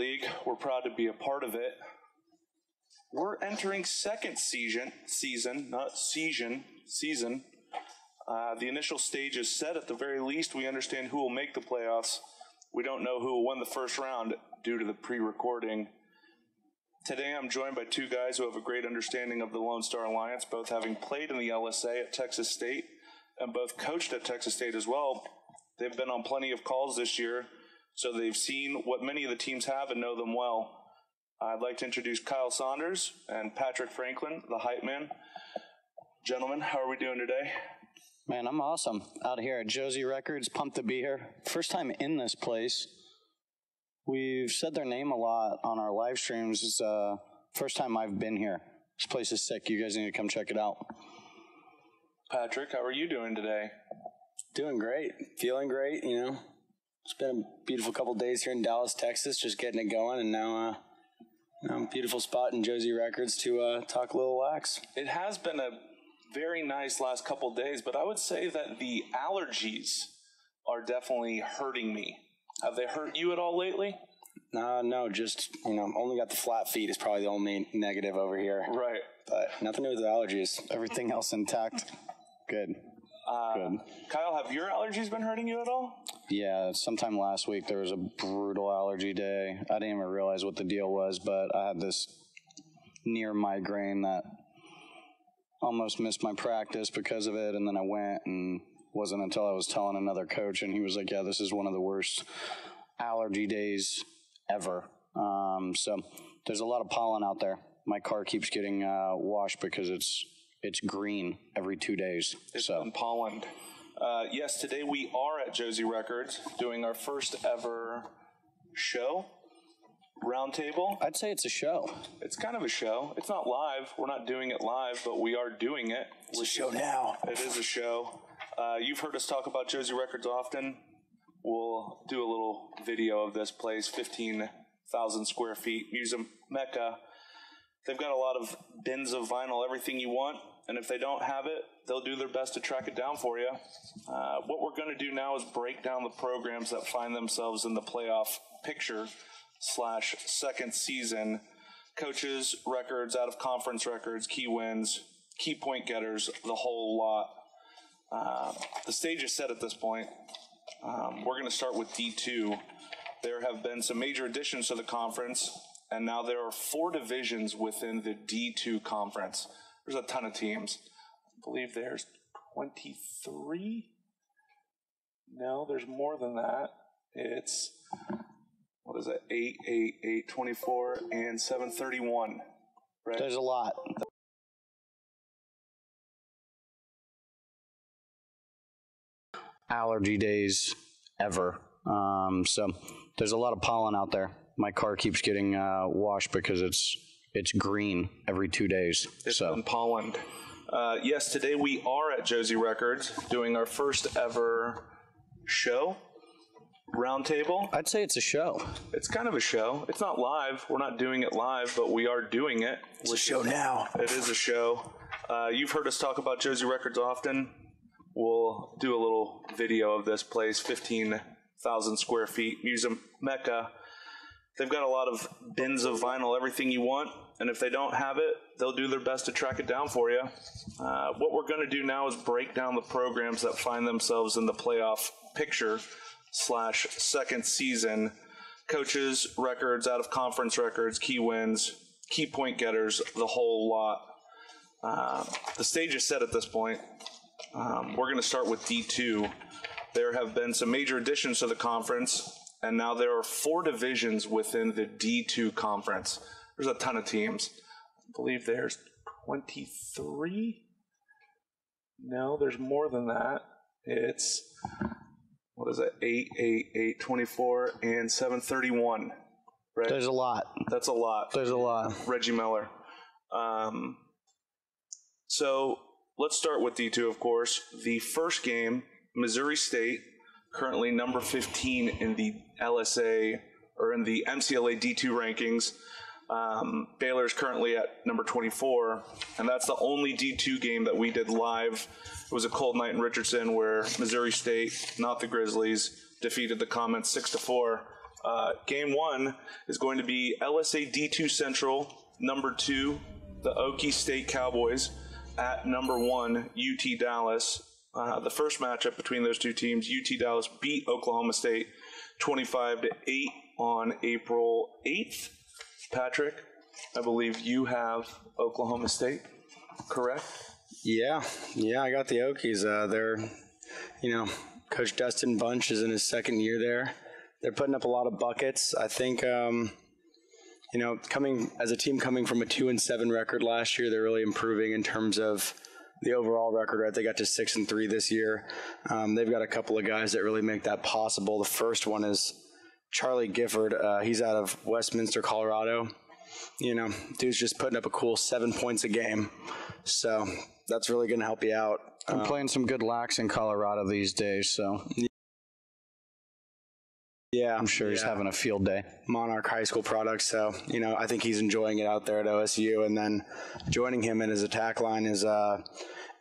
League. We're proud to be a part of it. We're entering second season, season, not season, season. Uh, the initial stage is set. At the very least, we understand who will make the playoffs. We don't know who will win the first round due to the pre-recording. Today, I'm joined by two guys who have a great understanding of the Lone Star Alliance, both having played in the LSA at Texas State and both coached at Texas State as well. They've been on plenty of calls this year, so they've seen what many of the teams have and know them well. I'd like to introduce Kyle Saunders and Patrick Franklin, the hype man. Gentlemen, how are we doing today? Man, I'm awesome out here at Josey Records. Pumped to be here. First time in this place. We've said their name a lot on our live streams. It's uh, first time I've been here. This place is sick. You guys need to come check it out. Patrick, how are you doing today? Doing great, feeling great. You know, it's been a beautiful couple days here in Dallas, Texas, just getting it going, and now, uh, now beautiful spot in Josey Records to uh, talk a little wax. It has been a very nice last couple days, but I would say that the allergies are definitely hurting me. Have they hurt you at all lately? No, no, just you know, only got the flat feet is probably the only negative over here, Right. but nothing to do with the allergies. Everything else intact. Good. Uh, Good. Kyle, have your allergies been hurting you at all? Yeah, sometime last week there was a brutal allergy day. I didn't even realize what the deal was, but I had this near migraine that almost missed my practice because of it. And then I went and wasn't until I was telling another coach, and he was like, "Yeah, this is one of the worst allergy days ever." Um, so there's a lot of pollen out there. My car keeps getting uh, washed because it's it's green every two days. It's so been pollened. Uh, yes, today we are at Josey Records doing our first ever show, roundtable. I'd say it's a show. It's kind of a show. It's not live. We're not doing it live, but we are doing it. It's a show now. It is a show. Uh, you've heard us talk about Josey Records often. We'll do a little video of this place, 15,000 square feet, museum mecca. They've got a lot of bins of vinyl, everything you want, and if they don't have it, they'll do their best to track it down for you. Uh, what we're going to do now is break down the programs that find themselves in the playoff picture slash second season. Coaches, records, out of conference records, key wins, key point getters, the whole lot. Uh, the stage is set at this point. Um, we're going to start with D2. There have been some major additions to the conference, and now there are four divisions within the D2 conference. There's a ton of teams. I believe there's 23. No, there's more than that. It's, what is it, 8, 8, 8, 24, and 731. Right? There's a lot. Allergy days ever. Um, so there's a lot of pollen out there. My car keeps getting uh, washed because it's it's green every two days. It's so been pollened. Uh, yes, today we are at Josey Records doing our first ever show, roundtable. I'd say it's a show. It's kind of a show. It's not live. We're not doing it live, but we are doing it. It's a show now. It is a show. Uh, you've heard us talk about Josey Records often. We'll do a little video of this place, 15,000 square feet, museum mecca. They've got a lot of bins of vinyl, everything you want, and if they don't have it, they'll do their best to track it down for you. Uh, what we're going to do now is break down the programs that find themselves in the playoff picture slash second season. Coaches, records, out of conference records, key wins, key point getters, the whole lot. Uh, the stage is set at this point. Um, we're going to start with D2. There have been some major additions to the conference, and now there are four divisions within the D2 conference. There's a ton of teams. I believe there's 23. No, there's more than that. It's, what is it, 8, 8, 8, 24, and 731. Right? There's a lot. That's a lot. There's a lot. Reggie Miller. Um, so let's start with D2, of course. The first game, Missouri State, currently number 15 in the LSA or in the MCLA D2 rankings. Um, is currently at number 24, and that's the only D2 game that we did live. It was a cold night in Richardson where Missouri State, not the Grizzlies, defeated the Comets six to four. Uh, game one is going to be LSA D2 Central, number two, the Okie State Cowboys, at number one, UT Dallas. Uh, the first matchup between those two teams, UT Dallas beat Oklahoma State 25 to 8 on April 8th. Patrick, I believe you have Oklahoma State, correct? Yeah, yeah, I got the Okies. Uh, they're, you know, Coach Dustin Bunch is in his second year there. They're putting up a lot of buckets. I think, um, you know, coming as a team coming from a two and seven record last year, they're really improving in terms of the overall record. Right, they got to six and three this year. Um, they've got a couple of guys that really make that possible. The first one is Charlie Gifford. Uh, he's out of Westminster, Colorado. You know, dude's just putting up a cool seven points a game. So that's really going to help you out. I'm playing some good lax in Colorado these days, so Yeah, I'm sure he's yeah. having a field day. Monarch High School product. So, you know, I think he's enjoying it out there at OSU. And then joining him in his attack line is uh,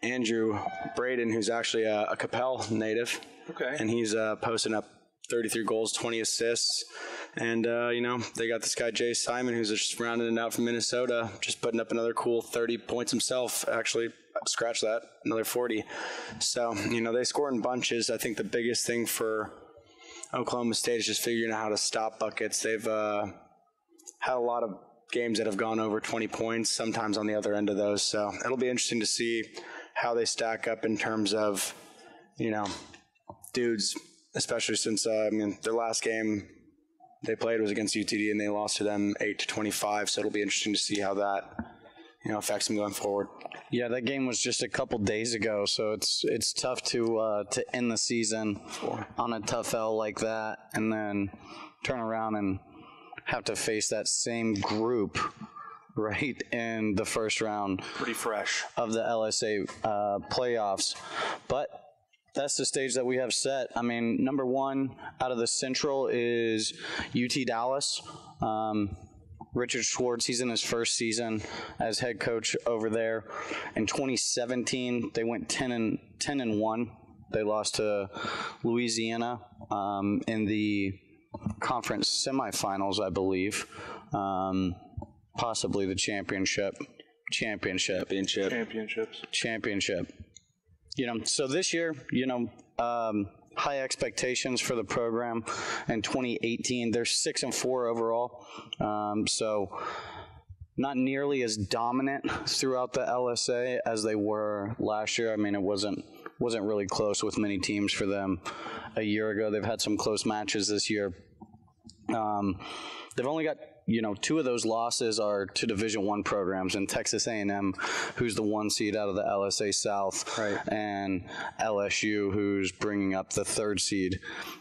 Andrew Braden, who's actually a, a Coppell native. Okay. And he's uh, posting up 33 goals, 20 assists. And, uh, you know, they got this guy, Jay Simon, who's just rounding it out from Minnesota, just putting up another cool 30 points himself. Actually, scratch that, another 40. So, you know, they score in bunches. I think the biggest thing for Oklahoma State is just figuring out how to stop buckets. They've uh, had a lot of games that have gone over 20 points, sometimes on the other end of those. So it'll be interesting to see how they stack up in terms of, you know, dudes, especially since, uh, I mean, their last game they played was against UTD and they lost to them 8 to 25. So it'll be interesting to see how that, you know, affects them going forward. Yeah, that game was just a couple days ago, so it's it's tough to uh, to end the season on a tough L like that, and then turn around and have to face that same group right in the first round Pretty fresh. of the LSA uh, playoffs. But that's the stage that we have set. I mean, number one out of the Central is UT Dallas. Um, Richard Schwartz, he's in his first season as head coach over there. In 2017, they went 10 and 10 and one. They lost to Louisiana um, in the conference semifinals, I believe. Um, possibly the championship. Championship Championship. Championships. championship. You know, so this year, you know, um, high expectations for the program. In 2018, they're six and four overall. Um, so not nearly as dominant throughout the LSA as they were last year. I mean, it wasn't wasn't really close with many teams for them a year ago. They've had some close matches this year. Um, they've only got you know two of those losses are to Division One programs, and Texas A&M, who's the one seed out of the LSA South, Right. and LSU, who's bringing up the third seed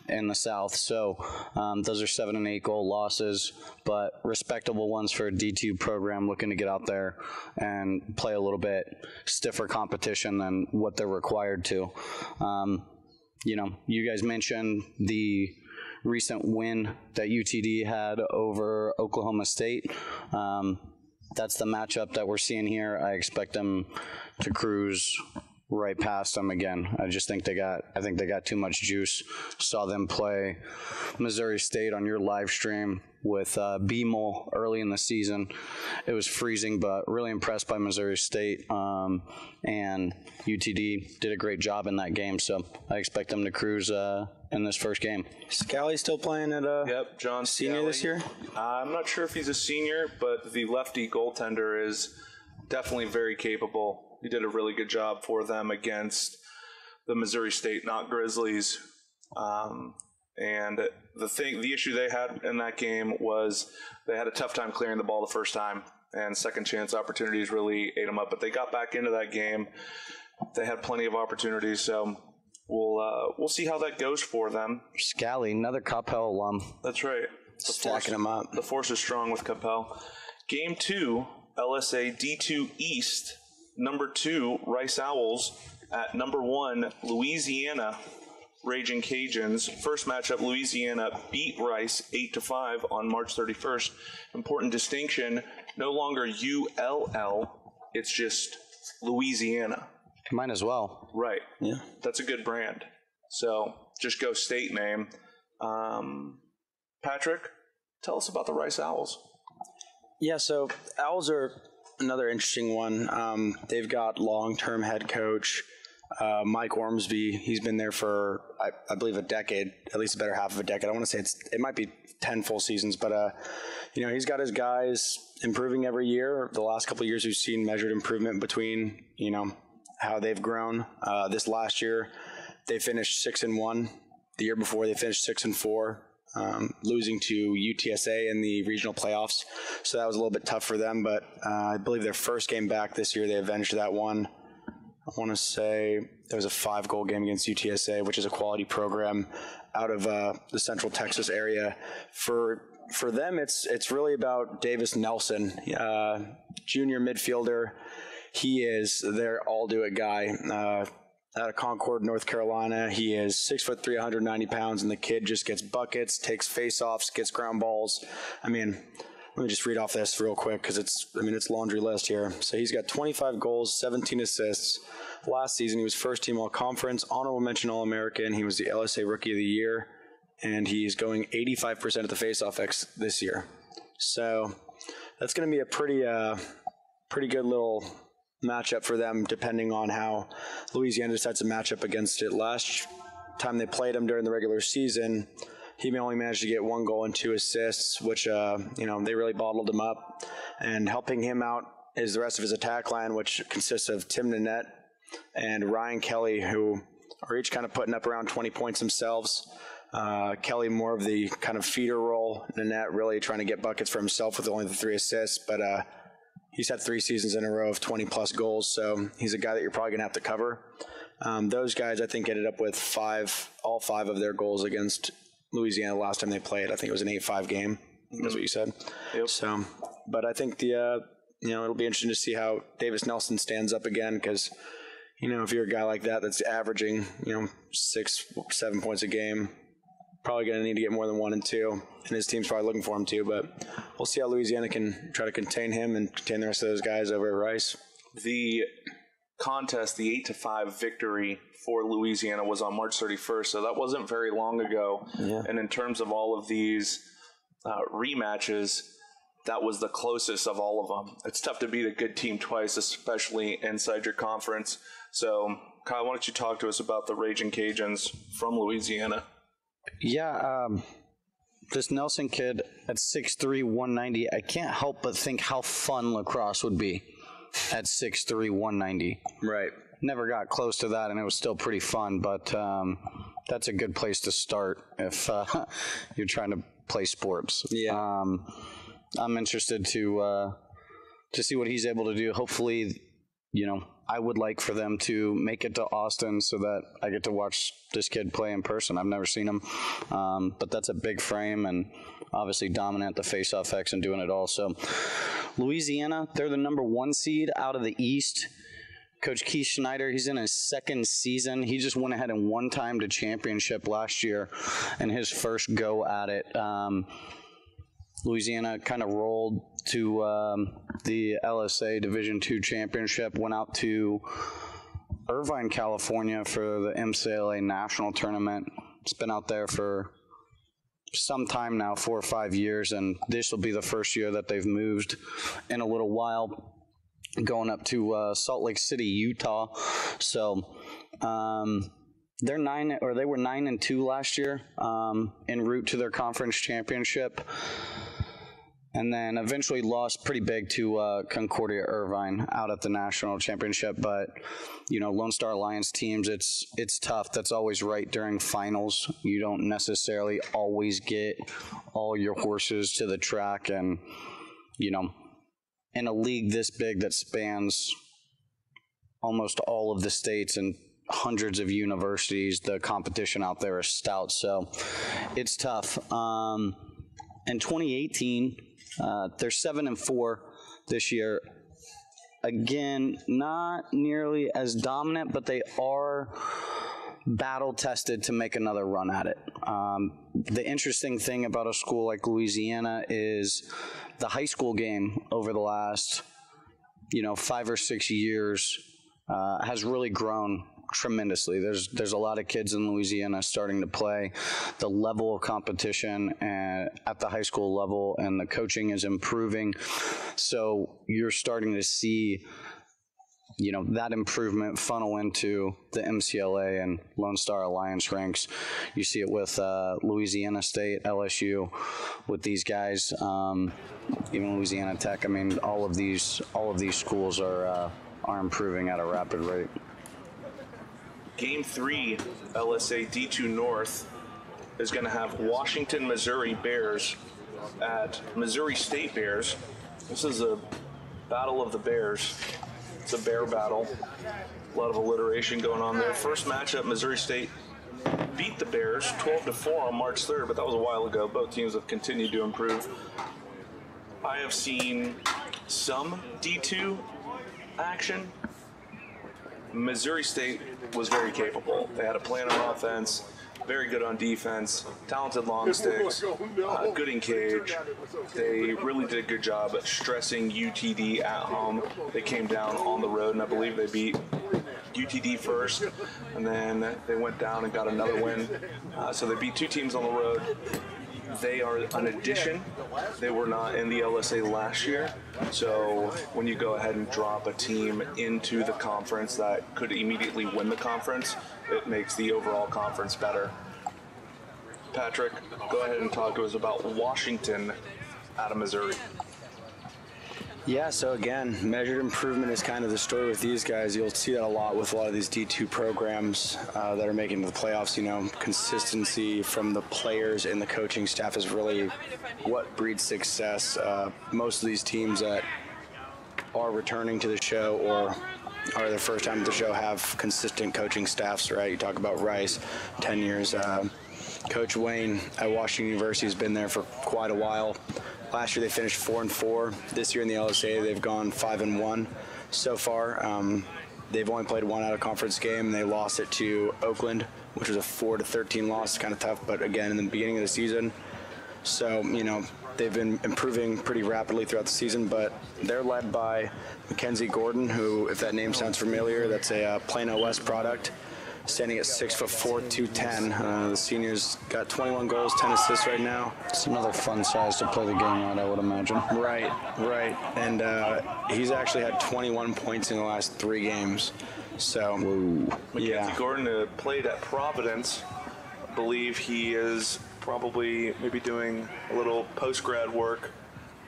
in the South. So um, those are seven and eight goal losses, but respectable ones for a D2 program looking to get out there and play a little bit stiffer competition than what they're required to. Um, you know, you guys mentioned the recent win that UTD had over Oklahoma State. Um, that's the matchup that we're seeing here. I expect them to cruise right past them again. I just think they got I think they got too much juice. Saw them play Missouri State on your live stream with uh, BMOL early in the season. It was freezing, but really impressed by Missouri State. Um, and UTD did a great job in that game, so I expect them to cruise uh, in this first game. Scally still playing at uh, Yep, John senior this Scally. year? Uh, I'm not sure if he's a senior, but the lefty goaltender is definitely very capable. He did a really good job for them against the Missouri State not Grizzlies. Um, and the thing, the issue they had in that game was they had a tough time clearing the ball the first time, and second chance opportunities really ate them up. But they got back into that game. They had plenty of opportunities, so we'll uh, we'll see how that goes for them. Scally, another Coppell alum. That's right. The Stacking them up. The force is strong with Coppell. Game two, LSA D2 East, number two, Rice Owls at number one, Louisiana Raging Cajuns. First matchup, Louisiana beat Rice 8 to 5 on March 31st. Important distinction, no longer ULL, it's just Louisiana. Might as well. Right. Yeah. That's a good brand. So just go state name. Um, Patrick, tell us about the Rice Owls. Yeah, so Owls are another interesting one. Um, they've got long-term head coach uh, Mike Ormsby. He's been there for I, I, believe a decade, at least a better half of a decade. I want to say it's it might be ten full seasons, but uh, you know he's got his guys improving every year. The last couple of years, we've seen measured improvement between you know how they've grown. Uh, this last year, they finished six and one. The year before, they finished six and four um, losing to UTSA in the regional playoffs. So that was a little bit tough for them. But uh, I believe their first game back this year, they avenged that one. I want to say there was a five goal game against UTSA, which is a quality program out of uh, the Central Texas area. For for them, it's it's really about Davis Nelson, uh, junior midfielder. He is their all do it guy. Uh, out of Concord, North Carolina. He is six foot three, 190 pounds, and the kid just gets buckets, takes face offs, gets ground balls. I mean, let me just read off this real quick because it's, I mean, it's laundry list here. So he's got 25 goals, 17 assists. Last season, he was first team All Conference, honorable mention All American. He was the LSA Rookie of the Year, and he's going 85% of the faceoff X this year. So that's going to be a pretty, uh, pretty good little matchup for them, depending on how Louisiana decides to match up against it. Last time they played him during the regular season, he only managed to get one goal and two assists, which uh, you know they really bottled him up. And helping him out is the rest of his attack line, which consists of Tim Nanette and Ryan Kelly, who are each kind of putting up around 20 points themselves. Uh, Kelly more of the kind of feeder role, Nanette really trying to get buckets for himself with only the three assists, but uh, he's had three seasons in a row of 20 plus goals, so he's a guy that you're probably going to have to cover. Um, those guys, I think, ended up with five, all five of their goals against Louisiana last time they played. I think it was an 8 5 game. That's what you said. Yep. So, but I think the, uh, you know, it'll be interesting to see how Davis Nelson stands up again because, you know, if you're a guy like that that's averaging, you know, six, seven points a game, probably going to need to get more than one and two, and his team's probably looking for him too. But we'll see how Louisiana can try to contain him and contain the rest of those guys over at Rice. The contest, the eight to five victory for Louisiana was on March 31st, so that wasn't very long ago. Yeah. And in terms of all of these uh, rematches, that was the closest of all of them. It's tough to beat a good team twice, especially inside your conference. So, Kyle, why don't you talk to us about the Raging Cajuns from Louisiana? Yeah, um, this Nelson kid at 6'3", 190, I can't help but think how fun lacrosse would be at 6'3", 190. Right. Never got close to that, and it was still pretty fun, but um, that's a good place to start if uh, you're trying to play sports. Yeah. Um, I'm interested to uh, to see what he's able to do. Hopefully, you know, I would like for them to make it to Austin so that I get to watch this kid play in person. I've never seen him, um, but that's a big frame and obviously dominant the face-off X and doing it all. So, Louisiana, they're the number one seed out of the East. Coach Keith Schneider, he's in his second season. He just went ahead and won time to championship last year and his first go at it. Um, Louisiana kind of rolled to um, the LSA Division Two championship. Went out to Irvine, California, for the MCLA national tournament. It's been out there for some time now, four or five years, and this will be the first year that they've moved in a little while, going up to uh, Salt Lake City, Utah. So. Um, they're nine or they were nine and two last year um, en route to their conference championship and then eventually lost pretty big to uh, Concordia Irvine out at the national championship. But you know, Lone Star Alliance teams, it's it's tough. That's always right during finals. You don't necessarily always get all your horses to the track, and you know, in a league this big that spans almost all of the states and hundreds of universities, the competition out there is stout. So it's tough. Um, in 2018 uh, they're seven and four this year. Again, not nearly as dominant, but they are battle tested to make another run at it. Um, the interesting thing about a school like Louisiana is the high school game over the last, you know, five or six years uh, has really grown tremendously. There's there's a lot of kids in Louisiana starting to play. The level of competition and at the high school level and the coaching is improving. So you're starting to see you know that improvement funnel into the MCLA and Lone Star Alliance ranks. You see it with uh, Louisiana State, LSU, with these guys, um, even Louisiana Tech. I mean, all of these all of these schools are uh, are improving at a rapid rate. Game three, LSA D2 North is going to have Washington, Missouri Bears at Missouri State Bears. This is a battle of the Bears. It's a bear battle. A lot of alliteration going on there. First matchup, Missouri State beat the Bears 12 to 4 on March 3rd, but that was a while ago. Both teams have continued to improve. I have seen some D2 action. Missouri State was very capable. They had a plan on offense, very good on defense, talented long sticks, uh, good in cage. They really did a good job at stressing UTD at home. They came down on the road, and I believe they beat UTD first, and then they went down and got another win. Uh, so they beat two teams on the road. They are an addition. They were not in the LSA last year. So when you go ahead and drop a team into the conference that could immediately win the conference, it makes the overall conference better. Patrick, go ahead and talk to us about Washington out of Missouri. Yeah, so again, measured improvement is kind of the story with these guys. You'll see that a lot with a lot of these D2 programs uh, that are making the playoffs. You know, consistency from the players and the coaching staff is really what breeds success. Uh, most of these teams that are returning to the show or are their first time at the show have consistent coaching staffs, right? You talk about Rice, 10 years. Uh, Coach Wayne at Washington University has been there for quite a while. Last year they finished four and four. This year in the LSA they've gone five and one so far. Um, they've only played one out of conference game. And they lost it to Oakland, which was a four to thirteen loss, kind of tough. But again, in the beginning of the season, so you know they've been improving pretty rapidly throughout the season. But they're led by Mackenzie Gordon, who, if that name sounds familiar, that's a uh, Plano West product standing at six foot four, 210. Uh, the seniors got 21 goals, 10 assists right now. It's another fun size to play the game at, I would imagine. Right, right. And uh, he's actually had 21 points in the last three games. So, Mackenzie yeah. Gordon uh, played at Providence. I believe he is probably maybe doing a little post grad work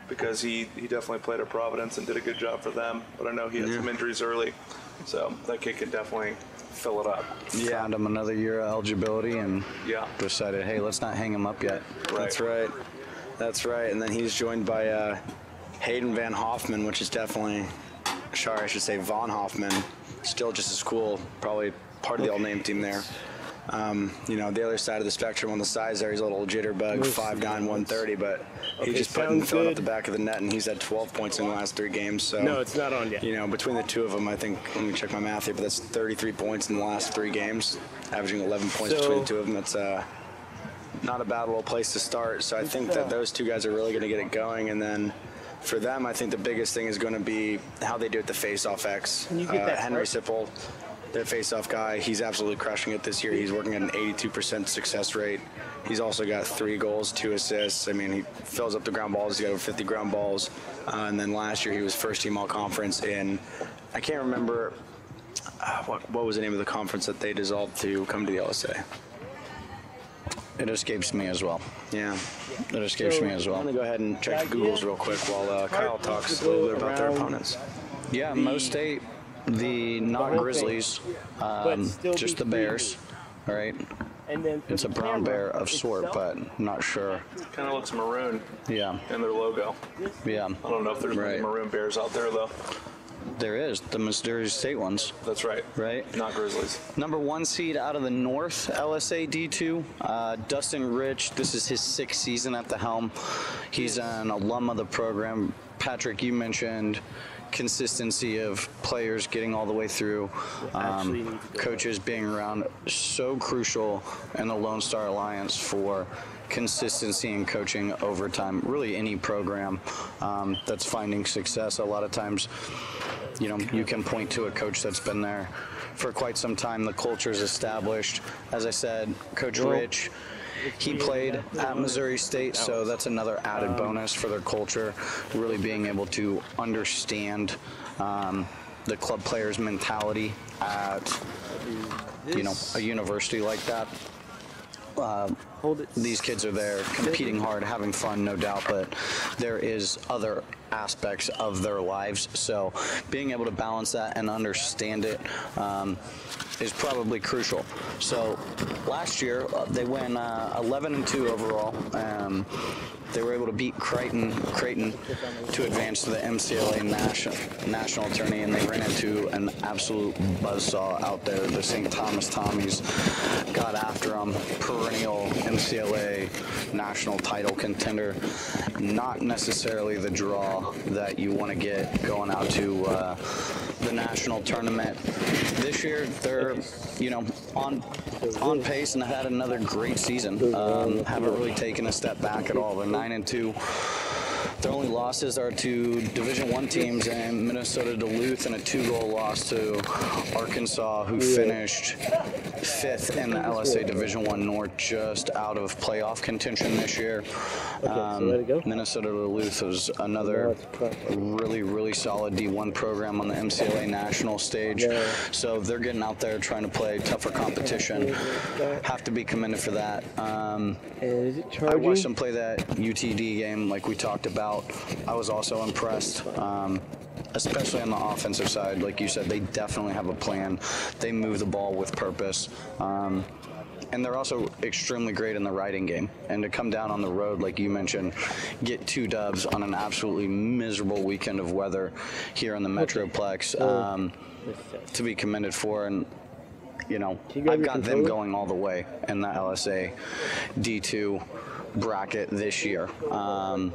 because he, he definitely played at Providence and did a good job for them. But I know he had Yeah. some injuries early, so that kid could definitely fill it up. Yeah. Found him another year of eligibility and Yeah. decided, hey, let's not hang him up yet. That's right. That's right. And then he's joined by uh, Hayden Van Hoffman, which is definitely, sorry, I should say Von Hoffman. Still just as cool, probably part of the all name team there. Um, you know, the other side of the spectrum on the size there, he's a little jitterbug, 5'9, 130, but Okay, he's just sounds filling up the back of the net, and he's had 12 points in the last three games. So No, it's not on yet. You know, between the two of them, I think, let me check my math here, but that's 33 points in the last three games, averaging 11 points So- between the two of them. That's uh, not a bad little place to start. So I think that those two guys are really going to get it going. And then for them, I think the biggest thing is going to be how they do at the face-off X. Can you get Uh, that Henry part? Sipple, their face-off guy, he's absolutely crushing it this year. He's working at an 82% success rate. He's also got three goals, two assists. I mean, he fills up the ground balls. He's got over 50 ground balls. Uh, and then last year, he was first team all conference in, I can't remember uh, what, what was the name of the conference that they dissolved to come to the LSA. It escapes me as well. Yeah. It escapes So- me as I'm well. going to go ahead and check Back the Googles in. real quick while uh, Kyle talks a little bit about their opponents. Yeah, the- Mo State, the not whole Grizzlies, um, just the Bears. All right, And then it's a brown bear of sort, itself, but not sure. Kind of looks maroon Yeah, in their logo. yeah, I don't know if there's many Right. maroon bears out there though. there is the Missouri State ones. That's right. Right. Not Grizzlies. Number one seed out of the North LSA D2, uh, Dustin Rich. This is his sixth season at the helm. He's an alum of the program. Patrick, you mentioned consistency of players getting all the way through, um, need to coaches being around. So crucial in the Lone Star Alliance for consistency in coaching over time. Really, any program um, that's finding success. A lot of times, you know, you can point to a coach that's been there for quite some time. The culture is established. As I said, Coach Well, Rich, he played at Missouri State, so that's another added bonus for their culture. Really being able to understand um, the club players' mentality at you know a university like that. Hold it. These kids are there competing hard, having fun, no doubt, but there is other aspects of their lives. So being able to balance that and understand it um, is probably crucial. So last year uh, they went uh, 11 and 2 overall. Um, they were able to beat Creighton, Creighton to advance to the MCLA national national tourney, and they ran into an absolute buzzsaw out there. The St. Thomas Tommies got after them, perennial MCLA national title contender. Not necessarily the draw that you want to get going out to uh, the national tournament. This year, they're you know on on pace and have had another great season. Um, haven't really taken a step back at all. They're nine and two. Their only losses are to Division One teams and Minnesota Duluth, and a two-goal loss to Arkansas, who finished fifth in the LSA Division One North, just out of playoff contention this year. Um, so go. Minnesota Duluth was another really, really solid D1 program on the MCLA national stage. So they're getting out there trying to play tougher competition. Have to be commended for that. Um, is it I watched them play that UTD game like we talked about. I was also impressed. Um, Especially on the offensive side, like you said, they definitely have a plan. They move the ball with purpose. Um, and they're also extremely great in the riding game. And to come down on the road, like you mentioned, get two dubs on an absolutely miserable weekend of weather here in the Metroplex, um, to be commended for. And you know, I've got them going all the way in the LSA D2 bracket this year. Um,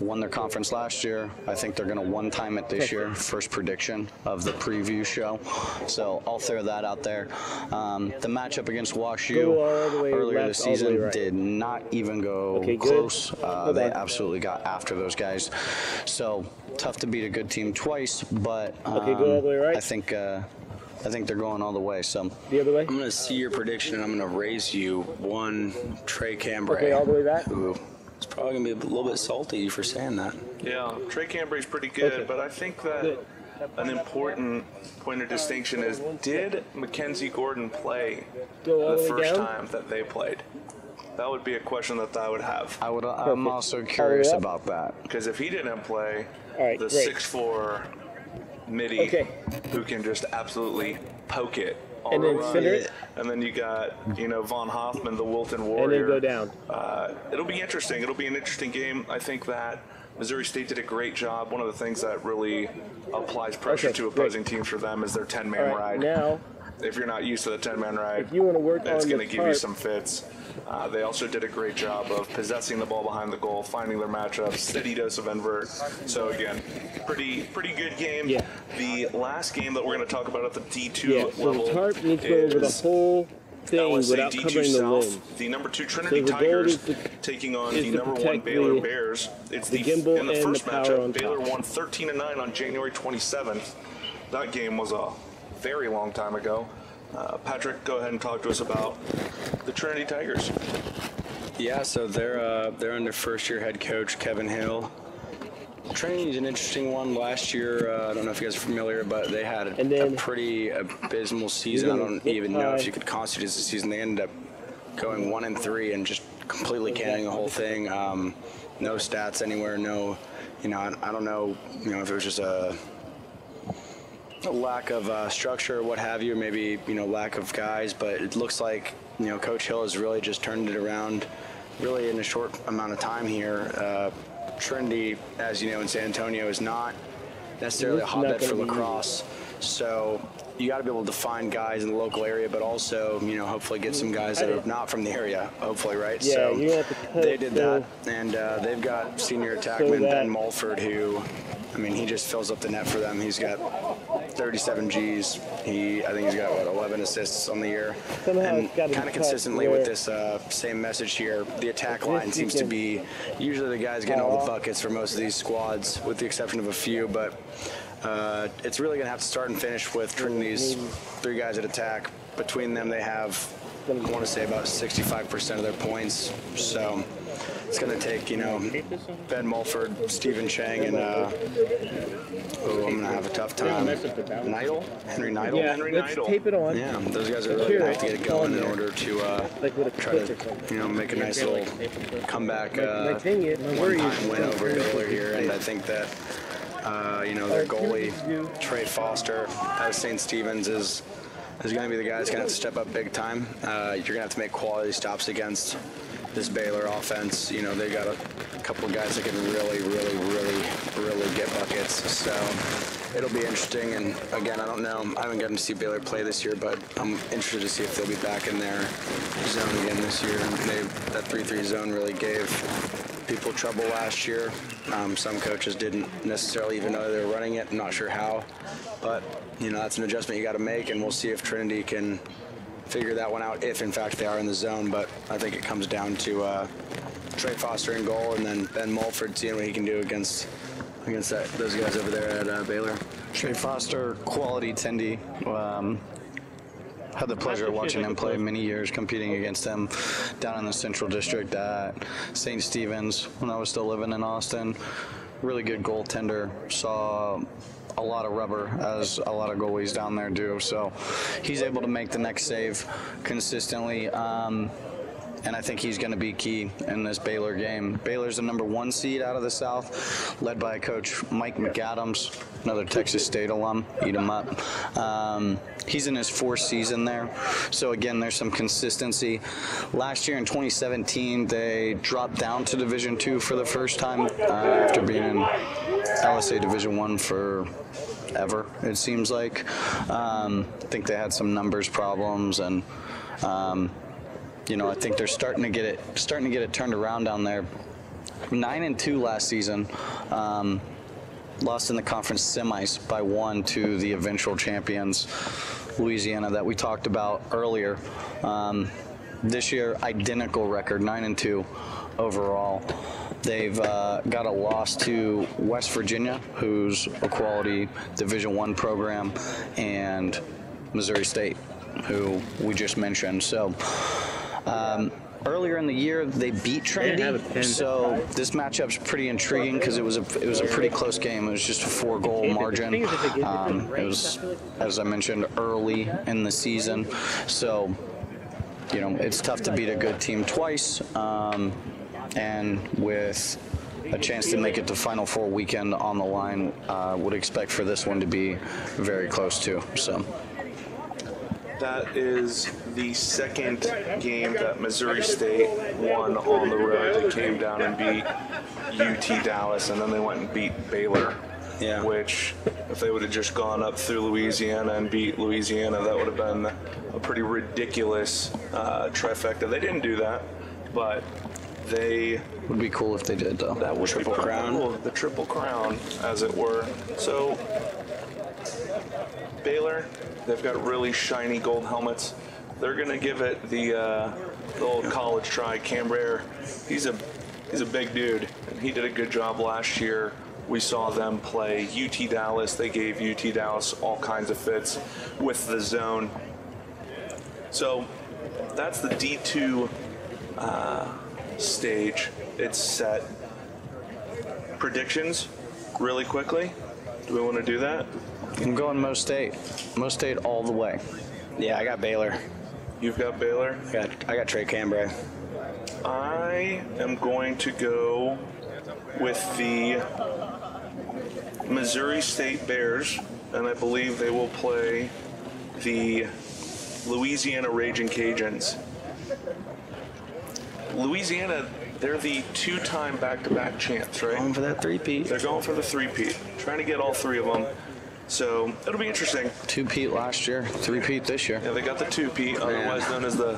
won their conference last year. I think they're going to one time it this year. First prediction of the preview show. So I'll throw that out there. Um, the matchup against WashU Go all the way earlier left, this all the way season right. did not even go Okay, close. Uh, they absolutely got after those guys. So tough to beat a good team twice, but um, Okay, go all the way right. I think uh, I think they're going all the way. So. the other way? I'm going to see your prediction and I'm going to raise you one Trey Cambray. Okay, all the way back? Who is probably going to be a little bit salty for saying that. Yeah, Trey Cambry's pretty good, Okay. but I think that an important point of distinction is did Mackenzie Gordon play the the first time that they played? That would be a question that I would have. I would. I'm also curious about that. Because if he didn't play, All right, the six four midi Okay. who can just absolutely poke it all And then around. center it. And then you got, you know, Von Hoffman, the Wilton Warrior. And then go down. Uh, it'll be interesting. It'll be an interesting game. I think that Missouri State did a great job. One of the things that really applies pressure Okay, to great. opposing teams for them is their 10 man right, ride. now, if you're not used to the 10 man ride, if you want to work it's going to give you some fits. Uh, they also did a great job of possessing the ball behind the goal, finding their matchups, steady dose of invert. So again, pretty pretty good game. Yeah. The last game that we're going to talk about at the D2 yeah, so level the tarp needs to go over the whole thing without D2 covering the South, limbs. the number two Trinity the goal Tigers to- taking on the number one Baylor the- Bears. It's the the, gimbal in the and the first power matchup. Baylor won 13 to nine on January 27th. That game was a very long time ago. Uh, Patrick, go ahead and talk to us about the Trinity Tigers. Yeah, so they're uh, they're under first year head coach Kevin Hill. Trinity's an interesting one. Last year, uh, I don't know if you guys are familiar, but they had a, And then- a pretty abysmal season. I don't flip even know if you could constitute it as a season. They ended up going one and three and just completely canning the whole thing. Um, no stats anywhere. No, you know, I, I don't know, you know, if it was just a a lack of uh, structure what have you, maybe you know lack of guys. But it looks like you know Coach Hill has really just turned it around, really in a short amount of time here. Uh, Trinity, as you know, in San Antonio, is not necessarily a It's hotbed for lacrosse. So you got to be able to find guys in the local area, but also you know hopefully get some guys that are not from the area. Hopefully, right? Yeah, so you're have to they did so- that, and uh, they've got senior attackman that- Ben Mulford, who, I mean, he just fills up the net for them. He's got 37 Gs. He, I think he's got what 11 assists on the year, Somehow and it's gotta be kind of consistently with this uh, same message here. The attack line seems to be usually the guys getting all the buckets for most of these squads, with the exception of a few, but. Uh, it's really going to have to start and finish with Trinity's three guys at attack. Between them, they have, I want to say, about 65% of their points. So it's going to take, you know, Ben Mulford, Stephen Chang, and, uh, oh, I'm going to have a tough time. Neidl? Henry Neidl? Yeah, Henry let's Neidl. tape it on. Yeah, those guys are really going to have to get it going in order to uh, Like with a try to, you know, make a nice little comeback uh, thing is, my worry is. one-time win over Baylor here, and I think that uh, you know their goalie Trey Foster out of St. Stephen's is is going to be the guy that's going to have to step up big time. Uh, you're going to have to make quality stops against this Baylor offense. You know they got a couple of guys that can really, really, really, really get buckets. So it'll be interesting. And again, I don't know. I haven't gotten to see Baylor play this year, but I'm interested to see if they'll be back in their zone again this year. And they, that 3-3 zone really gave people trouble last year. Um, some coaches didn't necessarily even know they were running it. I'm not sure how, but you know that's an adjustment you got to make, and we'll see if Trinity can figure that one out if in fact they are in the zone. But I think it comes down to uh, Trey Foster in goal, and then Ben Mulford seeing what he can do against against that, those guys over there at uh, Baylor. Trey Foster, quality Tendy. Um, had the pleasure of watching him play many years, competing against him down in the Central District at St. Stephen's when I was still living in Austin. Really good goaltender. Saw a lot of rubber, as a lot of goalies down there do. So he's able to make the next save consistently. Um, and I think he's going to be key in this Baylor game. Baylor's the number one seed out of the South, led by Coach Mike McAdams, another Texas State alum. Eat him up. Um, he's in his fourth season there, so again, there's some consistency. Last year in 2017, they dropped down to Division Two for the first time uh, after being in LSA Division One for ever. It seems like. Um, I think they had some numbers problems and. Um, you know, I think they're starting to get it starting to get it turned around down there. Nine and two last season. Um, lost in the conference semis by one to the eventual champions, Louisiana, that we talked about earlier. Um, this year, identical record, nine and two overall. They've uh, got a loss to West Virginia, who's a quality Division One program, and Missouri State, who we just mentioned. So. Um, earlier in the year, they beat Trinity, so this matchup's pretty intriguing because it was a it was a pretty close game. It was just a four goal margin. Um, it was, as I mentioned, early in the season, so you know it's tough to beat a good team twice, um, and with a chance to make it to Final Four weekend on the line, uh, would expect for this one to be very close too. So. That is the second game that Missouri State won on the road. They came down and beat UT Dallas, and then they went and beat Baylor. Yeah. Which, if they would have just gone up through Louisiana and beat Louisiana, that would have been a pretty ridiculous uh, trifecta. They didn't do that, but they Would be cool if they did though. that would Triple crown. cool, the triple crown, as it were. So Baylor, they've got really shiny gold helmets. They're gonna give it the, uh, the old college try. Cambrere, he's a he's a big dude, and he did a good job last year. We saw them play UT Dallas. They gave UT Dallas all kinds of fits with the zone. So that's the D2 uh, stage. It's set. Predictions, really quickly. Do we want to do that? I'm going Mo State. Mo State all the way. Yeah, I got Baylor. You've got Baylor. I got I got Trey Cambray. I am going to go with the Missouri State Bears, and I believe they will play the Louisiana Raging Cajuns. Louisiana, they're the two-time back-to-back champs, right? Going for that three-peat. They're going for the three-peat, trying to get all three of them. So it'll be interesting. Two Pete last year, three Pete this year. Yeah, they got the two-peat, otherwise known as the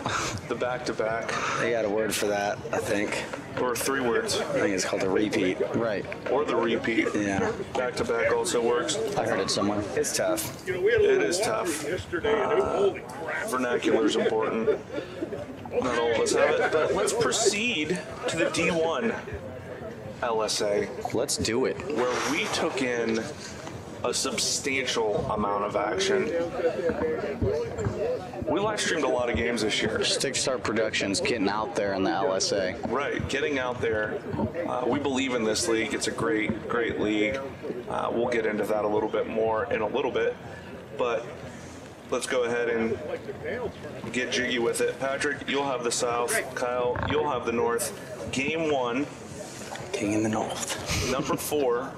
the back-to-back, They got a word for that, I think. or three words, I think it's called a repeat. Right. or the repeat. Yeah. Back-to-back also works. I heard it somewhere. It's tough. It is tough. Uh, vernacular is important. Not all of us have it, but let's proceed to the D1 LSA, Let's do it. where we took in a substantial amount of action. We live streamed a lot of games this year. Stick Star Productions getting out there in the LSA. Right, getting out there. Uh, we believe in this league. It's a great, great league. Uh, we'll get into that a little bit more in a little bit, but let's go ahead and get jiggy with it. Patrick, you'll have the South. Kyle, you'll have the North. Game one, King in the North. number four,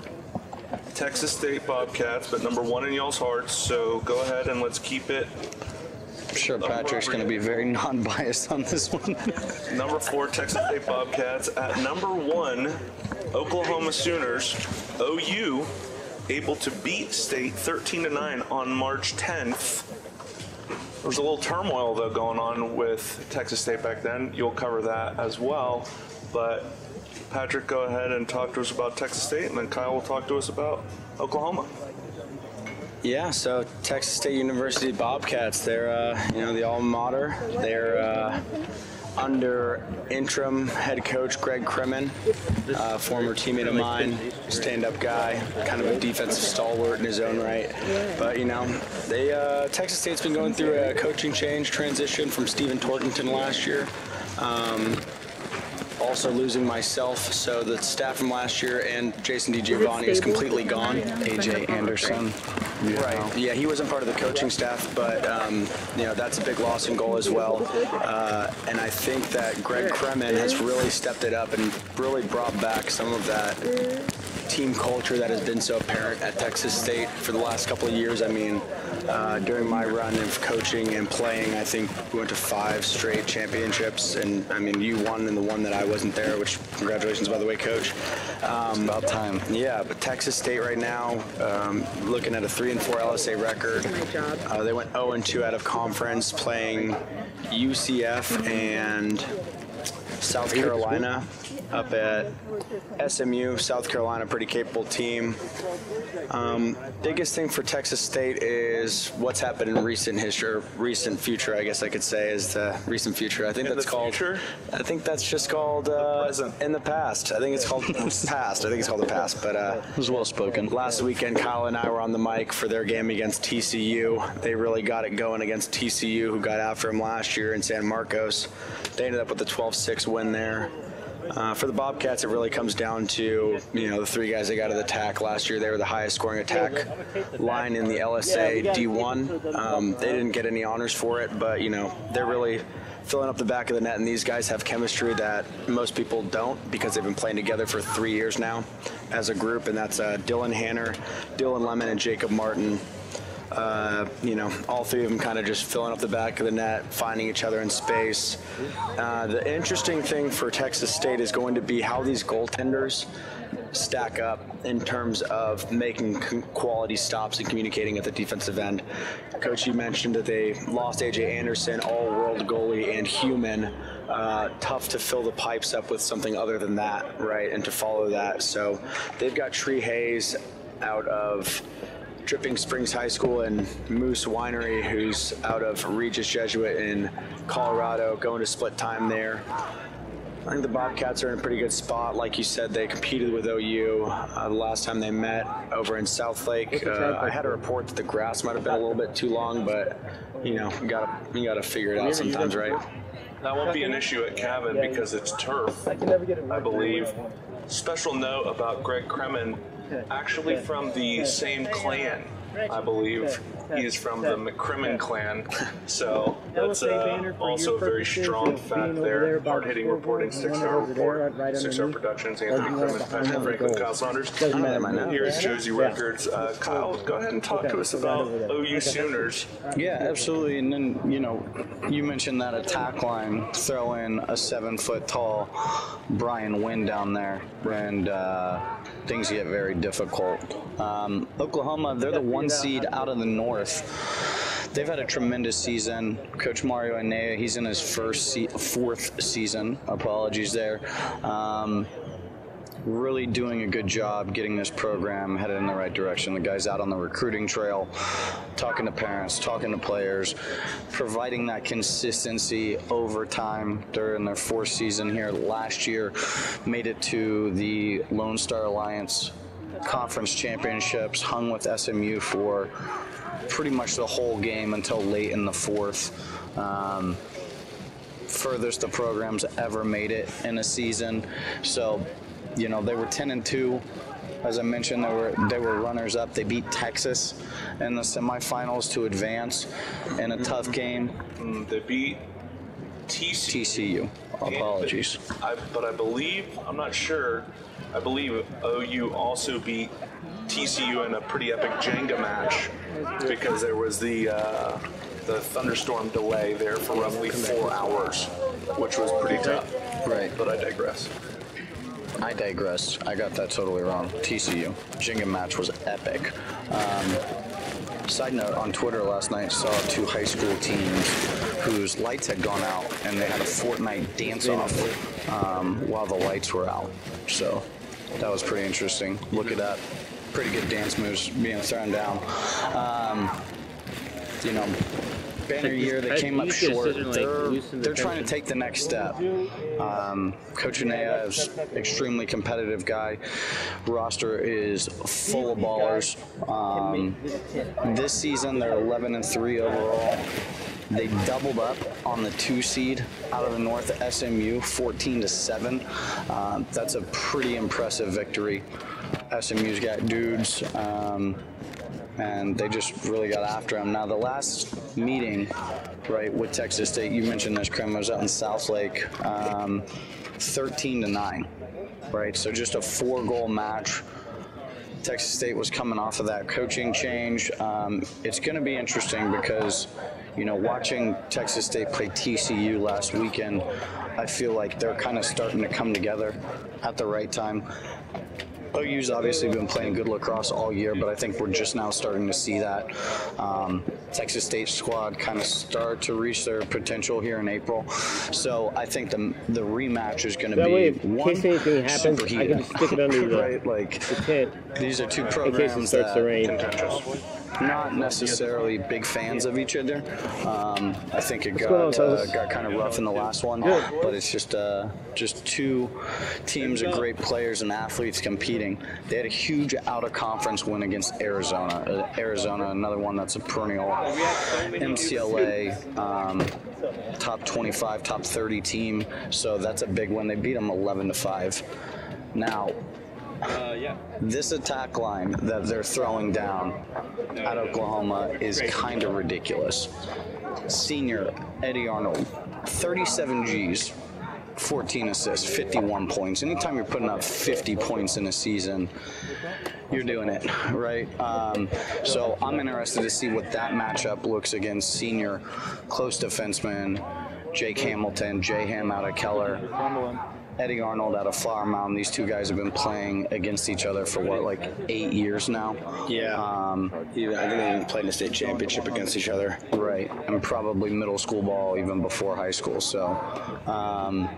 Texas State Bobcats, but number one in y'all's hearts. So go ahead and let's keep it. I'm sure Patrick's going to be very non-biased on this one. Number four, Texas State Bobcats. At number one, Oklahoma Sooners. OU able to beat State 13 to 9 on March 10th. There was a little turmoil though going on with Texas State back then. You'll cover that as well. But Patrick, go ahead and talk to us about Texas State, and then Kyle will talk to us about Oklahoma. Yeah, so Texas State University Bobcats, they're uh, you know the alma mater. They're uh, under interim head coach Greg Crimmon, uh, former teammate of mine, stand-up guy, kind of a defensive stalwart in his own right. But you know, they uh, Texas State's been going through a coaching change transition from Stephen Torkington last year. Um, also losing myself, so the staff from last year and Jason DiGiovanni is completely gone. AJ Anderson. Right. Yeah, he wasn't part of the coaching staff, but um, you know that's a big loss in goal as well. Uh, and I think that Greg Crimmon has really stepped it up and really brought back some of that team culture that has been so apparent at Texas State for the last couple of years. I mean, uh, during my run of coaching and playing, I think we went to five straight championships, and I mean, you won in the one that I wasn't there. Which congratulations, by the way, coach. Um, About time. yeah, but Texas State right now, um, looking at a three and four LSA record. Uh, they went 0 and 2 out of conference, playing UCF and South Carolina up at SMU. South Carolina, pretty capable team. Um, biggest thing for Texas State is what's happened in recent history, recent future, I guess I could say, is the recent future. I think In that's the called. future? I think that's just called uh, present. in the past. I think it's called past. I think it's called the past. But uh, It was well spoken. last weekend, Kyle and I were on the mic for their game against TCU. They really got it going against TCU, who got after them last year in San Marcos. They ended up with a 12-6 win there. Uh, for the Bobcats, it really comes down to you know the three guys they got to the attack last year. They were the highest scoring attack line in the LSA D1. Um, they didn't get any honors for it, but you know they're really filling up the back of the net, and these guys have chemistry that most people don't because they've been playing together for three years now as a group, and that's uh, Dylan Hanner, Dylan Lemon, and Jacob Martin. Uh, you know, all three of them kind of just filling up the back of the net, finding each other in space. Uh, the interesting thing for Texas State is going to be how these goaltenders stack up in terms of making quality stops and communicating at the defensive end. Coach, you mentioned that they lost AJ Anderson, all world goalie and human. Uh, tough to fill the pipes up with something other than that, right? And to follow that. So they've got Tree Hayes out of Dripping Springs High School and Moose Winery, who's out of Regis Jesuit in Colorado, going to split time there. I think the Bobcats are in a pretty good spot. Like you said, they competed with OU uh, the last time they met over in South Lake. Uh, I had a report that the grass might have been a little bit too long, but you know, you gotta you gotta figure it out sometimes, right? That won't be an issue at Cabin because it's turf. I can never get it I believe. Special note about Greg Crimmon, actually from the same clan, I believe. He is from the McCrimmon clan, so that's uh, also a very strong fact there. Hard hitting reporting, Stick Star Report, Stick Star Productions, Anthony Crimmon, Patrick Franklin, Kyle Saunders. Doesn't. Here is Josey Records. Uh, Kyle, go ahead and talk to us about OU Sooners. Yeah, absolutely. And then, you know, you mentioned that attack line, throw in a seven foot tall Brian Wynn down there, and uh, things get very difficult. Um, Oklahoma, they're the one seed out of the north. They've had a tremendous season. Coach Mario Anea, he's in his first, se- fourth season. Apologies there. Um, really doing a good job getting this program headed in the right direction. The guys out on the recruiting trail, talking to parents, talking to players, providing that consistency over time during their fourth season here last year, made it to the Lone Star Alliance conference championships, hung with SMU for pretty much the whole game until late in the fourth. Um, furthest the program's ever made it in a season. So, you know, they were 10 and 2. As I mentioned, they were they were runners up. They beat Texas in the semifinals to advance in a tough game. Mm, They beat TCU. TCU. Apologies. I, but I believe, I'm not sure, I believe OU also beat TCU in a pretty epic Jenga match because there was the uh, the thunderstorm delay there for roughly four hours, which was pretty tough. Right. But I digress. I digress. I got that totally wrong. TCU. Jenga match was epic. Um, side note, on Twitter last night, saw two high school teams whose lights had gone out and they had a Fortnite dance off um, while the lights were out. So that was pretty interesting. Look at that. Pretty good dance moves being thrown down. Um, you know, banner year, they I- came up you should short. sit and, like, They're, they're trying to take the next step. Um, Coach Anea is extremely competitive guy. Roster is full of ballers. Um, this season, they're 11 and three overall. They doubled up on the two seed out of the North SMU, 14 to seven. Um, that's a pretty impressive victory. SMU's got dudes. Um, and they just really got after him. Now, the last meeting, right, with Texas State, you mentioned this, Krim, was out in South Lake, um, 13 to 9, right? So just a four goal match. Texas State was coming off of that coaching change. Um, it's going to be interesting because, you know, watching Texas State play TCU last weekend, I feel like they're kind of starting to come together at the right time. OU's obviously been playing good lacrosse all year, but I think we're just now starting to see that. Um, Texas State squad kind of start to reach their potential here in April. So I think the the rematch is going to be way, in one case anything happens, super I can just stick it under the- right, like The tent these are two programs in case it starts that to rain. Not necessarily big fans of each other. Um, I think it got uh, got kind of rough in the last one, but it's just uh, just two teams of great players and athletes competing. They had a huge out of conference win against Arizona. Uh, Arizona, another one that's a perennial MCLA. Um, top 25, top 30 team, so that's a big one. They beat them 11 to 5. Now, this attack line that they're throwing down at Oklahoma is kind of ridiculous. Senior Eddie Arnold, 37 G's, 14 assists, 51 points. Anytime you're putting up 50 points in a season, you're doing it, right? Um, so I'm interested to see what that matchup looks against senior close defenseman Jake Hamilton, Jay Ham out of Keller. Eddie Arnold out of Flower Mound. These two guys have been playing against each other for what, like eight years now? Yeah. Um, Even, I think they even played in a state championship against each other. right. And probably middle school ball even before high school. So um,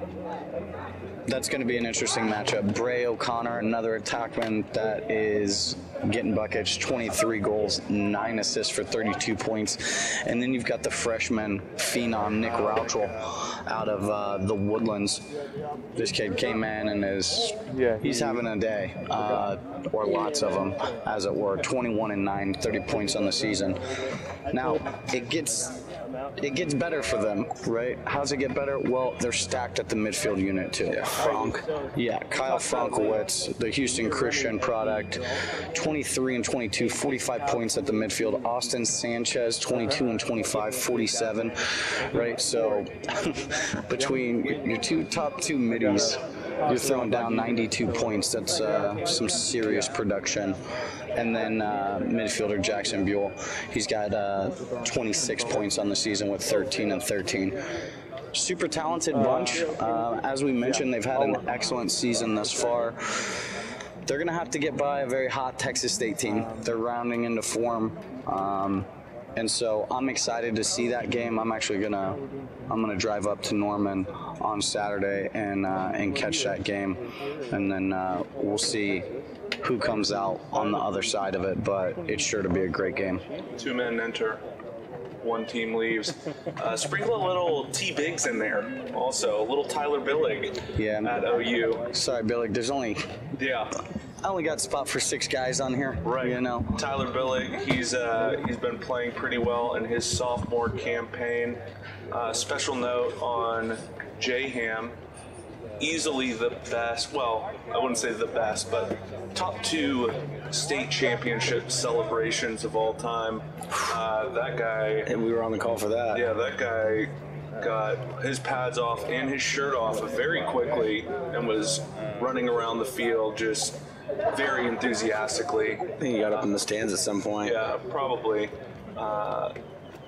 that's going to be an interesting matchup. Bray O'Connor, another attackman that is getting buckets, 23 goals, 9 assists for 32 points. And then you've got the freshman phenom, Nick Rouchel, out of uh, the Woodlands. This kid came in and is, Yeah. he's having a day, uh, or lots of them, as it were. 21 and 9, 30 points on the season. Now, it gets it gets better for them, right? How's it get better? Well, they're stacked at the midfield unit too. Yeah, Frank. Yeah, Kyle Frankowitz, the Houston Christian product, 23 and 22, 45 points at the midfield. Austin Sanchez, 22 and 25, 47, right? So between your two top two middies, you're throwing down 92 points. That's uh, some serious production. And then uh, midfielder Jackson Buell, he's got uh, 26 points on the season with 13 and 13 super talented bunch. Uh, as we mentioned, they've had an excellent season thus far. They're going to have to get by a very hot Texas State team. They're rounding into form. Um, and so I'm excited to see that game. I'm actually gonna I'm gonna drive up to Norman on Saturday and uh, and catch that game, and then uh, we'll see who comes out on the other side of it. But it's sure to be a great game. Two men enter, one team leaves. Uh, sprinkle a little T Biggs in there, also a little Tyler Billig Yeah. at OU. Sorry, Billy. There's only Yeah, I only got spot for six guys on here. Right. You know. Tyler Billig, he's uh, he's been playing pretty well in his sophomore campaign. Uh, special note on J Ham, easily the best. Well, I wouldn't say the best, but top two state championship celebrations of all time. Uh, that guy, And we were on the call for that. yeah, that guy got his pads off and his shirt off very quickly and was running around the field just very enthusiastically. I think he got up in the stands at some point. Yeah, probably. Uh,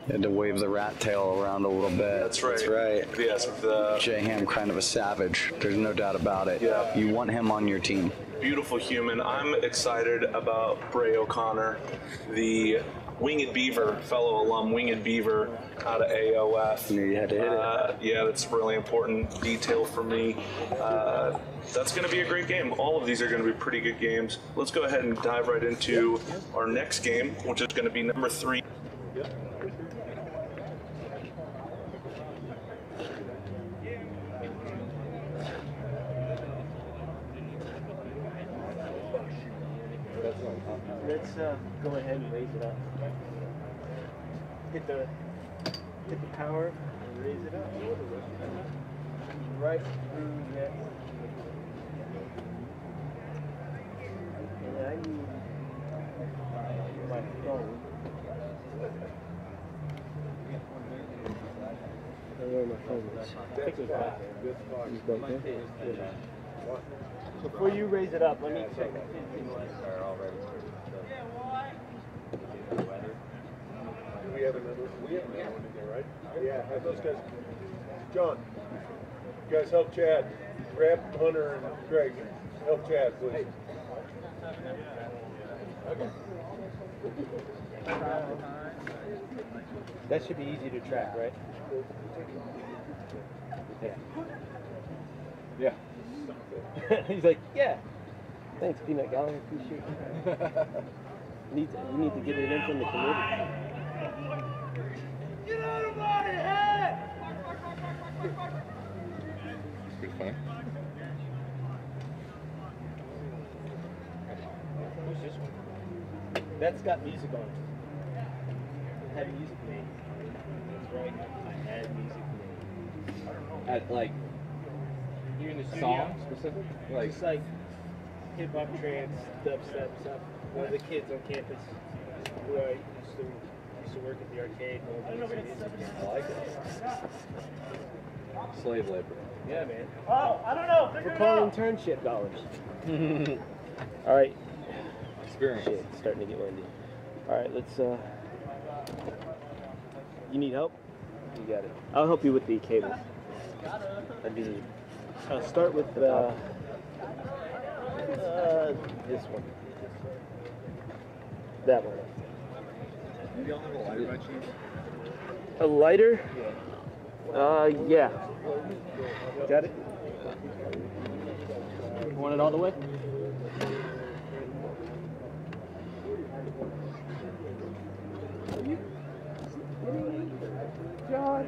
Had to wave the rat tail around a little bit. that's right. That's right. Yes, the J Ham kind of a savage. There's no doubt about it. Yeah. You want him on your team. beautiful human. I'm excited about Bray O'Connor, the Winged Beaver, fellow alum, Winged Beaver out of AOF. Knew you had to hit it. Uh, yeah, that's a really important detail for me. Uh, that's going to be a great game. All of these are going to be pretty good games. Let's go ahead and dive right into our next game, which is going to be number three. Let's uh, go ahead and raise it up. Hit the hit the power and raise it up. Right through that. And I need my phone. I don't know where my phone is. I think it was back there. It's back there? Yeah. Before you raise it up, let me check. We have another, we have another one in there, right? Yeah, have those guys. John, you guys help Chad. Grab Hunter and Greg. Help Chad, please. That should be easy to track, right? Yeah. Yeah. He's like, yeah. Thanks, Peanut Gallery. Appreciate it. need to, you need to get it in from the committee. Who's this one? That's got music on it. I had music made. That's right. I had music made. At like You're in the studio. song specific? Like Just like hip hop, trance, dubstep stuff. One of the kids on campus who I used to used to work at the arcade. I I like it. Slave labor. Yeah, man. Oh, I don't know. We're calling internship dollars. All right. Experience. Shit, it's starting to get windy. All right, let's. uh You need help? You got it. I'll help you with the cables. I do the. I'll start with uh, uh, this one. That one. You don't have a lighter by chance? A lighter? Uh, yeah. Got it? You Want it all the way? All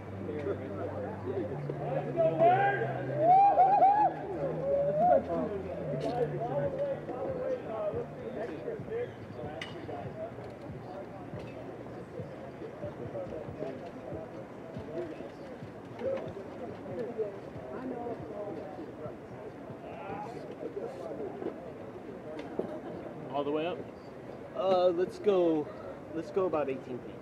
the way up? Uh, let's go. Let's go about 18 feet.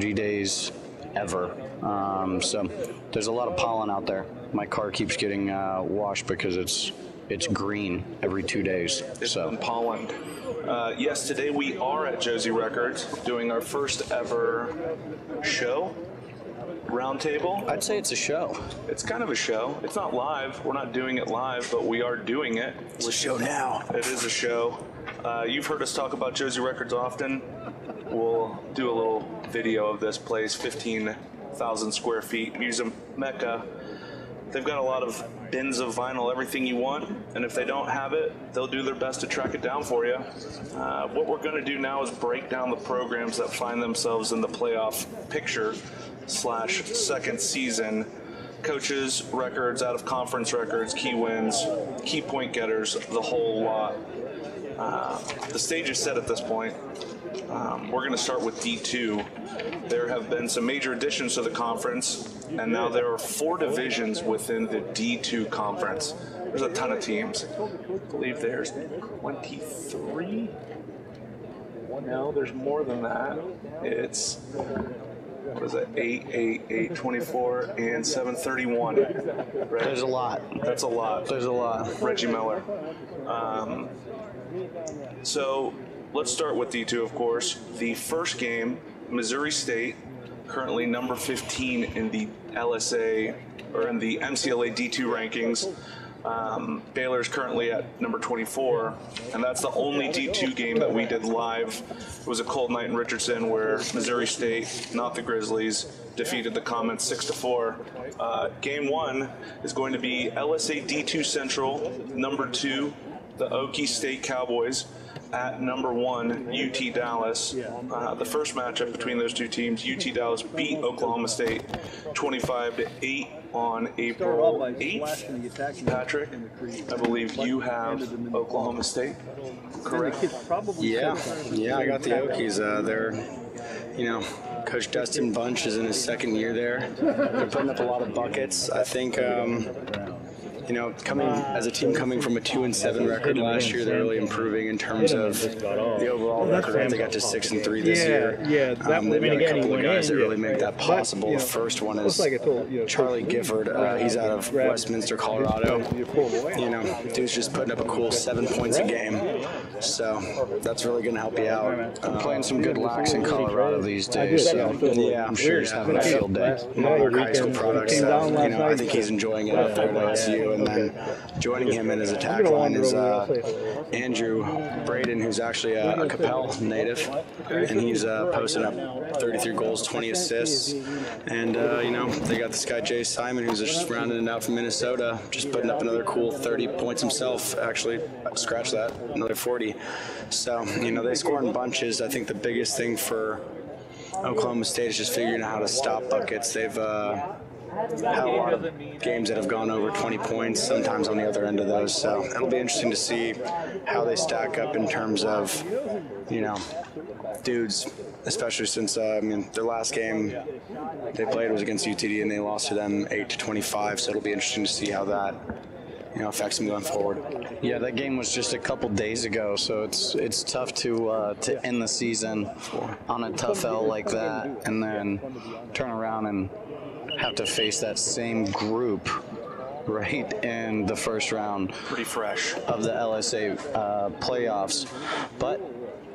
Days ever. Um, so there's a lot of pollen out there. My car keeps getting uh, washed because it's it's green every two days. It's So been pollened. Uh, yes, today we are at Josey Records doing our first ever show roundtable. I'd say it's a show. It's kind of a show. It's not live. We're not doing it live, but we are doing it. It's a show now. It is a show. Uh, you've heard us talk about Josey Records often. We'll do a little video of this place, 15,000 square feet, museum mecca. They've got a lot of bins of vinyl, everything you want, and if they don't have it, they'll do their best to track it down for you. Uh, what we're going to do now is break down the programs that find themselves in the playoff picture slash second season coaches, records, out of conference records, key wins, key point getters, the whole lot. Uh, the stage is set at this point. Um, we're going to start with D2. There have been some major additions to the conference, and now there are four divisions within the D2 conference. There's a ton of teams. I believe there's 23. No, there's more than that. It's what is it? 8, 8, 8, 24, and 731. Right? There's a lot. That's a lot. There's a lot. Reggie Miller. Um, so let's start with D2, of course. The first game, Missouri State, currently number 15 in the LSA or in the MCLA D2 rankings. Um, is currently at number 24, and that's the only D2 game that we did live. It was a cold night in Richardson where Missouri State, not the Grizzlies, defeated the Comets six to four. Uh, game one is going to be LSA D2 Central, number two, the Okie State Cowboys at number one, UT Dallas. Uh, the first matchup between those two teams, UT Dallas beat Oklahoma State 25 to 8 on April 8th. Patrick, I believe you have Oklahoma State, correct? Yeah, yeah, I got the Okies. Uh, they're, you know, Coach Dustin Bunch is in his second year there. They're putting up a lot of buckets. I think, um, you know, coming as a team coming from a two and seven record last year, they're really improving in terms of the overall record. They got to six and three this year. yeah, that- Um, they've got a couple of guys that really make that possible. The first one is like I told, you know, Charlie Gifford. Uh, he's out of Westminster, Colorado. You know, dude's just putting up a cool seven points a game. So that's really going to help you out. I'm Um, playing some good locks in Colorado these days, so yeah, I'm sure he's having a field day. High School products. So, you know, I think he's enjoying it up there at LSU. And then joining him in his attack line is uh, Andrew Braden, who's actually a, a Coppell native, and he's uh, posting up 33 goals, 20 assists. And uh, you know, they got this guy Jay Simon, who's just rounding it out from Minnesota, just putting up another cool 30 points himself. Actually, scratch that, another 40. So you know, they score in bunches. I think the biggest thing for Oklahoma State is just figuring out how to stop buckets. They've uh, had a lot of games that have gone over 20 points, sometimes on the other end of those. So it'll be interesting to see how they stack up in terms of, you know, dudes, especially since uh, I mean their last game they played was against UTD and they lost to them 8 to 25. So it'll be interesting to see how that. You know, affects them going forward. Yeah, that game was just a couple days ago, so it's it's tough to uh, to end the season on a tough L like that, and then turn around and have to face that same group right in the first round Pretty fresh. of the LSA uh, playoffs. But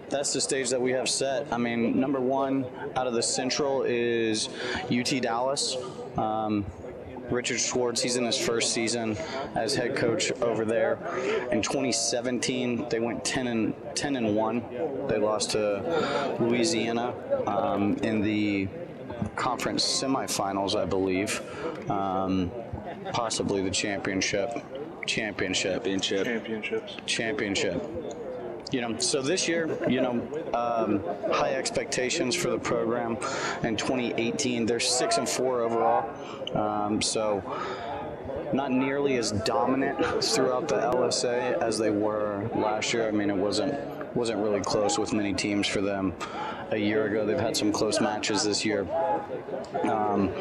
that's the stage that we have set. I mean, number one out of the Central is UT Dallas. Um, Richard Schwartz, he's in his first season as head coach over there. In 2017, they went 10 and 10 and one. They lost to Louisiana um, in the conference semifinals, I believe. Um, possibly the championship. Championship. Championship Championships. championship. You know, so this year, you know, um, high expectations for the program. In 2018, they're six and four overall. Um, so not nearly as dominant throughout the LSA as they were last year. I mean, it wasn't wasn't really close with many teams for them a year ago. They've had some close matches this year. Um,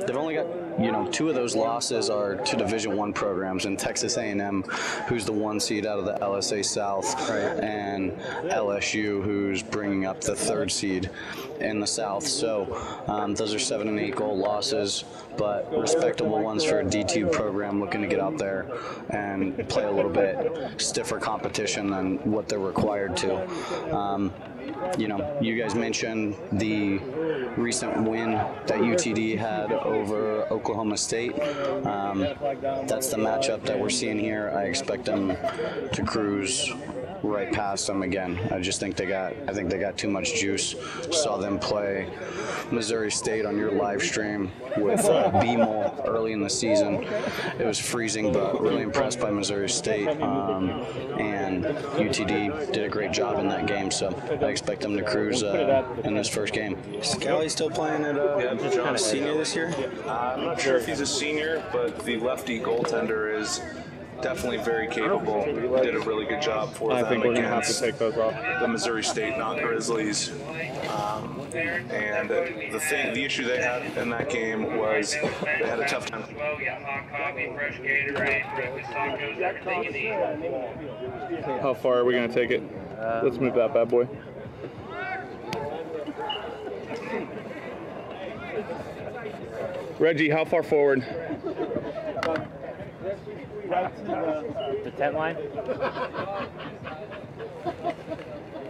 they've only got you know two of those losses are to Division One programs in Texas A&M, who's the one seed out of the LSA South, and LSU, who's bringing up the third seed in the South. So um, those are seven and eight goal losses, but respectable ones for a D2 program looking to get out there and play a little bit stiffer competition than what they're required to. Um, you know, you guys mentioned the recent win that UTD had over Oklahoma State. Um, that's the matchup that we're seeing here. I expect them to cruise right past them again. I just think they got I think they got too much juice. Saw them play Missouri State on your live stream with uh, BMOL early in the season. It was freezing, but really impressed by Missouri State. Um, and UTD did a great job in that game, so I expect them to cruise uh, in this first game. Is Callie still playing at uh, senior this year? I'm not sure if he's a senior, but the lefty goaltender is definitely very capable. Did a really good job for I them think we're gonna have to take those off. the Missouri State not Grizzlies. Um, and the thing, the issue they had in that game was they had a tough time. Well, got hot coffee, fresh Gatorade, breakfast tacos, everything you need. How far are we gonna take it? Let's move that bad boy. Reggie, how far forward? The tent line?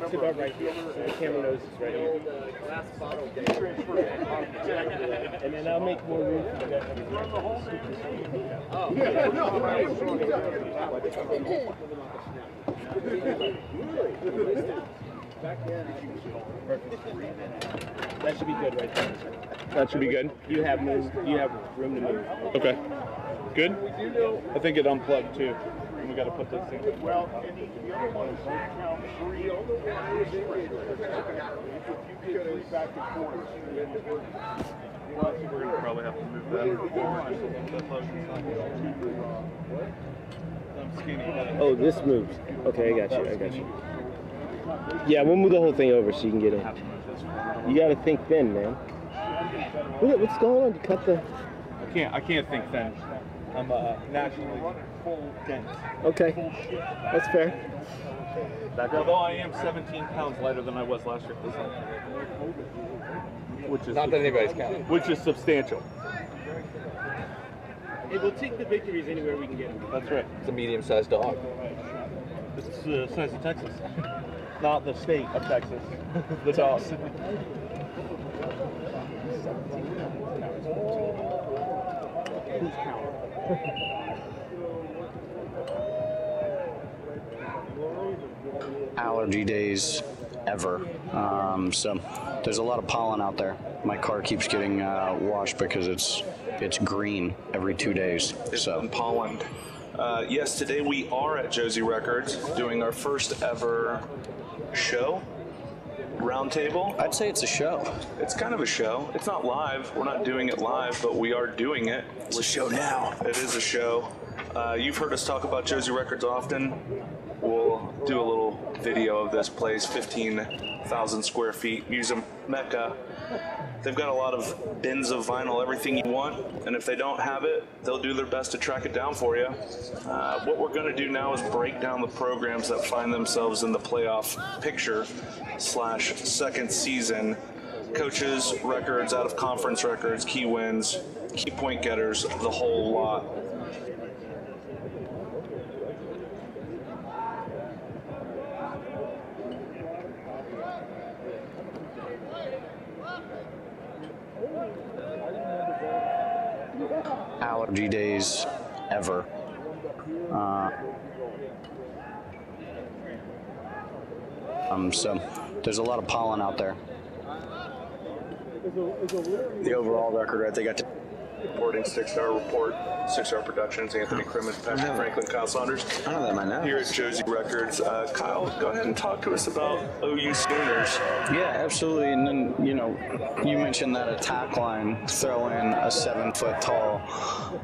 It's about right here. So The camera knows it's right here. And then I'll make more room for you guys. That should be good right there. That should be good. You have move, you have room to move. Okay. Good? I think it unplugged too. And we gotta put this thing. Well, we're gonna probably have to move that. I'm skinny. Oh, this moves. Okay, I got you. I got you. Yeah, we'll move the whole thing over so you can get in. You got to think thin, man. What, what's going on? You cut the. I can't. I can't think thin. I'm uh, naturally dense. Okay, that's fair. Although I am 17 pounds lighter than I was last year, this time. which is Not that anybody's counting. which is substantial. Hey, we'll take the victories anywhere we can get them. That's right. It's a medium-sized dog. It's the size of Texas, not the state of Texas. the dog. allergy days ever. Um, so there's a lot of pollen out there. My car keeps getting uh, washed because it's it's green every two days. So in Polland. Uh, yes, today we are at Josey Records doing our first ever show, roundtable. I'd say it's a show. It's kind of a show. It's not live. We're not doing it live, but we are doing it. It's a show now. It is a show. Uh, you've heard us talk about Josey Records often. We'll do a little video of this place, 15,000 square feet, museum mecca. They've got a lot of bins of vinyl, everything you want, and if they don't have it, they'll do their best to track it down for you. Uh, what we're going to do now is break down the programs that find themselves in the playoff picture slash second season. Coaches, records, out of conference records, key wins, key point getters, the whole lot. Allergy days ever. Uh, um, so there's a lot of pollen out there. The overall record, right? They got reporting Stick Star Report, Stick Star Productions, Anthony Crimmon, Patrick Franklin, Kyle Saunders. I don't know that my name. Here at Josey Records. Uh, Kyle, go ahead and talk to us about OU Sooners. Yeah, absolutely. And then, you know, you mentioned that attack line, throw in a seven foot tall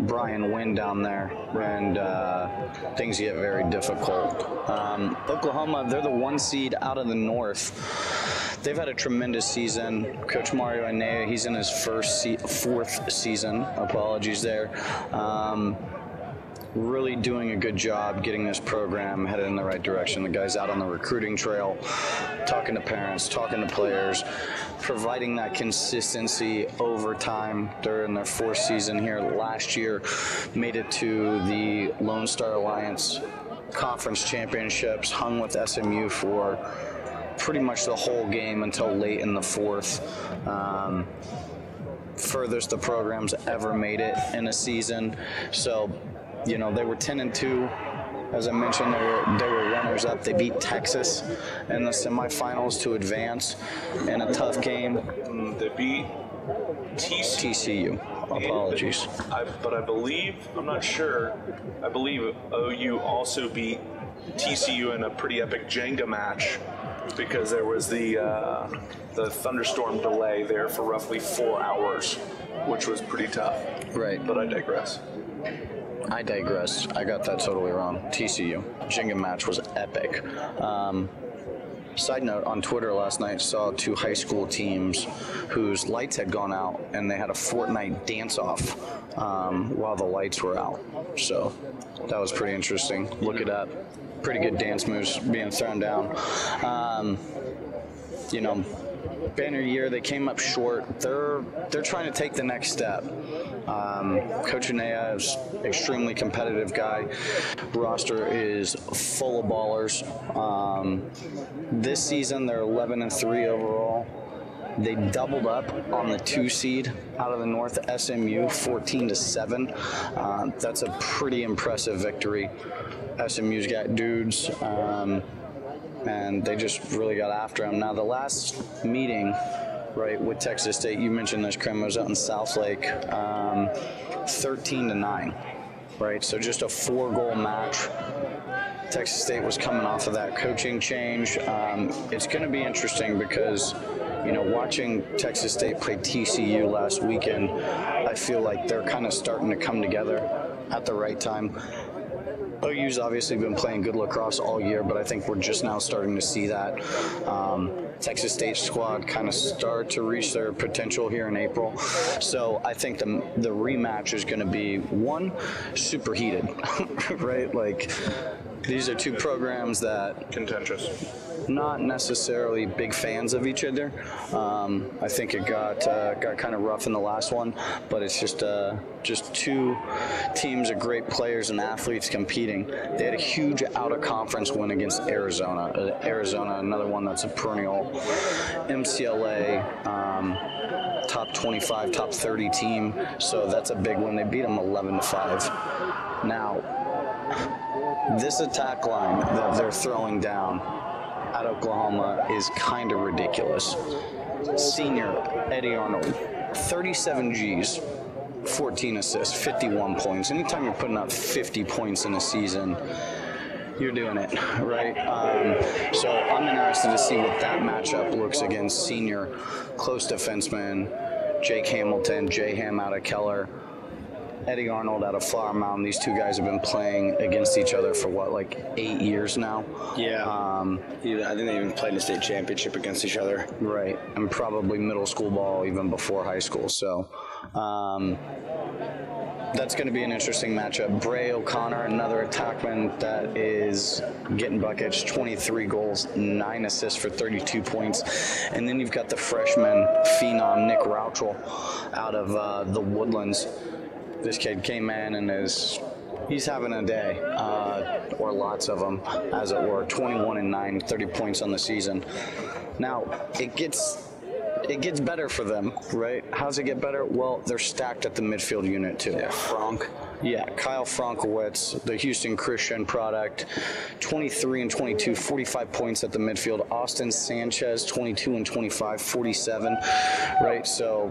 Brian Wynn down there, and uh, things get very difficult. Um, Oklahoma, they're the one seed out of the North. They've had a tremendous season. Coach Mario Anea, he's in his first se- fourth season. Apologies there. Um, really doing a good job getting this program headed in the right direction. The guys out on the recruiting trail, talking to parents, talking to players, providing that consistency over time. They're in their fourth season here. Last year, made it to the Lone Star Alliance Conference Championships, hung with SMU for pretty much the whole game until late in the fourth. Um, furthest the program's ever made it in a season. So, you know, they were 10 and 2. As I mentioned, they were, they were runners up. They beat Texas in the semifinals to advance in a tough game. They beat TC. TCU. Apologies. I, but I believe, I'm not sure, I believe OU also beat TCU in a pretty epic Jenga match because there was the uh, the thunderstorm delay there for roughly four hours, which was pretty tough. Right. But I digress. I digress. I got that totally wrong. TCU. Jenga match was epic. Um, side note on Twitter last night, saw two high school teams whose lights had gone out and they had a Fortnite dance off um, while the lights were out. So that was pretty interesting. Look it up. Pretty good dance moves being thrown down. Um, you know, banner year. They came up short. They're they're trying to take the next step. Um, Coach Anea is extremely competitive guy. Roster is full of ballers. Um, this season they're 11 and three overall. They doubled up on the two seed out of the North SMU, 14 to seven. Um, that's a pretty impressive victory. SMU's got dudes. Um, and they just really got after him. Now, the last meeting, right, with Texas State, you mentioned this, Krim, was out in South Lake, um, 13 to 9, right? So just a four goal match. Texas State was coming off of that coaching change. Um, it's going to be interesting because, you know, watching Texas State play TCU last weekend, I feel like they're kind of starting to come together at the right time. OU's obviously been playing good lacrosse all year, but I think we're just now starting to see that. Um, Texas State squad kind of start to reach their potential here in April. So I think the, the rematch is going to be one, super heated, right? Like these are two programs that Contentious. not necessarily big fans of each other. Um, I think it got uh, got kind of rough in the last one, but it's just uh, just two teams of great players and athletes competing. They had a huge out of conference win against Arizona. Uh, Arizona, another one that's a perennial MCLA. Um, top 25, top 30 team, so that's a big one. They beat them 11 to 5. Now, this attack line that they're throwing down at Oklahoma is kind of ridiculous. Senior Eddie Arnold, 37 G's, 14 assists, 51 points. Anytime you're putting up 50 points in a season, you're doing it, right? Um, so I'm interested to see what that matchup looks against senior close defenseman Jake Hamilton, Jay Ham out of Keller. Eddie Arnold out of Flower Mound. These two guys have been playing against each other for what, like eight years now? Yeah. Um, Even, I think they even played in a state championship against each other. right. And probably middle school ball even before high school. So um, that's going to be an interesting matchup. Bray O'Connor, another attackman that is getting buckets, 23 goals, 9 assists for 32 points. And then you've got the freshman phenom, Nick Rauchel, out of uh, the Woodlands. This kid came in and is he's having a day, uh, or lots of them, as it were. 21 and 9, 30 points on the season. Now, it gets it gets better for them, right? How's it get better? Well, they're stacked at the midfield unit too. Yeah, Frank. Yeah, Kyle Frankowitz, the Houston Christian product, 23 and 22, 45 points at the midfield. Austin Sanchez, 22 and 25, 47. Right, so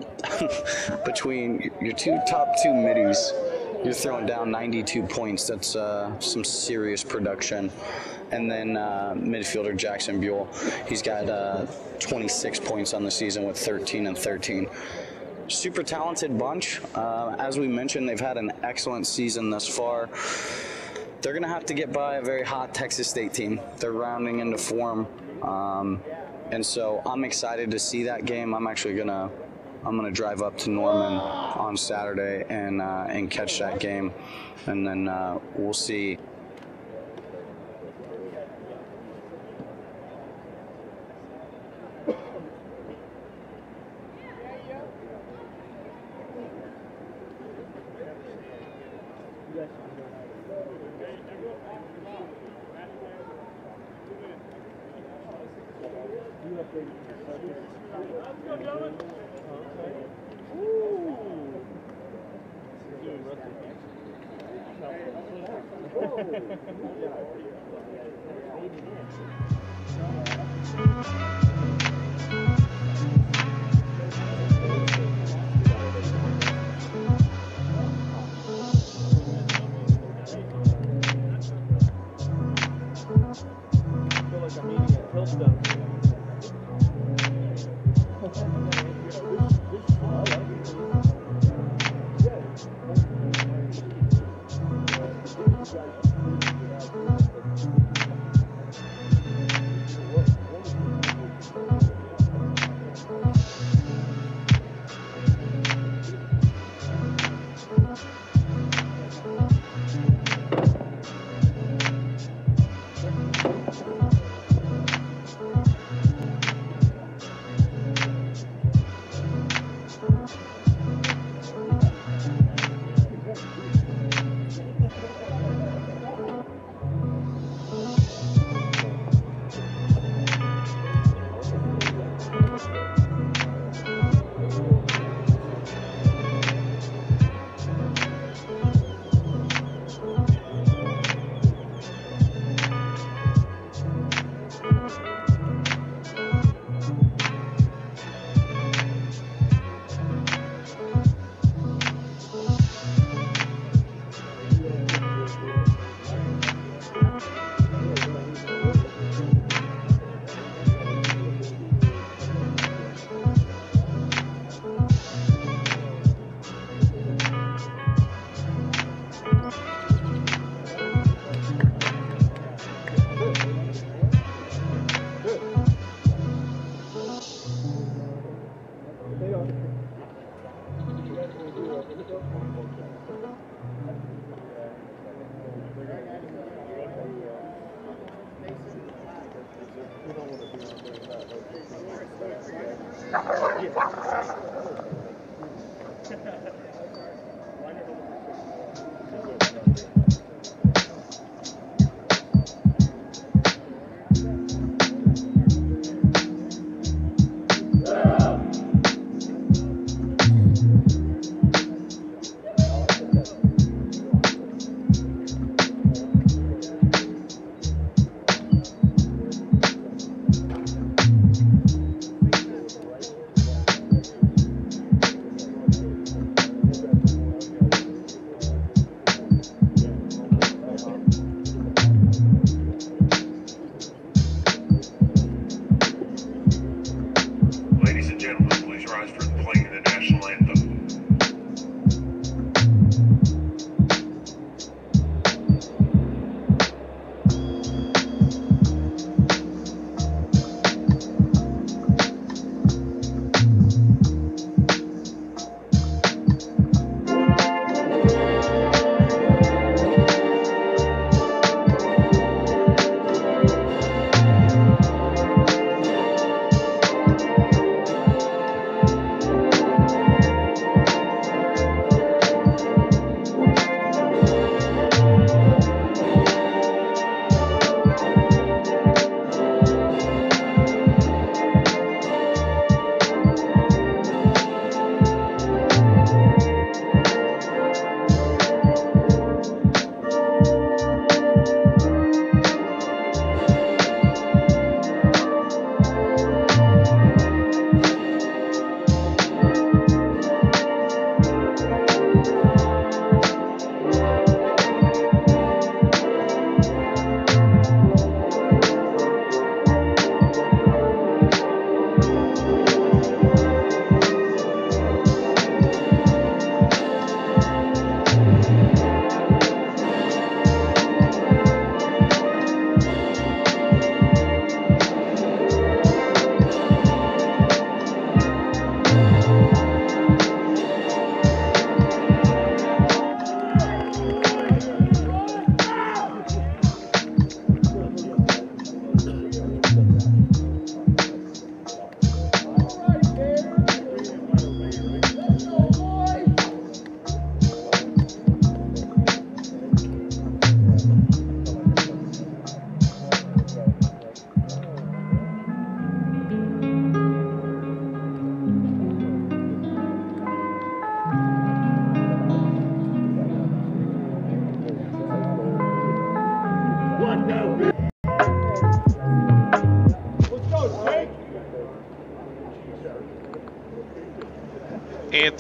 between your two top two middies, you're throwing down 92 points. That's uh, some serious production. And then uh, midfielder Jackson Buell, he's got uh, 26 points on the season with 13 and 13 super talented bunch. Uh, as we mentioned, they've had an excellent season thus far. They're going to have to get by a very hot Texas State team. They're rounding into form. Um, and so I'm excited to see that game. I'm actually going to. I'm gonna drive up to Norman on Saturday and uh, and catch that game, and then uh, we'll see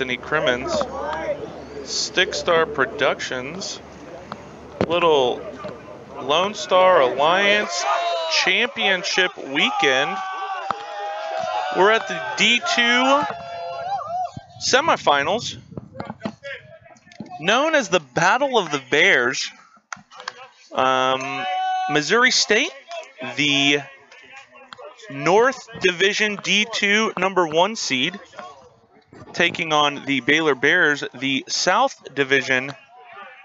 Anthony Crimmon. Stickstar Productions. Little Lone Star Alliance Championship weekend. We're at the D2 semifinals, known as the Battle of the Bears. Um, Missouri State, the North Division D2 number one seed, taking on the Baylor Bears, the South Division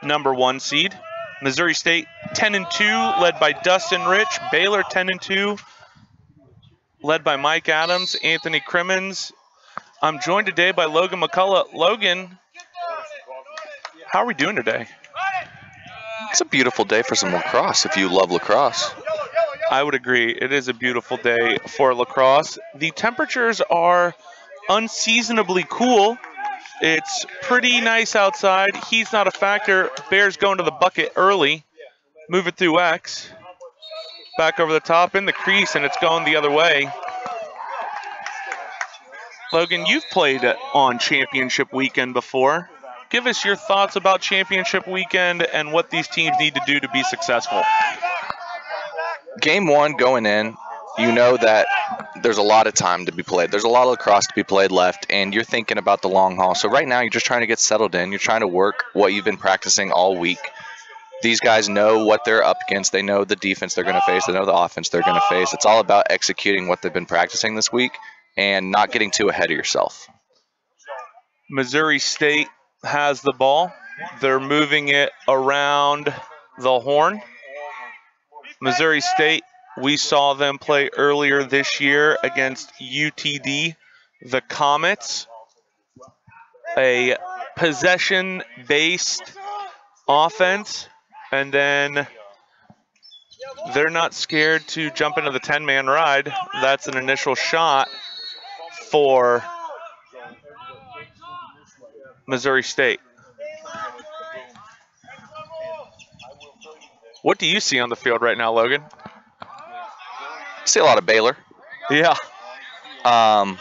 number one seed. Missouri State 10 and 2, led by Dustin Rich. Baylor 10 and 2, led by Mike Adams, Anthony Crimmon. I'm joined today by Logan McCullough. Logan, how are we doing today? It's a beautiful day for some lacrosse if you love lacrosse. I would agree. It is a beautiful day for lacrosse. The temperatures are unseasonably cool. It's pretty nice outside. He's not a factor. Bears going to the bucket early. Move it through X. Back over the top in the crease, and it's going the other way. Logan, you've played on championship weekend before. Give us your thoughts about championship weekend and what these teams need to do to be successful. Game one going in, you know that there's a lot of time to be played. There's a lot of lacrosse to be played left, and you're thinking about the long haul. So right now, you're just trying to get settled in. You're trying to work what you've been practicing all week. These guys know what they're up against. They know the defense they're going to face. They know the offense they're going to face. It's all about executing what they've been practicing this week and not getting too ahead of yourself. Missouri State has the ball. They're moving it around the horn. Missouri State, we saw them play earlier this year against UTD, the Comets. A possession based offense, and then they're not scared to jump into the 10 man ride. That's an initial shot for Missouri State. What do you see on the field right now, Logan? See a lot of Baylor. Yeah. Um,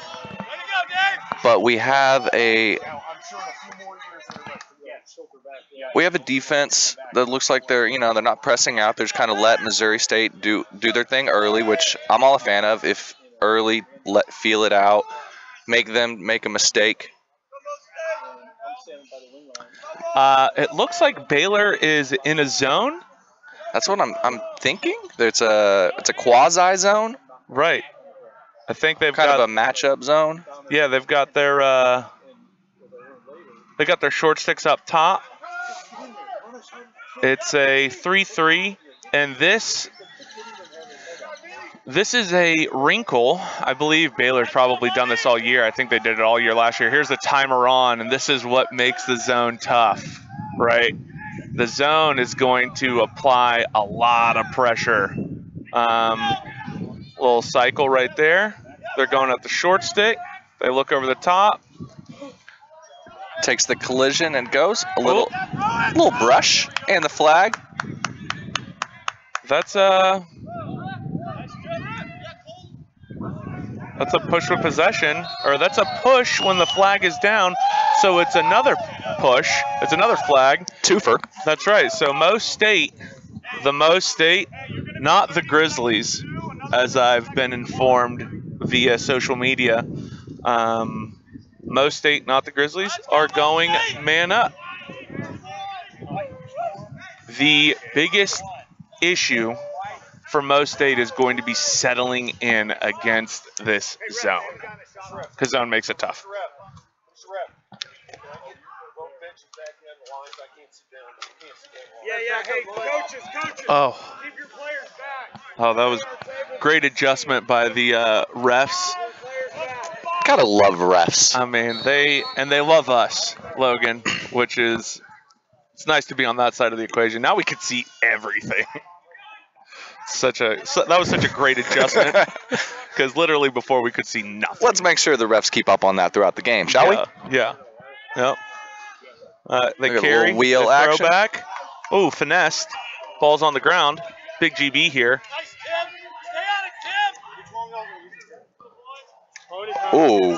but we have a we have a defense that looks like they're you know they're not pressing out. They're just kind of let Missouri State do do their thing early, which I'm all a fan of. If early, let feel it out, make them make a mistake. Uh, it looks like Baylor is in a zone. That's what I'm I'm thinking. It's a it's a quasi zone. Right. I think they've kind got of a matchup zone. Yeah, they've got their uh, they got their short sticks up top. It's a three-three, and this this is a wrinkle. I believe Baylor's probably done this all year. I think they did it all year last year. Here's the timer on, and this is what makes the zone tough, right? The zone is going to apply a lot of pressure. Um, little cycle right there. They're going at the short stick. They look over the top. Takes the collision and goes a little, little brush and the flag. That's a that's a push with possession, or that's a push when the flag is down. So it's another push. It's another flag. Twofer. That's right. So Mo State, the Mo State, not the Grizzlies, as I've been informed via social media. Um, Mo State, not the Grizzlies, are going man up. The biggest issue for Mo State is going to be settling in against this zone because zone makes it tough. Yeah, yeah. Hey, coaches, coaches. Oh. Keep your players back. Oh, that was great adjustment by the uh, refs. Gotta love refs. I mean, they and they love us, Logan, which is it's nice to be on that side of the equation. Now we can see everything. Such a so, that was such a great adjustment because literally before we could see nothing. Let's make sure the refs keep up on that throughout the game, shall yeah, we? Yeah. Yep. Uh, they Look a carry little wheel the action. throwback. Oh, finessed. Ball's on the ground. Big GB here. Ooh.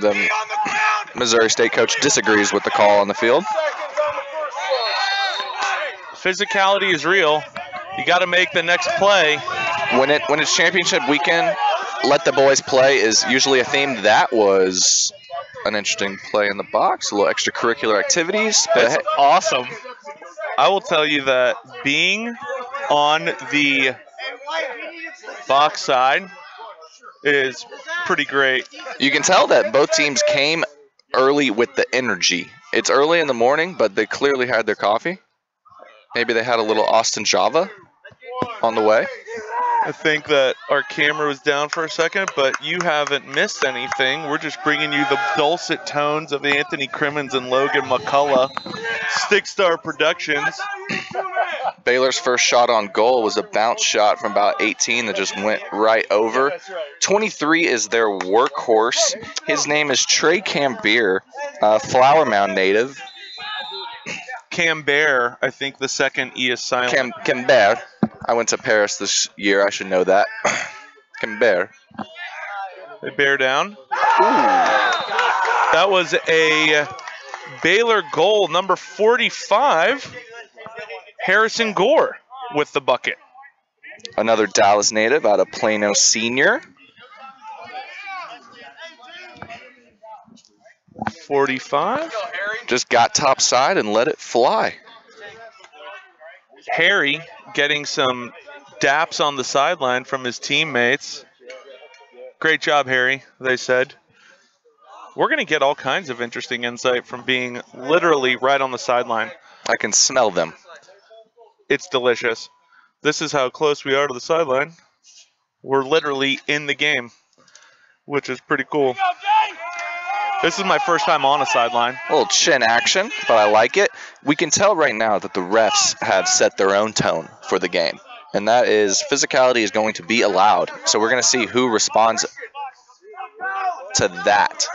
the Missouri State coach disagrees with the call on the field. Physicality is real. You got to make the next play. When it when it's championship weekend, let the boys play is usually a theme. That was an interesting play in the box, a little extracurricular activities. But That's hey, awesome. I will tell you that being on the box side is pretty great. you can tell that both teams came early with the energy. It's early in the morning, but they clearly had their coffee. Maybe they had a little Austin Java on the way. I think that our camera was down for a second, but you haven't missed anything. We're just bringing you the dulcet tones of Anthony Crimmon and Logan McCullough. Stick Star Productions. Baylor's first shot on goal was a bounce shot from about 18 that just went right over. 23 is their workhorse. His name is Trey Cambier, a Flower Mound native. Camber, I think the second E is silent. Cam Camber. I went to Paris this year. I should know that. Camber. They bear down. That was a Baylor goal, number 45. Harrison Gore with the bucket. Another Dallas native out of Plano Senior. 45. Just got top side and let it fly. Harry getting some daps on the sideline from his teammates. Great job, Harry, they said. We're going to get all kinds of interesting insight from being literally right on the sideline. I can smell them. It's delicious. This is how close we are to the sideline. We're literally in the game, which is pretty cool. This is my first time on a sideline. A little chin action, but I like it. We can tell right now that the refs have set their own tone for the game, and that is physicality is going to be allowed. So we're going to see who responds to that.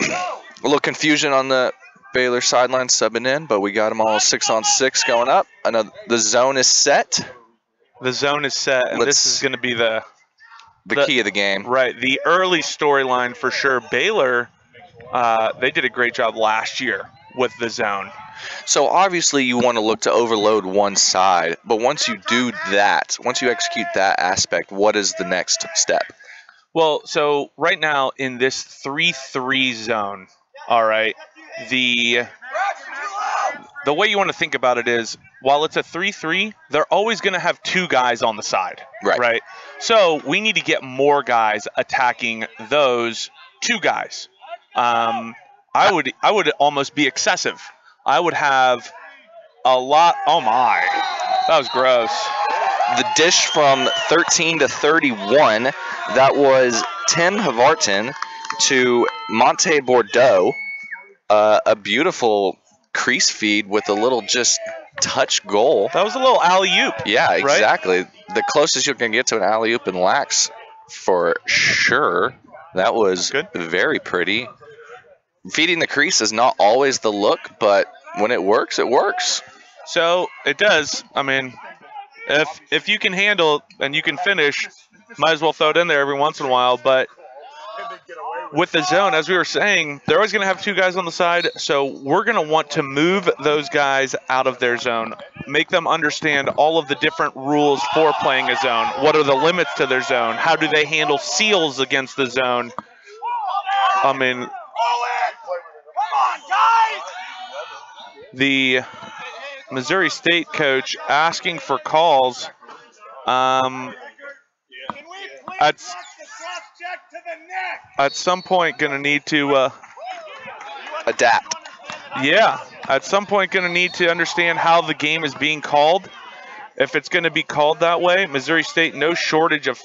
A little confusion on the Baylor sideline subbing in, but we got them all six on six going up. Another, the zone is set. The zone is set, and Let's- this is going to be the The, The- key of the game. Right. The early storyline for sure. Baylor, uh, they did a great job last year with the zone. So obviously you want to look to overload one side, but once you do that, once you execute that aspect, what is the next step? Well, so right now in this 3 3 zone, all right, the. The way you want to think about it is while it's a 3 3, they're always going to have two guys on the side. Right. Right. So we need to get more guys attacking those two guys. Um, I would I would almost be excessive. I would have a lot. Oh my, that was gross. The dish from 13 to 31, that was Tim Havarton to Monte Bordeaux. Uh, a beautiful crease feed with a little just touch goal. That was a little alley oop. Yeah, exactly. The closest you can get to an alley oop in lax for sure. That was Good. very pretty. Feeding the crease is not always the look, but when it works, it works. So it does. I mean, if if you can handle and you can finish, might as well throw it in there every once in a while. But with the zone, as we were saying, they're always going to have two guys on the side. So we're going to want to move those guys out of their zone, make them understand all of the different rules for playing a zone. What are the limits to their zone? How do they handle seals against the zone? I mean, the Missouri State coach asking for calls. Um, at, at some point, going to need to, uh, Adapt. yeah, at some point, going to need to understand how the game is being called. If it's going to be called that way, Missouri State, no shortage of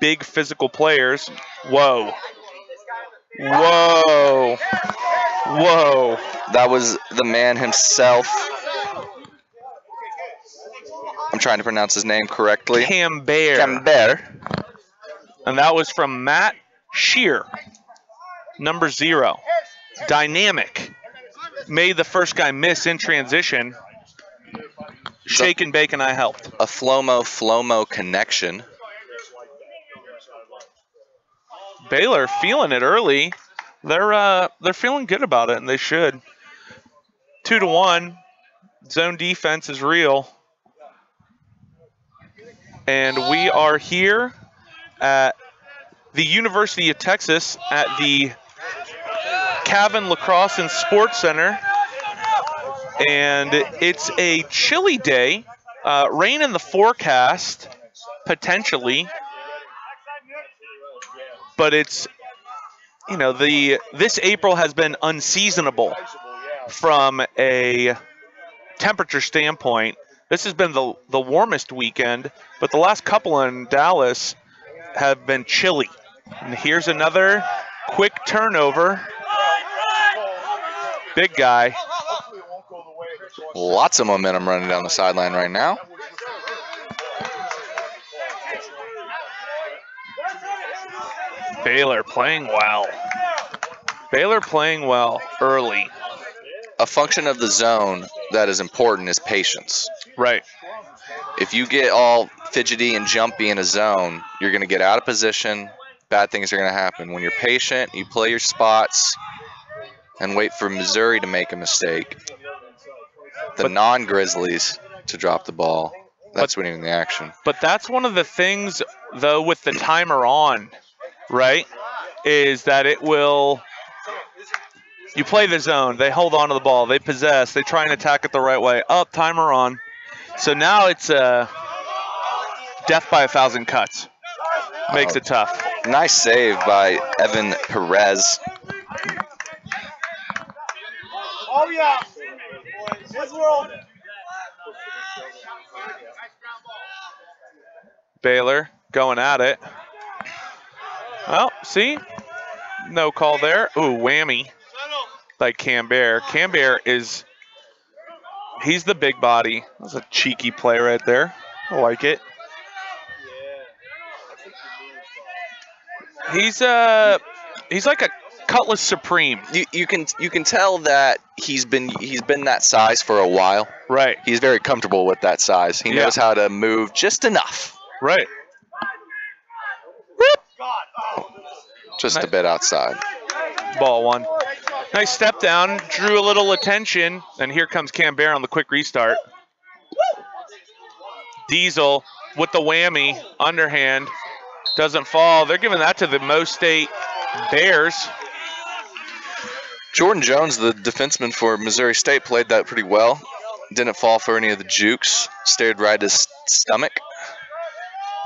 big physical players. Whoa. Whoa. Whoa. That was the man himself. I'm trying to pronounce his name correctly. Camber. Camber. And that was from Matt Shear, number zero. Dynamic. Made the first guy miss in transition. Shake and bake and I helped. A Flomo Flomo connection. Baylor feeling it early. They're uh, they're feeling good about it, and they should. Two to one. Zone defense is real. And we are here at the University of Texas at the Cavan Lacrosse and Sports Center. And it's a chilly day. Uh, rain in the forecast, potentially. But it's, you know, the this April has been unseasonable from a temperature standpoint. This has been the, the warmest weekend, but the last couple in Dallas have been chilly. And here's another quick turnover. Big guy. Lots of momentum running down the sideline right now. Baylor playing well. Baylor playing well early. A function of the zone that is important is patience. Right. If you get all fidgety and jumpy in a zone, you're going to get out of position. Bad things are going to happen. When you're patient, you play your spots and wait for Missouri to make a mistake. The non Grizzlies to drop the ball. That's winning the action. But that's one of the things, though, with the timer on, right? Is that it will. You play the zone. They hold on to the ball. They possess. They try and attack it the right way. Up, timer on. So now it's uh, death by a thousand cuts. Makes it tough. Nice save by Evan Perez. Oh yeah. Let's roll. Baylor going at it. Well, see? No call there. Ooh, whammy by Camber. Camber is, he's the big body. That's a cheeky play right there. I like it. He's uh, he's like a Cutlass Supreme. You, you can you can tell that he's been he's been that size for a while. Right. He's very comfortable with that size. He Yeah. knows how to move just enough, Right. just a bit outside. Ball one. Nice step down, drew a little attention, and here comes Camber on the quick restart. Diesel with the whammy, underhand, doesn't fall. They're giving that to the Mo State Bears. Jordan Jones, the defenseman for Missouri State, played that pretty well. Didn't fall for any of the jukes. Stared right at his stomach.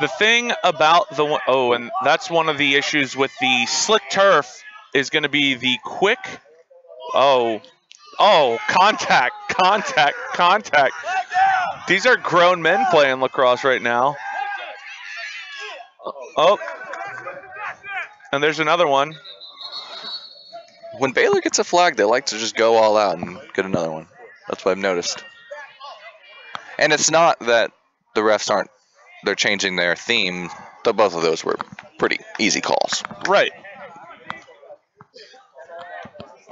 The thing about the oh, and that's one of the issues with the slick turf is going to be the quick. Oh, oh, contact, contact, contact. These are grown men playing lacrosse right now. Oh, and there's another one. When Baylor gets a flag, they like to just go all out and get another one. That's what I've noticed. And it's not that the refs aren't they're changing their theme. Though both of those were pretty easy calls. Right.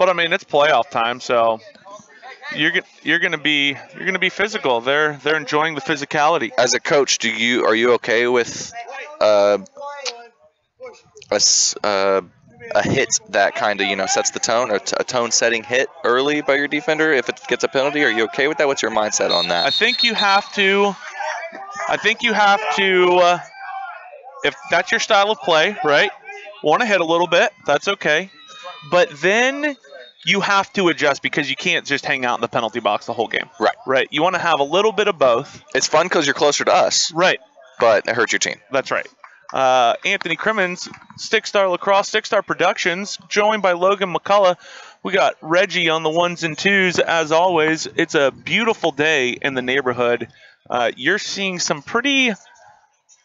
But I mean, it's playoff time, so you're you're gonna be you're gonna be physical. They're they're enjoying the physicality. As a coach, do you are you okay with uh, a uh, a hit that kind of you know sets the tone, or t- a tone setting hit early by your defender if it gets a penalty? Are you okay with that? What's your mindset on that? I think you have to. I think you have to. Uh, if that's your style of play, right? Want to hit a little bit? That's okay. But then you have to adjust because you can't just hang out in the penalty box the whole game. Right. Right. You want to have a little bit of both. It's fun because you're closer to us, Right. but it hurts your team. That's right. Uh, Anthony Crimmon, Stick Star Lacrosse, Stick Star Productions, joined by Logan McCullough. We got Reggie on the ones and twos as always. It's a beautiful day in the neighborhood. Uh, you're seeing some pretty,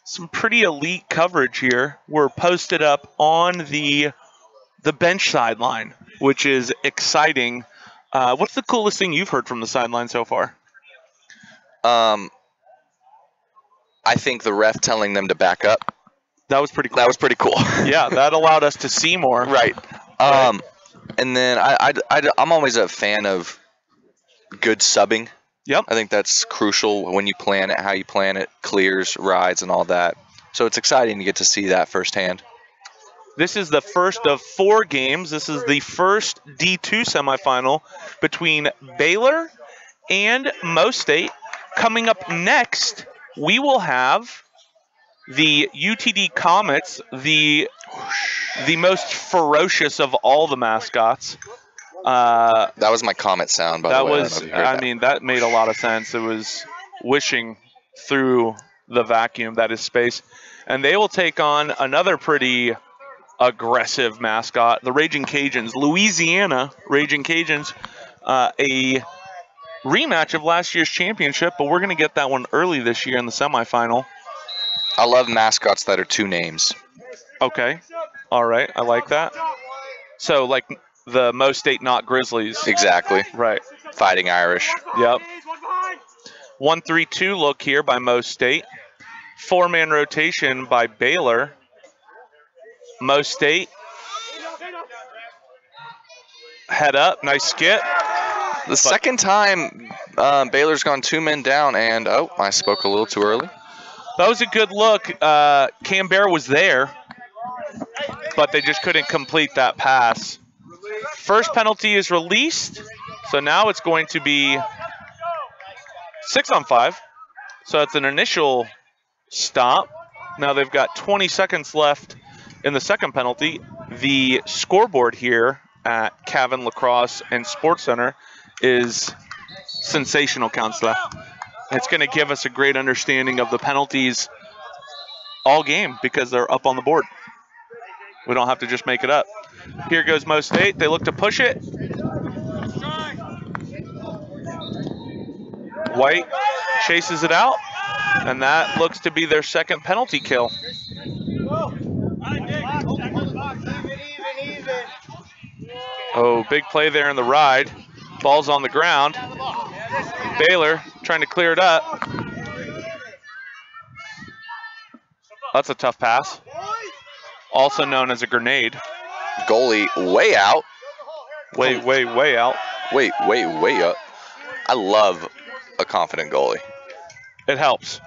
some pretty elite coverage here. We're posted up on the the bench sideline, which is exciting. Uh, what's the coolest thing you've heard from the sideline so far? Um, I think the ref telling them to back up That was pretty cool. that was pretty cool. yeah, that allowed us to see more. right. Um, and then I, I, I, I'm always a fan of good subbing. Yep. I think that's crucial when you plan it, how you plan it, clears, rides, and all that. So it's exciting to get to see that firsthand. This is the first of four games. This is the first D2 semifinal between Baylor and Mo State. Coming up next, we will have the UTD Comets, the the most ferocious of all the mascots. Uh, That was my comet sound, by that the way. I was, know if you heard I that. mean, that made a lot of sense. It was wishing through the vacuum that is space. And they will take on another pretty aggressive mascot, the Raging Cajuns, Louisiana Raging Cajuns, uh, a rematch of last year's championship, but we're going to get that one early this year in the semifinal. I love mascots that are two names. Okay. All right. I like that. So, like the Mo State Not Grizzlies. Exactly. Right. Fighting Irish. Yep. One three two look here by Mo State. Four man rotation by Baylor. Mo State. Head up, nice skip. The second time um, Baylor's gone two men down, and oh, I spoke a little too early. That was a good look. Uh, was there, but they just couldn't complete that pass. First penalty is released, so now it's going to be six on five. So it's an initial stop. Now they've got 20 seconds left in the second penalty. The scoreboard here at Cavan Lacrosse and Sports Center is sensational, counselor. It's going to give us a great understanding of the penalties all game because they're up on the board. We don't have to just make it up. Here goes Mo State. They look to push it. White chases it out, and that looks to be their second penalty kill. Oh, big play there in the ride. Ball's on the ground. Baylor trying to clear it up. That's a tough pass. Also known as a grenade. Goalie way out. Way, way, way out. Wait, wait, way up. I love a confident goalie. It helps.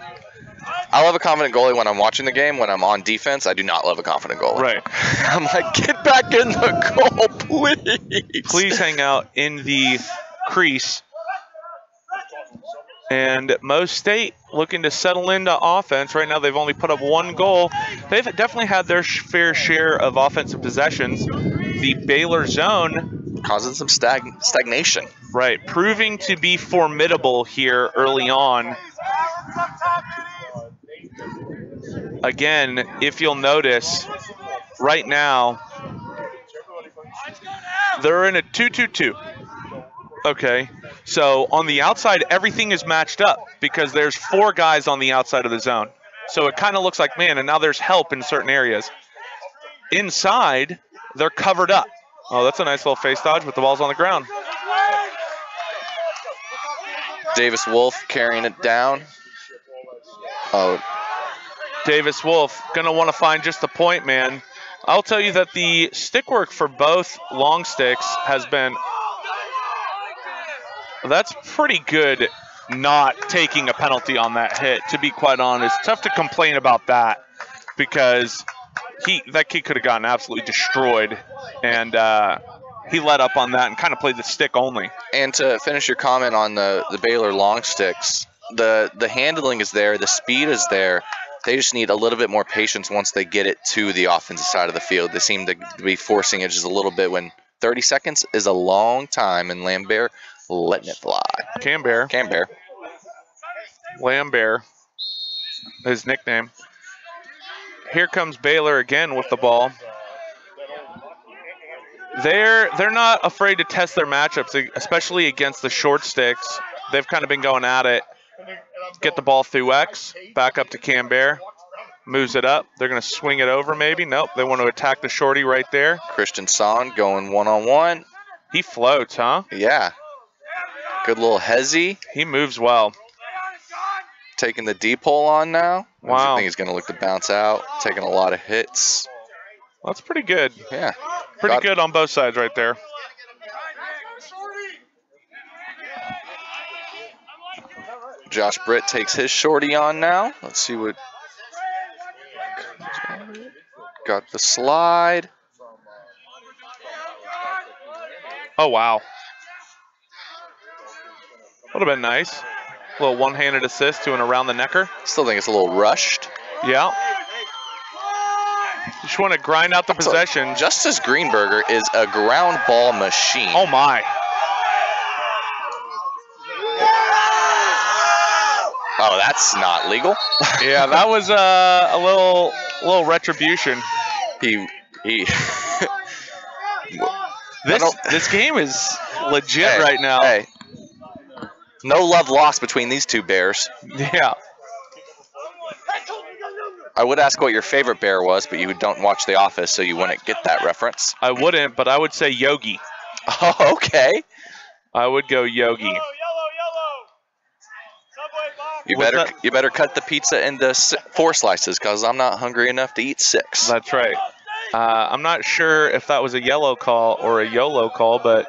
I love a confident goalie when I'm watching the game. When I'm on defense, I do not love a confident goalie. Right. I'm like, get back in the goal, please. Please hang out in the crease. And Mo State looking to settle into offense. Right now, they've only put up one goal. They've definitely had their fair share of offensive possessions. The Baylor zone, Causing some stag- stagnation. right, proving to be formidable here early on. Again, if you'll notice, right now, they're in a 2 2 2. Okay. So on the outside, everything is matched up because there's four guys on the outside of the zone. So it kind of looks like man, and now there's help in certain areas. Inside, they're covered up. Oh, that's a nice little face dodge, but the ball's on the ground. Davis Wolf carrying it down. Oh, Davis Wolf gonna want to find just the point, man. I'll tell you that the stick work for both long sticks has been. That's pretty good. Not taking a penalty on that hit, to be quite honest. Tough to complain about that because he that kid could have gotten absolutely destroyed, and uh, he let up on that and kind of played the stick only. and to finish your comment on the, the Baylor long sticks, the the handling is there, the speed is there. They just need a little bit more patience once they get it to the offensive side of the field. They seem to be forcing it just a little bit when 30 seconds is a long time, and Lambert letting it fly. Canberra. Canberra. Lambert, his nickname. Here comes Baylor again with the ball. They're they're not afraid to test their matchups, especially against the short sticks. They've kind of been going at it. Get the ball through X, back up to Canberra, moves it up. They're going to swing it over, maybe. Nope, they want to attack the shorty right there. Christian Son going one on one. He floats, huh? Yeah. Good little hezzy. He moves well. Taking the deep hole on now. Wow. I think he's going to look to bounce out. Taking a lot of hits. That's pretty good. Yeah. Pretty Got- good on both sides right there. Josh Britt takes his shorty on now. Let's see what got the slide. Oh, wow. Would have been nice. A little one handed assist to an around the necker. Still think it's a little rushed. Yeah. Just want to grind out the possession. Justice Greenberger is a ground ball machine. Oh, my. Oh, that's not legal. Yeah, that was uh, a little little retribution. he he. This this game is legit Hey, right now. Hey, no love lost between these two bears. Yeah. I would ask what your favorite bear was, but you don't watch The Office, so you wouldn't get that reference. I wouldn't, but I would say Yogi. Oh, okay. I would go Yogi. You What's better that? you better cut the pizza into four slices, cause I'm not hungry enough to eat six. That's right. Uh, I'm not sure if that was a yellow call or a YOLO call, but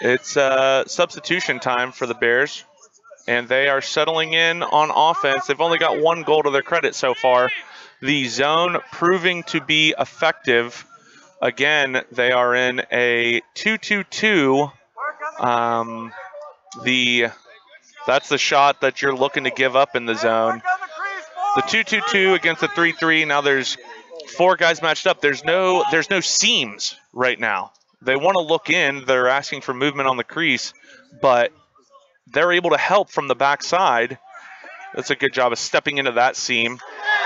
it's uh, substitution time for the Bears, and they are settling in on offense. They've only got one goal to their credit so far. The zone proving to be effective. Again, they are in a 2-2-2. Um, the that's the shot that you're looking to give up in the zone. The 2-2-2 against the 3-3. Now there's four guys matched up. There's no there's no seams right now. They want to look in. They're asking for movement on the crease, but they're able to help from the backside. That's a good job of stepping into that seam.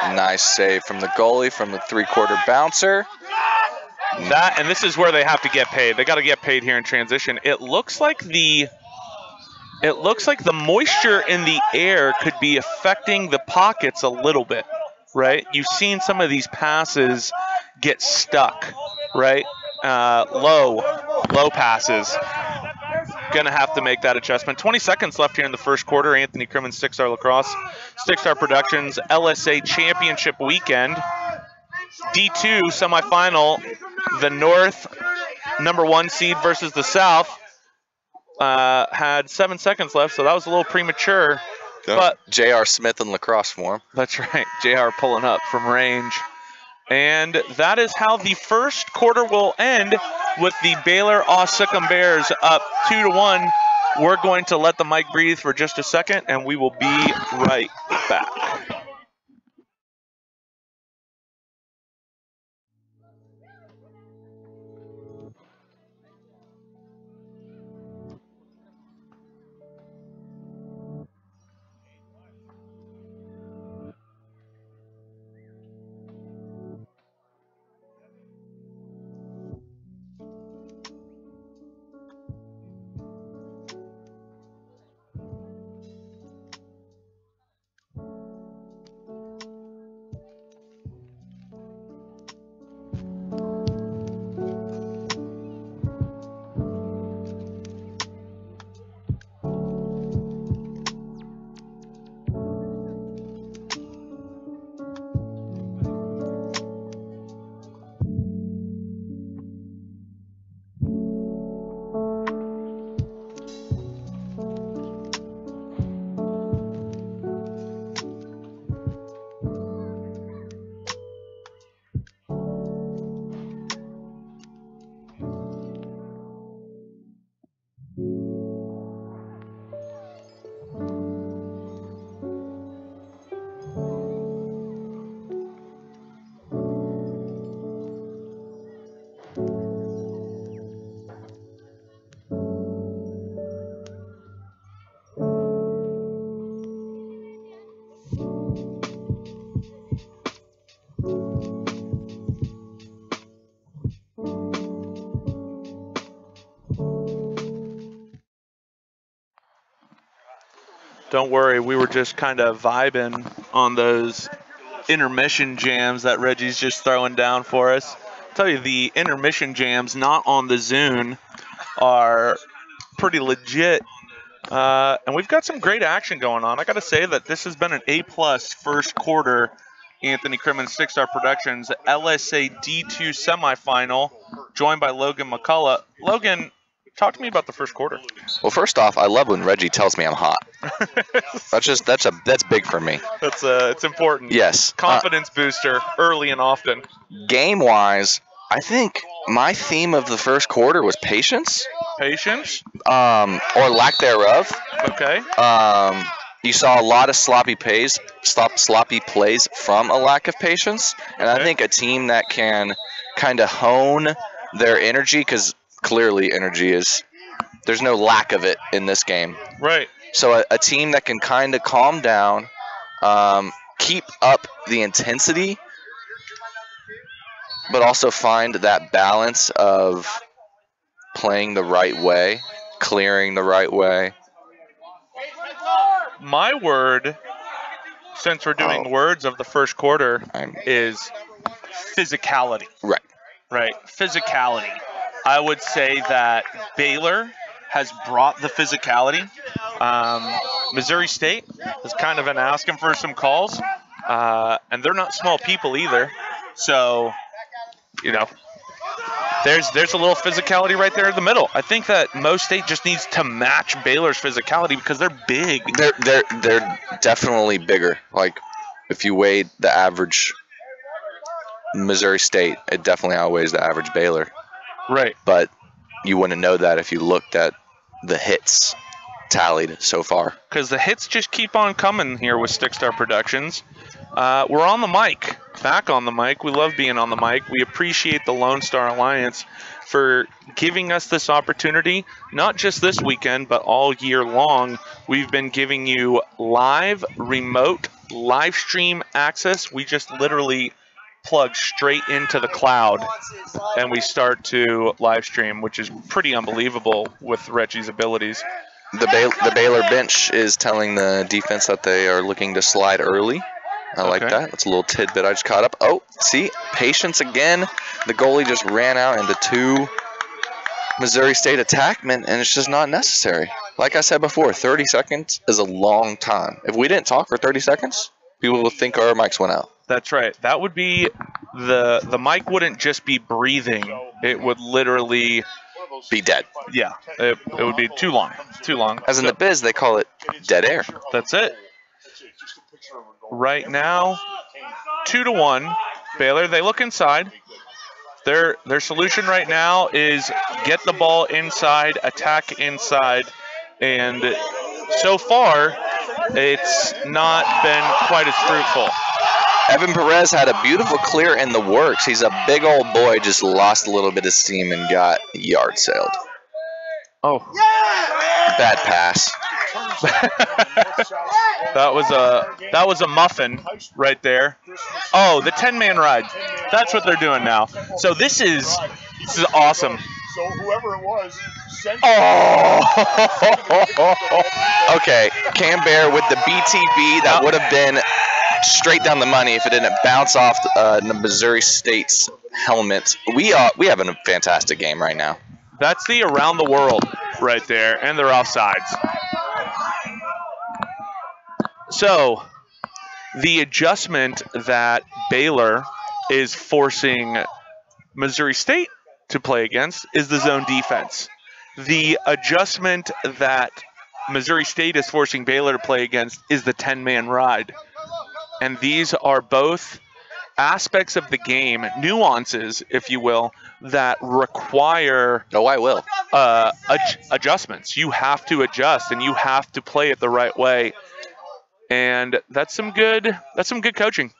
Nice save from the goalie from the three-quarter bouncer. That and this is where they have to get paid. They got to get paid here in transition. It looks like the it looks like the moisture in the air could be affecting the pockets a little bit, right? You've seen some of these passes get stuck, right? Uh, low, low passes. Gonna have to make that adjustment. 20 seconds left here in the first quarter. Anthony Crimmon, Stick Star Lacrosse, Stick Star Productions, LSA Championship Weekend. D2 semifinal, the North number one seed versus the South. Uh, had seven seconds left, so that was a little premature. But J.R. Smith and lacrosse form. that's right, JR pulling up from range. And that is how the first quarter will end with the Baylor Ossicum Bears up two to one. We're going to let the mic breathe for just a second, and we will be right back. Don't worry, we were just kind of vibing on those intermission jams that Reggie's just throwing down for us. tell you, the intermission jams not on the Zune are pretty legit. Uh, and we've got some great action going on. I got to say that this has been an A plus first quarter. Anthony Crimmon, Stick Star Productions, LSA D2 semifinal, joined by Logan McCullough. Logan, talk to me about the first quarter. Well, first off, I love when Reggie tells me I'm hot. That's just that's a that's big for me. That's uh, it's important. Yes. Uh, Confidence booster early and often. game wise, I think my theme of the first quarter was patience, Patience. um, or lack thereof. Okay. Um, you saw a lot of sloppy plays, stop sloppy plays from a lack of patience, and I think a team that can kind of hone their energy, because clearly energy is there's no lack of it in this game. Right. So a, a team that can kind of calm down, um, keep up the intensity, but also find that balance of playing the right way, clearing the right way. My word, since we're doing Oh. words of the first quarter, I'm, is physicality. right. Right. Physicality. I would say that Baylor has brought the physicality. Um, Missouri State has kind of been asking for some calls, uh, and they're not small people either. So, you know, there's there's a little physicality right there in the middle. I think that Mo State just needs to match Baylor's physicality because they're big. They're they're they're definitely bigger. Like if you weighed the average Missouri State, it definitely outweighs the average Baylor. Right. But you wouldn't know that if you looked at the hits tallied so far. because the hits just keep on coming here with Stick Star Productions. Uh, we're on the mic, back on the mic. We love being on the mic. We appreciate the Lone Star Alliance for giving us this opportunity, not just this weekend, but all year long. We've been giving you live, remote, live stream access. We just literally plug straight into the cloud and we start to live stream, which is pretty unbelievable with Reggie's abilities. The Bay- the Baylor bench is telling the defense that they are looking to slide early. I like that. That's a little tidbit I just caught up. Oh, see, patience again. The goalie just ran out into two Missouri State attackmen, and it's just not necessary. Like I said before, 30 seconds is a long time. If we didn't talk for 30 seconds, people would think our mics went out. That's right. That would be the the mic wouldn't just be breathing. It would literally Be dead. yeah, it, it would be too long. Too long. As in the biz, they call it dead air. That's it. Right now, two to one. Baylor, they look inside. Their their solution right now is get the ball inside, attack inside, and so far, it's not been quite as fruitful. Evan Perez had a beautiful clear in the works. He's a big old boy, just lost a little bit of steam and got yard sailed. Oh, Bad pass. that was a that was a muffin right there. Oh, the ten man ride. That's what they're doing now. So this is this is awesome. So whoever it was, sent Oh! okay, Cam Bear with the BTB that would have been straight down the money if it didn't bounce off uh, the Missouri State's helmet. We are we have a fantastic game right now. That's the around the world right there, and they're offsides. So, the adjustment that Baylor is forcing Missouri State to play against is the zone defense. The adjustment that Missouri State is forcing Baylor to play against is the 10 man ride. And these are both aspects of the game, nuances, if you will, that require Oh, I will. uh, adj- adjustments. You have to adjust and you have to play it the right way. And that's some good that's some good coaching.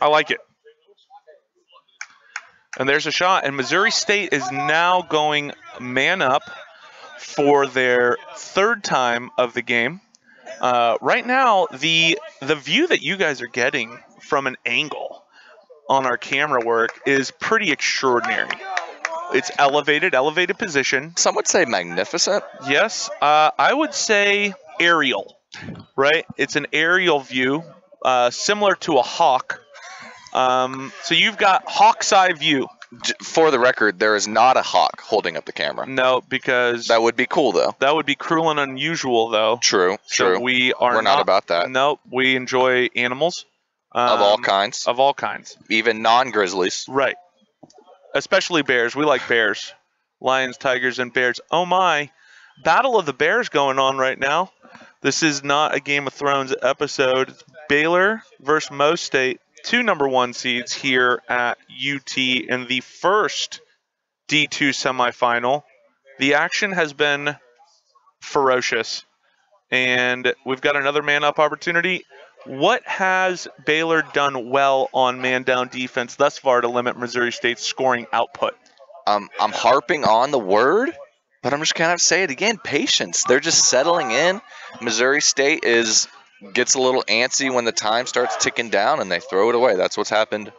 I like it. And there's a shot and Missouri State is now going man up for their third time of the game. Uh, right now, the the view that you guys are getting from an angle on our camera work is pretty extraordinary. It's elevated, elevated position. Some would say magnificent. Yes, uh, I would say aerial, right? It's an aerial view, uh, similar to a hawk. Um, so you've got hawk's eye view. For the record, there is not a hawk holding up the camera. No, because That would be cool, though. that would be cruel and unusual, though. True, So true. we are We're not about that. Nope, we enjoy animals of all um, kinds, Of all kinds, even non-grizzlies. right? Especially bears. We like bears, lions, tigers, and bears. Oh my! Battle of the Bears going on right now. This is not a Game of Thrones episode. It's Baylor versus Mo State, two number one seeds here at UT in the first D2 semifinal. The action has been ferocious, and we've got another man up opportunity. What has Baylor done well on man down defense thus far to limit Missouri State's scoring output? Um, I'm harping on the word, but I'm just have to say it again. Patience. They're just settling in. Missouri State is gets a little antsy when the time starts ticking down, and they throw it away. That's what's happened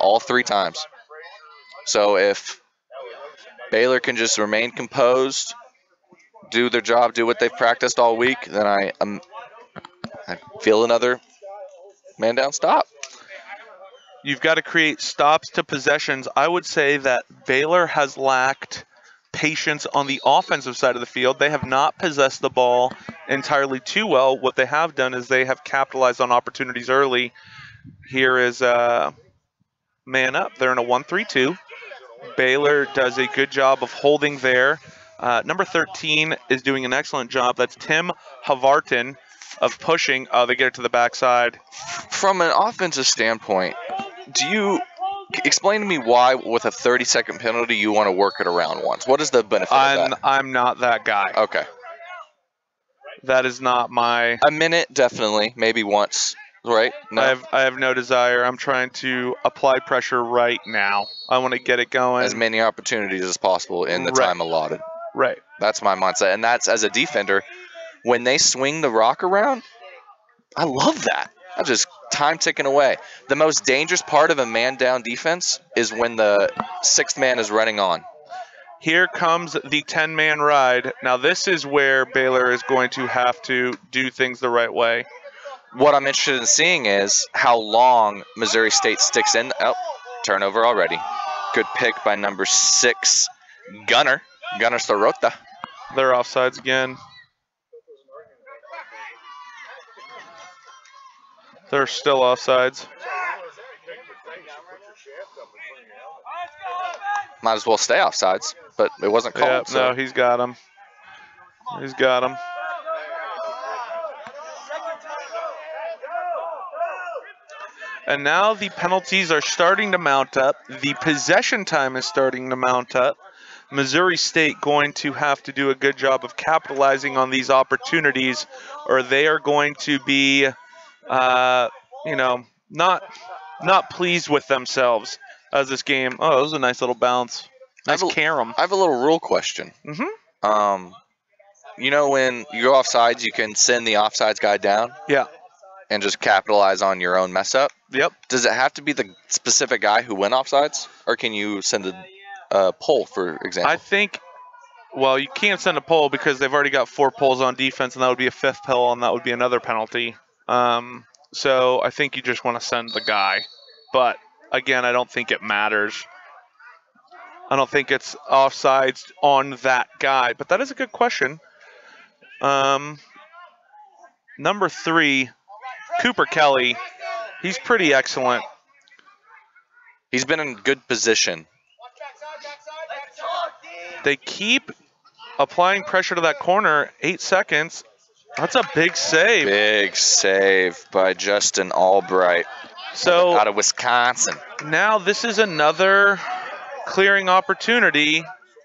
all three times. So if Baylor can just remain composed, do their job, do what they've practiced all week, then I um, I feel another man down stop. You've got to create stops to possessions. I would say that Baylor has lacked patience on the offensive side of the field. They have not possessed the ball entirely too well. What they have done is they have capitalized on opportunities early. Here is uh, man up. They're in a 1 3 2. Baylor does a good job of holding there. Uh, number 13 is doing an excellent job. That's Tim Havarton of pushing. Oh, they get it to the backside. From an offensive standpoint, do you explain to me why, with a 30 second penalty, you want to work it around once? What is the benefit I'm of that? I'm not that guy. Okay, That is not my. a minute definitely, maybe once, right? No, I have I have no desire. I'm trying to apply pressure right now. I want to get it going. as many opportunities as possible in the Right. time allotted. right. That's my mindset, and that's as a defender. When they swing the rock around, I love that. I just time ticking away. The most dangerous part of a man down defense is when the sixth man is running on. Here comes the 10 man ride. Now, this is where Baylor is going to have to do things the right way. What I'm interested in seeing is how long Missouri State sticks in. Oh, turnover already. Good pick by number six, Gunner. Gunner Sorota. They're offsides again. They're still offsides. Might as well stay offsides, but it wasn't called. Yeah, so. no, he's got him. He's got him. And now the penalties are starting to mount up. The possession time is starting to mount up. Missouri State going to have to do a good job of capitalizing on these opportunities, or they are going to be, uh, you know, not not pleased with themselves as this game. Oh, that was a nice little bounce. Nice I've a- carom. I have a little rule question. Mm-hmm. Um, you know when you go offsides, you can send the offsides guy down Yeah. and just capitalize on your own mess up. Yep. Does it have to be the specific guy who went offsides, or can you send a, a poll, for example? I think. Well, you can't send a poll because they've already got four polls on defense, and that would be a fifth poll, and that would be another penalty. Um, so I think you just want to send the guy. But again, I don't think it matters. I don't think it's offsides on that guy. But that is a good question. Um, number three, Cooper Kelly. He's pretty excellent. He's been in good position. They keep applying pressure to that corner. Eight seconds. That's a big save. Big save by Justin Albright So out of Wisconsin. now this is another clearing opportunity.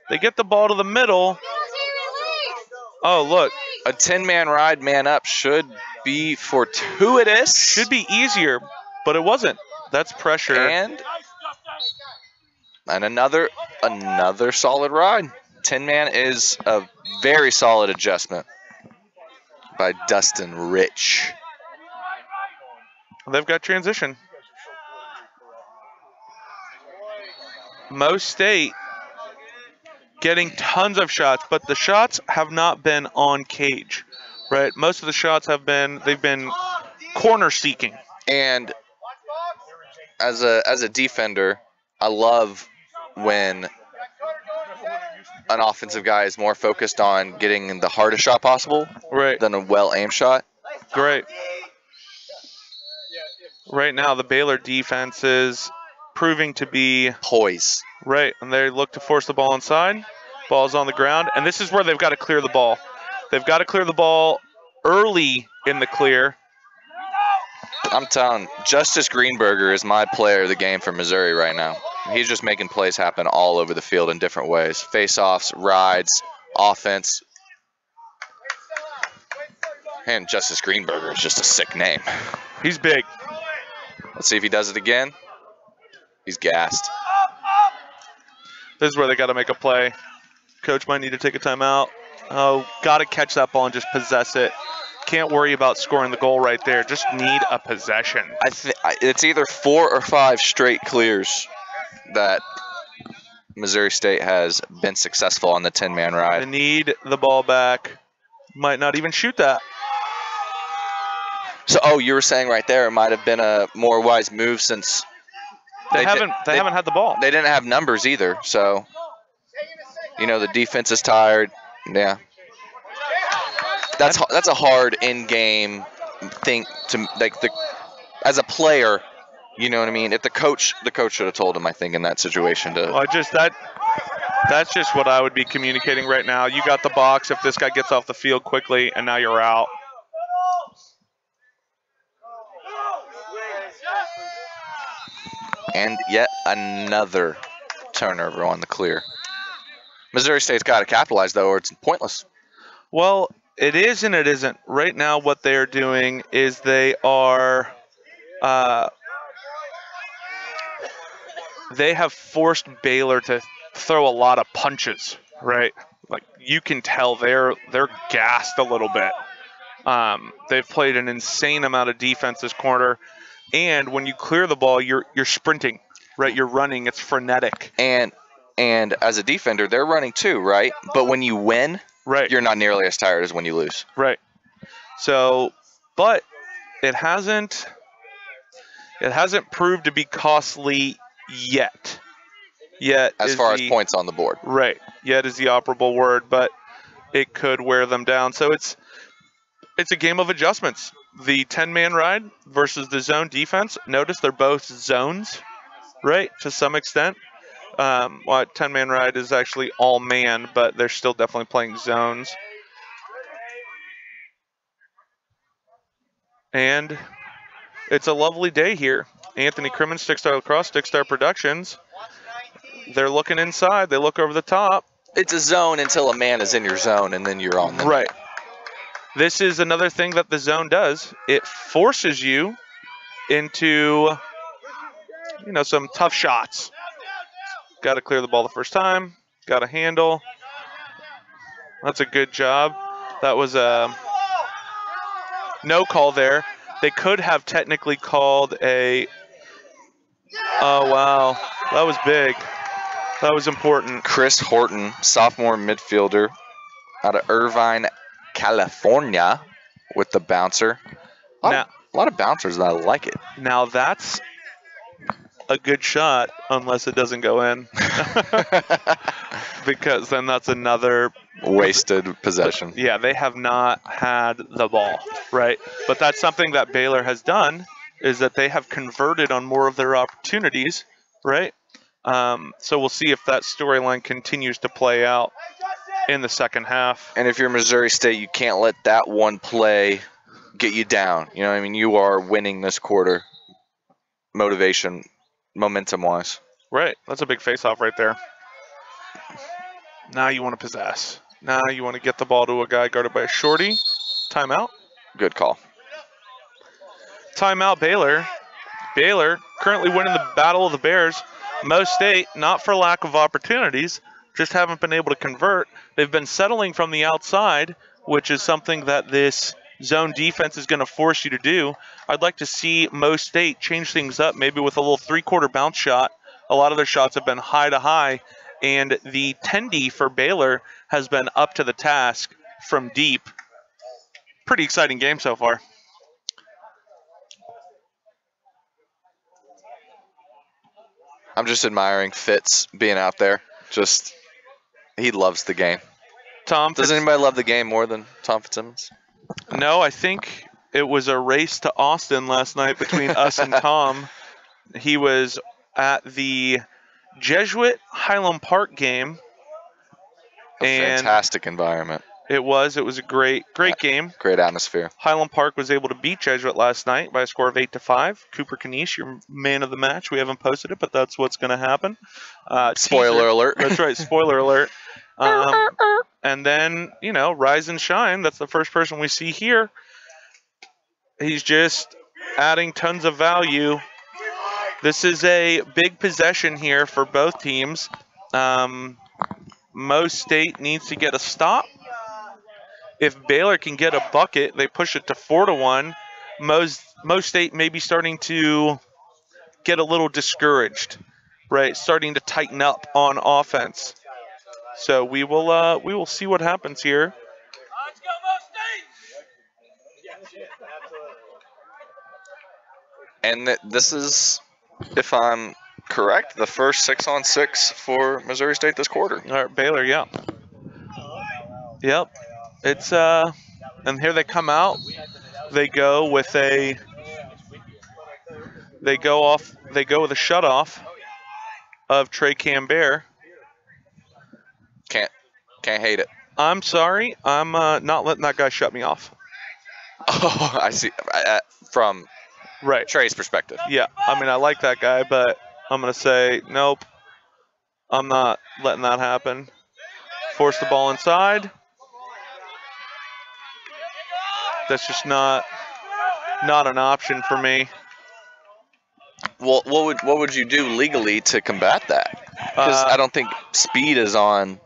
They get the ball to the middle. Oh, look. A 10 man ride, man up should be fortuitous. Should be easier, but it wasn't. That's pressure. And and another another solid ride. 10 man is a very solid adjustment by Dustin Rich. They've got transition. Mo State getting tons of shots, but the shots have not been on cage, right? Most of the shots have been they've been corner seeking. And as a as a defender, I love when an offensive guy is more focused on getting the hardest shot possible Right. than a well aimed shot. Great. Right now, the Baylor defense is proving to be Poise. right, and they look to force the ball inside. Ball's on the ground, and this is where they've got to clear the ball. They've got to clear the ball early in the clear. I'm telling Justice Greenberger is my player of the game for Missouri right now. He's just making plays happen all over the field in different ways. Face-offs, rides, offense. And Justice Greenberger is just a sick name. He's big. Let's see if he does it again. He's gassed. This is where they got to make a play. Coach might need to take a timeout. Oh, got to catch that ball and just possess it. Can't worry about scoring the goal right there. Just need a possession. I th- I- it's either four or five straight clears that Missouri State has been successful on the 10-man They ride. need the ball back. Might not even shoot that. So, oh, you were saying right there it might have been a more wise move since They, They haven't. they, they- haven't had the ball. they didn't have numbers either. So, you know, the defense is tired. Yeah, that's that's a hard in-game thing to like the as a player. You know what I mean? If the coach, the coach should have told him. I think in that situation to Well, I just that. That's just what I would be communicating right now. You got the box. If this guy gets off the field quickly, and now you're out. and yet another turnover on the clear. Missouri State's got to capitalize though, or it's pointless. Well, it is and it isn't. Right now, what they are doing is they are, uh, they have forced Baylor to throw a lot of punches. Right, like you can tell they're they're gassed a little bit. Um, they've played an insane amount of defense this quarter, and when you clear the ball, you're you're sprinting. Right, you're running. It's frenetic. And and as a defender, they're running too, right? But when you win, Right. you're not nearly as tired as when you lose. Right. So, but it hasn't it hasn't proved to be costly yet. Yet As far the- as points on the board, Right. Yet is the operable word, but it could wear them down. So it's it's a game of adjustments. The 10-man ride versus the zone defense. Notice they're both zones, right? To some extent. Um, well, 10-man ride is actually all man, but they're still definitely playing zones. And it's a lovely day here. Anthony Crimmon, Stickstar Lacrosse, Stick Star Productions. They're looking inside. They look over the top. it's a zone until a man is in your zone, and then you're on. Them. Right. This is another thing that the zone does. It forces you into, you know, some tough shots. Got to clear the ball the first time. Got to handle. That's a good job. That was a no call there. They could have technically called a. Oh wow, that was big. That was important. Chris Horton, sophomore midfielder out of Irvine, California, with the bouncer. A lot, Now, of, a lot of bouncers that I like it. Now that's a good shot, unless it doesn't go in, because then that's another. Wasted possession. Yeah, they have not had the ball, right? But that's something that Baylor has done is that they have converted on more of their opportunities, right? Um, so we'll see if that storyline continues to play out in the second half. And if you're Missouri State, you can't let that one play get you down. You know, what I mean, you are winning this quarter. Motivation, momentum wise. Right. That's a big face-off right there. Now you want to possess. Now you want to get the ball to a guy guarded by a shorty. Timeout. Good call. Timeout Baylor. Baylor currently winning the Battle of the Bears. Mo State, not for lack of opportunities, just haven't been able to convert. They've been settling from the outside, which is something that this zone defense is going to force you to do. I'd like to see Mo State change things up, maybe with a little three quarter bounce shot. A lot of their shots have been high to high, and the 10D for Baylor has been up to the task from deep. Pretty exciting game so far. I'm just admiring Fitz being out there. Just he loves the game. Tom, Does anybody love the game more than Tom Fitzsimmons? No, I think it was a race to Austin last night between us and Tom. He was at the Jesuit Highland Park game. A And fantastic environment. It was. It was a great, great game. Great atmosphere. Highland Park was able to beat Jesuit last night by a score of eight to five. Cooper Kanish, your man of the match. We haven't posted it, but that's what's going to happen. Uh, Spoiler teaser- alert. That's right. Spoiler alert. Um, and then you know, rise and shine. That's the first person we see here. He's just adding tons of value. This is a big possession here for both teams. Um, Mo State needs to get a stop. If Baylor can get a bucket, they push it to four to one. Mo's, Mo State may be starting to get a little discouraged, right? Starting to tighten up on offense. So we will uh, we will see what happens here. And th- this is, if I'm correct, the first six on six for Missouri State this quarter. All right, Baylor, yeah. Yep. It's uh and here they come out. They go with a they go off they go with a shut off of Trey Camber. Can't can't hate it. I'm sorry. I'm uh, not letting that guy shut me off. Oh, I see. Uh, from Right. Trey's perspective. Yeah. I mean, I like that guy, but I'm going to say nope. I'm not letting that happen. Force the ball inside. That's just not not an option for me. Well, what would what would you do legally to combat that? Because Uh, I don't think speed is on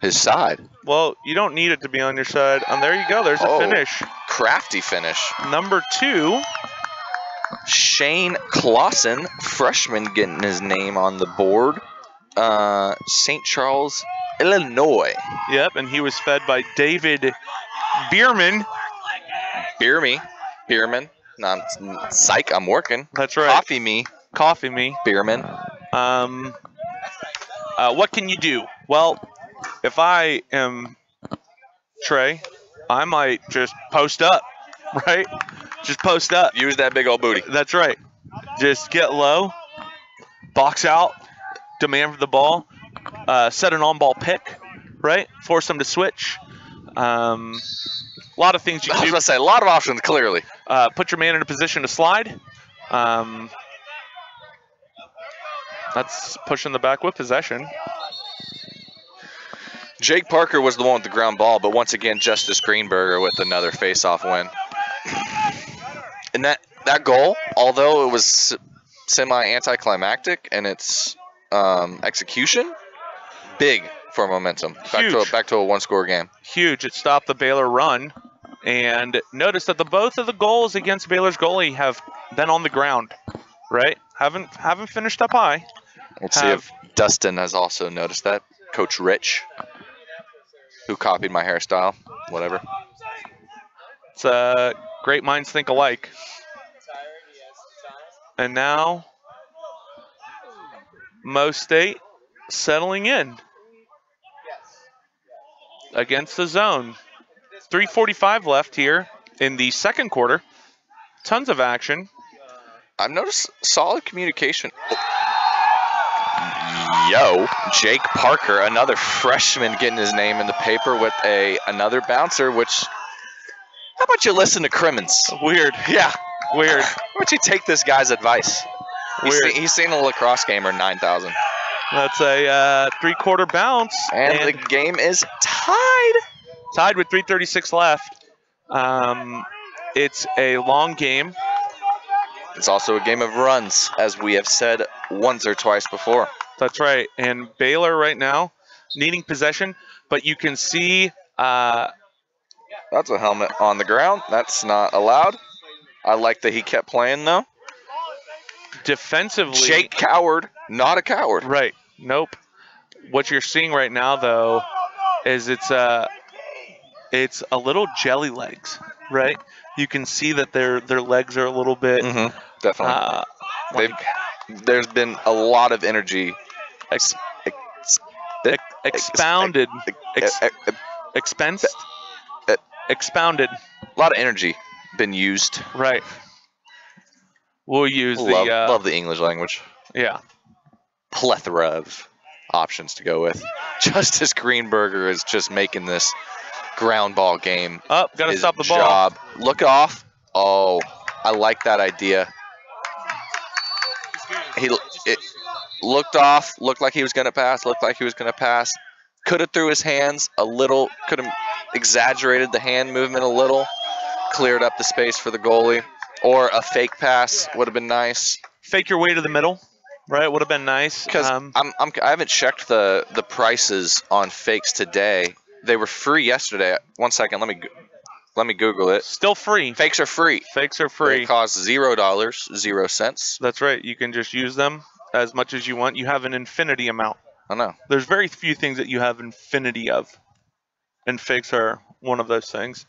his side. Well, you don't need it to be on your side. And there you go. There's a Oh. finish. Crafty finish. Number two. Shane Clausen, freshman, getting his name on the board. Uh, St. Charles, Illinois. Yep, and he was fed by David Bierman. Beer me, Beerman. No, I'm, psych, I'm working. That's right. Coffee me, Coffee me. Bierman. Um, uh, what can you do? Well, if I am Trey, I might just post up, right? Just post up. Use that big old booty. That's right. Just get low, box out, demand for the ball, uh, set an on-ball pick, right? Force them to switch. Um, a lot of things you I can was do. gonna say a lot of options. Clearly, Uh, put your man in a position to slide. Um, that's pushing the back with possession. Jake Parker was the one with the ground ball, but once again, Justice Greenberger with another face-off win. And that that goal, although it was semi-anticlimactic in its um, execution, big for momentum. Back to a, back to a one-score game. Huge. It stopped the Baylor run. And notice that the both of the goals against Baylor's goalie have been on the ground, right? Haven't haven't finished up high. Let's see if Dustin has also noticed that. Coach Rich, who copied my hairstyle, whatever. It's uh, great minds think alike. And now, Mo State settling in against the zone. 3:45 left here in the second quarter. Tons of action. I've noticed solid communication. Yo, Jake Parker, another freshman getting his name in the paper with a another bouncer, which how about you listen to Crimmins? Weird. Yeah. Weird. Why don't you take this guy's advice? He's, Weird. seen, he's seen a lacrosse game or 9,000. That's a uh, three-quarter bounce. And, the game is tied. tied with 3:36 left. Um, it's a long game. It's also a game of runs, as we have said once or twice before. That's right. And Baylor right now needing possession, but you can see uh, That's a helmet on the ground. That's not allowed. I like that he kept playing, though. defensively. Jake Coward, not a coward. Right. Nope. What you're seeing right now, though, is it's a it's a little jelly legs, right? You can see that their their legs are a little bit Mm-hmm. Definitely. uh, They've, there's been a lot of energy. Ex, ex, ex- expounded, ex- ex- ex- expensed, uh, expounded. a lot of energy been used. Right. We'll use Love, the uh, love the English language. yeah. Plethora of options to go with. Justice Greenberger is just making this ground ball game. Up, got to his stop the ball. job. Look off. Oh, I like that idea. He it looked off, looked like he was going to pass, looked like he was going to pass. Could have threw his hands a little, could have exaggerated the hand movement a little, cleared up the space for the goalie. Or a fake pass would have been nice. Fake your way to the middle, right? Would have been nice. Because Um, I'm, I'm, I haven't checked the, the prices on fakes today. They were free yesterday. One second, let me let me Google it. still free. Fakes are free. Fakes are They free. cost zero dollars, zero cents. That's right. You can just use them as much as you want. You have an infinity amount. I know. There's very few things that you have infinity of, and figs are one of those things,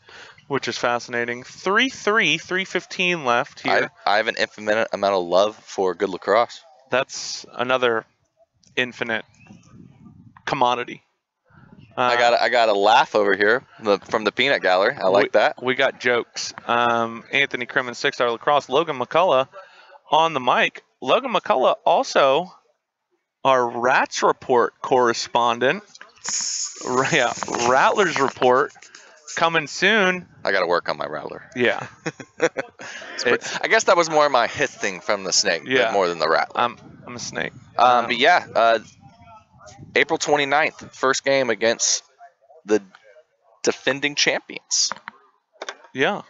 which is fascinating. Three three three fifteen left here. I have an infinite amount of love for good lacrosse. That's another infinite commodity. I Uh, got a, I got a laugh over here the, from the peanut gallery. I like we, that. We got jokes. Um, Anthony Crimmins, Stick Star Lacrosse. Logan McCullough on the mic. Logan McCullough also our Rats Report correspondent. Yeah, Rattlers Report coming soon. I got to work on my rattler. Yeah, I guess that was more my hit thing from the snake, Yeah. more than the rattler. I'm I'm a snake. Um, but yeah, uh, April 29th, first game against the defending champions. Yeah,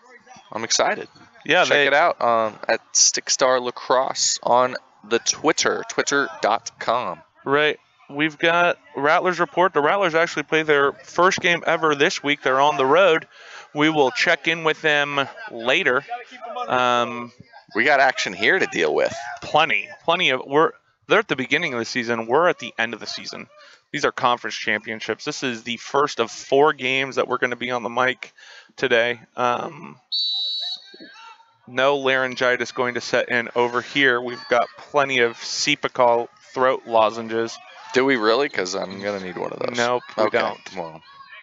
I'm excited. yeah. Check they, it out um, at Stick Star Lacrosse on the Twitter, twitter.com. Right. We've got Rattlers report. The Rattlers actually play their first game ever this week. They're on the road. We will check in with them later. Um, We got action here to deal with. plenty, plenty of. We're they're at the beginning of the season. We're at the end of the season. These are conference championships. This is the first of four games that we're going to be on the mic today. Um, no laryngitis going to set in over here. We've got plenty of Cepacol throat lozenges. Do we really? Because I'm going to need one of those. Nope, we okay. don't. Well,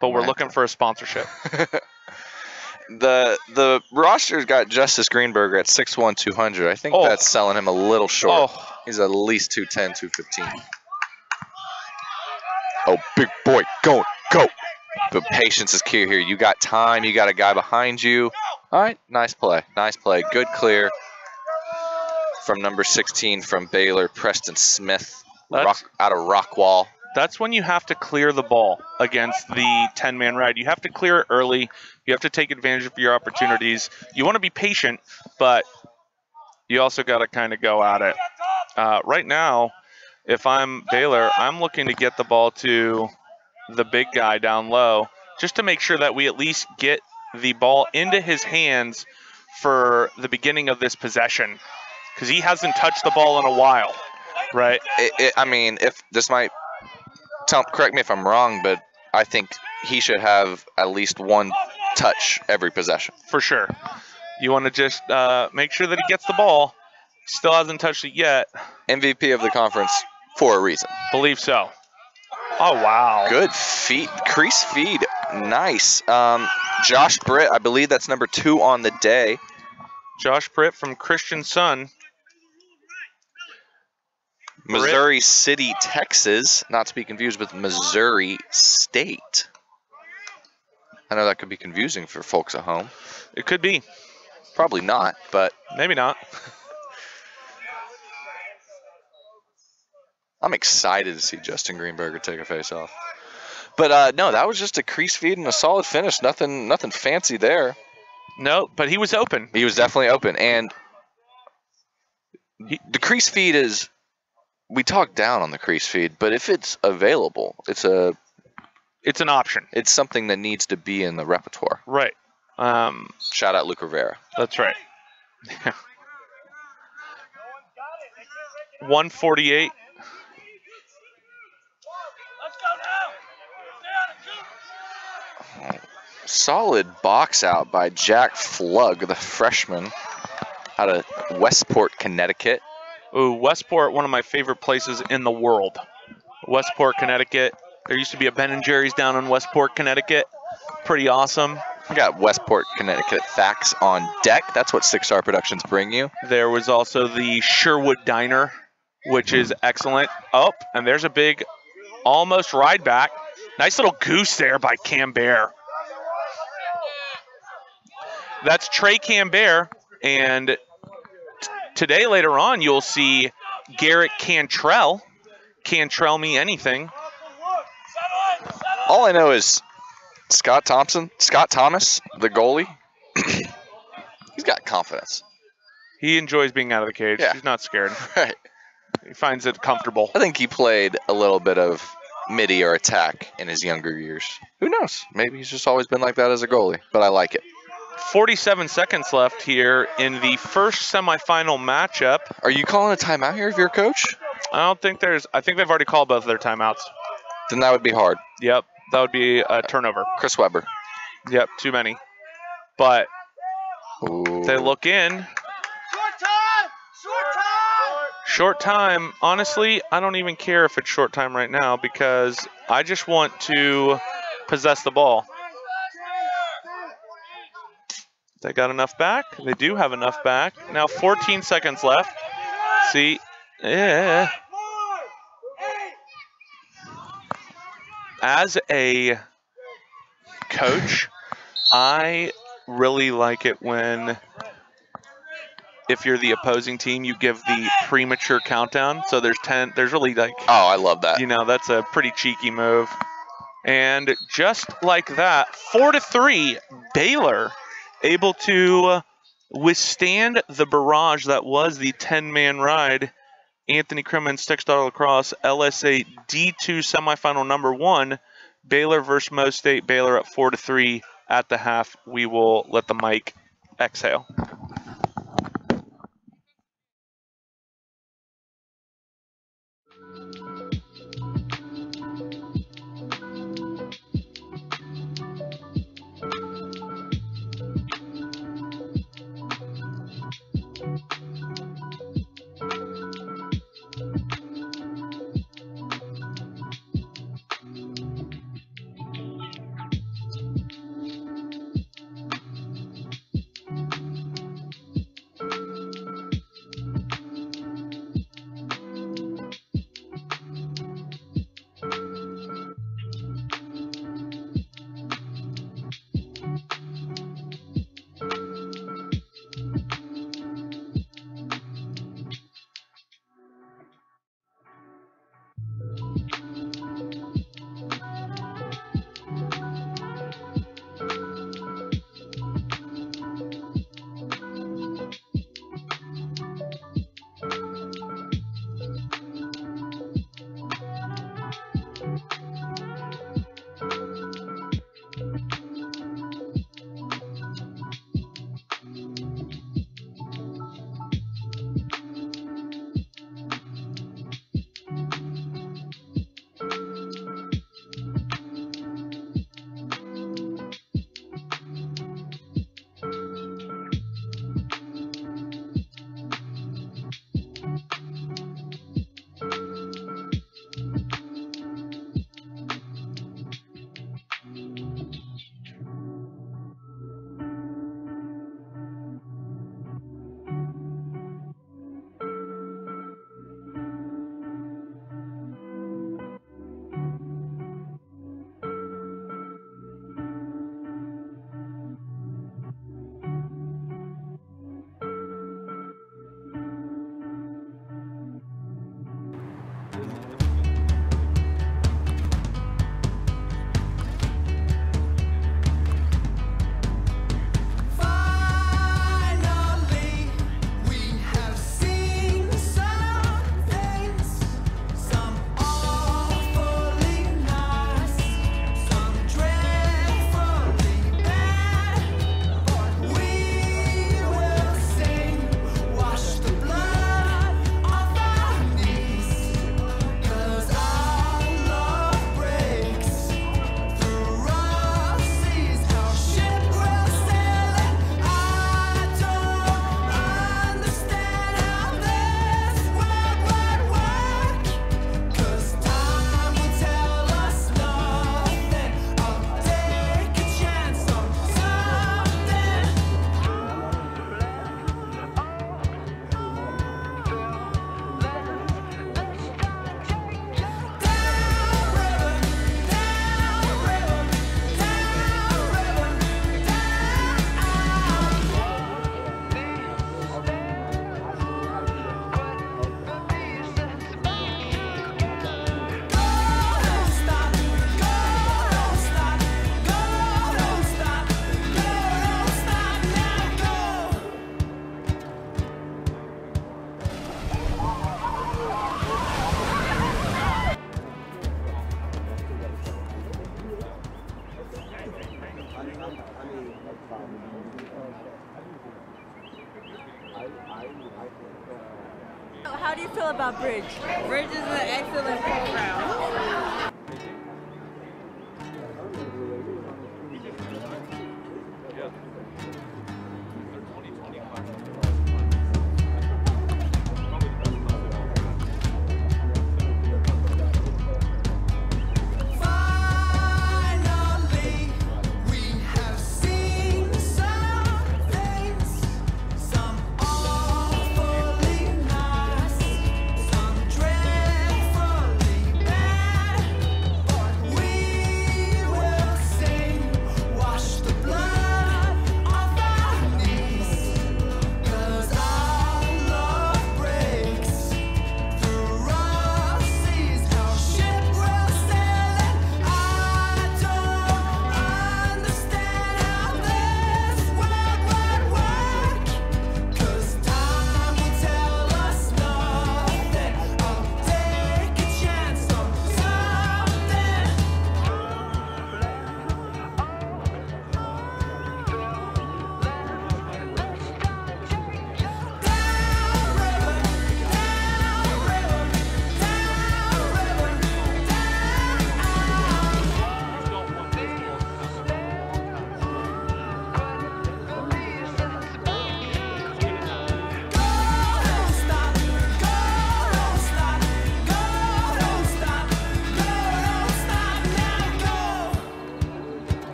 But we're looking for a sponsorship. the the roster's got Justice Greenberger at 6'1", 200. I think Oh. that's selling him a little short. Oh, He's at least 210, 215. Oh, big boy, go, go. But patience is key here. You got time. You got a guy behind you. All right, nice play. Nice play. Good clear from number 16 from Baylor, Preston Smith, rock, out of Rockwall. that's when you have to clear the ball against the 10 man ride. You have to clear it early. You have to take advantage of your opportunities. You want to be patient, but you also got to kind of go at it. Uh, right now, if I'm Baylor, I'm looking to get the ball to the big guy down low just to make sure that we at least get the ball into his hands for the beginning of this possession because he hasn't touched the ball in a while, right? It, it, I mean, if this might tell, correct me if I'm wrong, but I think he should have at least one touch every possession. for sure. You want to just uh, make sure that he gets the ball. Still hasn't touched it yet. MVP of the conference for a reason. Believe so. Oh wow. Good feet, crease feed, nice. Um, Josh Britt, I believe that's number two on the day. Josh Britt from Christian Sun. Missouri City, Texas, not to be confused with Missouri State. I know that could be confusing for folks at home. It could be. Probably not, but Maybe not. I'm excited to see Justin Greenberger take a face off. But uh, no, that was just a crease feed and a solid finish. Nothing, nothing fancy there. No, but he was open. He was definitely open, and He- the crease feed is. We talk down on the crease feed, but if it's available, it's a It's an option. it's something that needs to be in the repertoire. Right. Um, Shout out Luke Rivera. that's right. 148. Solid box out by Jack Flug, the freshman out of Westport, Connecticut. Ooh, Westport, one of my favorite places in the world. Westport, Connecticut. There used to be a Ben and Jerry's down in Westport, Connecticut. Pretty awesome. We got Westport, Connecticut facts on deck. That's what Stick Star Productions bring you. There was also the Sherwood Diner, which is excellent. Oh, and there's a big almost ride back. Nice little goose there by Cam Bear. that's Trey Cambert. And today, later on, you'll see Garrett Cantrell. Cantrell me anything. All I know is Scott Thompson, Scott Thomas, the goalie. he's got confidence. He enjoys being out of the cage. Yeah. He's not scared. Right. He finds it comfortable. I think he played a little bit of midi or attack in his younger years. Who knows? Maybe he's just always been like that as a goalie. But I like it. 47 seconds left here in the first semifinal matchup. Are you calling a timeout here if you're a coach? I don't think there's. I think they've already called both of their timeouts. Then that would be hard. Yep, that would be a turnover. Chris Webber. Yep, too many. But Ooh. they look in. Short time! Short time. Short time. Honestly, I don't even care if it's short time right now because I just want to possess the ball. They got enough back. They do have enough back. Now 14 seconds left. See, yeah. As a coach, I really like it when if you're the opposing team, you give the premature countdown. So there's 10, there's really like, Oh, I love that. you know, that's a pretty cheeky move. And just like that, four to three, Baylor able to uh, withstand the barrage that was the 10 man ride. Anthony Crimmins, Stick Star Lacrosse, LSA D2 semifinal number one. Baylor versus Mo State. Baylor at four to three at the half. We will let the mic exhale.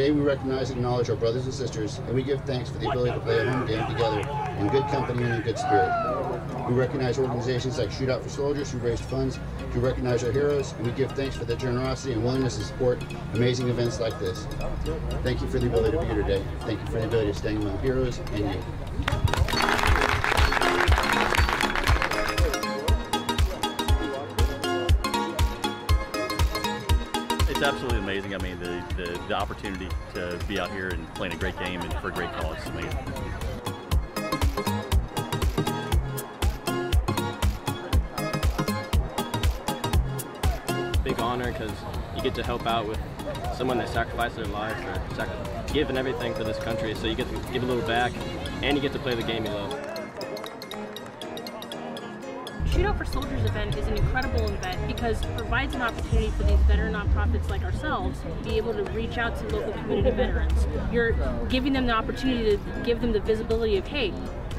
Today we recognize and acknowledge our brothers and sisters, and we give thanks for the ability to play a home game together in good company and in good spirit. We recognize organizations like Shootout for Soldiers who raised funds to recognize our heroes, and we give thanks for their generosity and willingness to support amazing events like this. Thank you for the ability to be here today. Thank you for the ability to stand among heroes and you. It's absolutely amazing. I mean, the, the, the opportunity to be out here and playing a great game and for a great cause. I mean, big honor because you get to help out with someone that sacrificed their life or sac- given everything for this country. So you get to give a little back, and you get to play the game you love. Soldiers event is an incredible event because it provides an opportunity for these veteran nonprofits like ourselves to be able to reach out to local community veterans. You're giving them the opportunity to give them the visibility of, hey,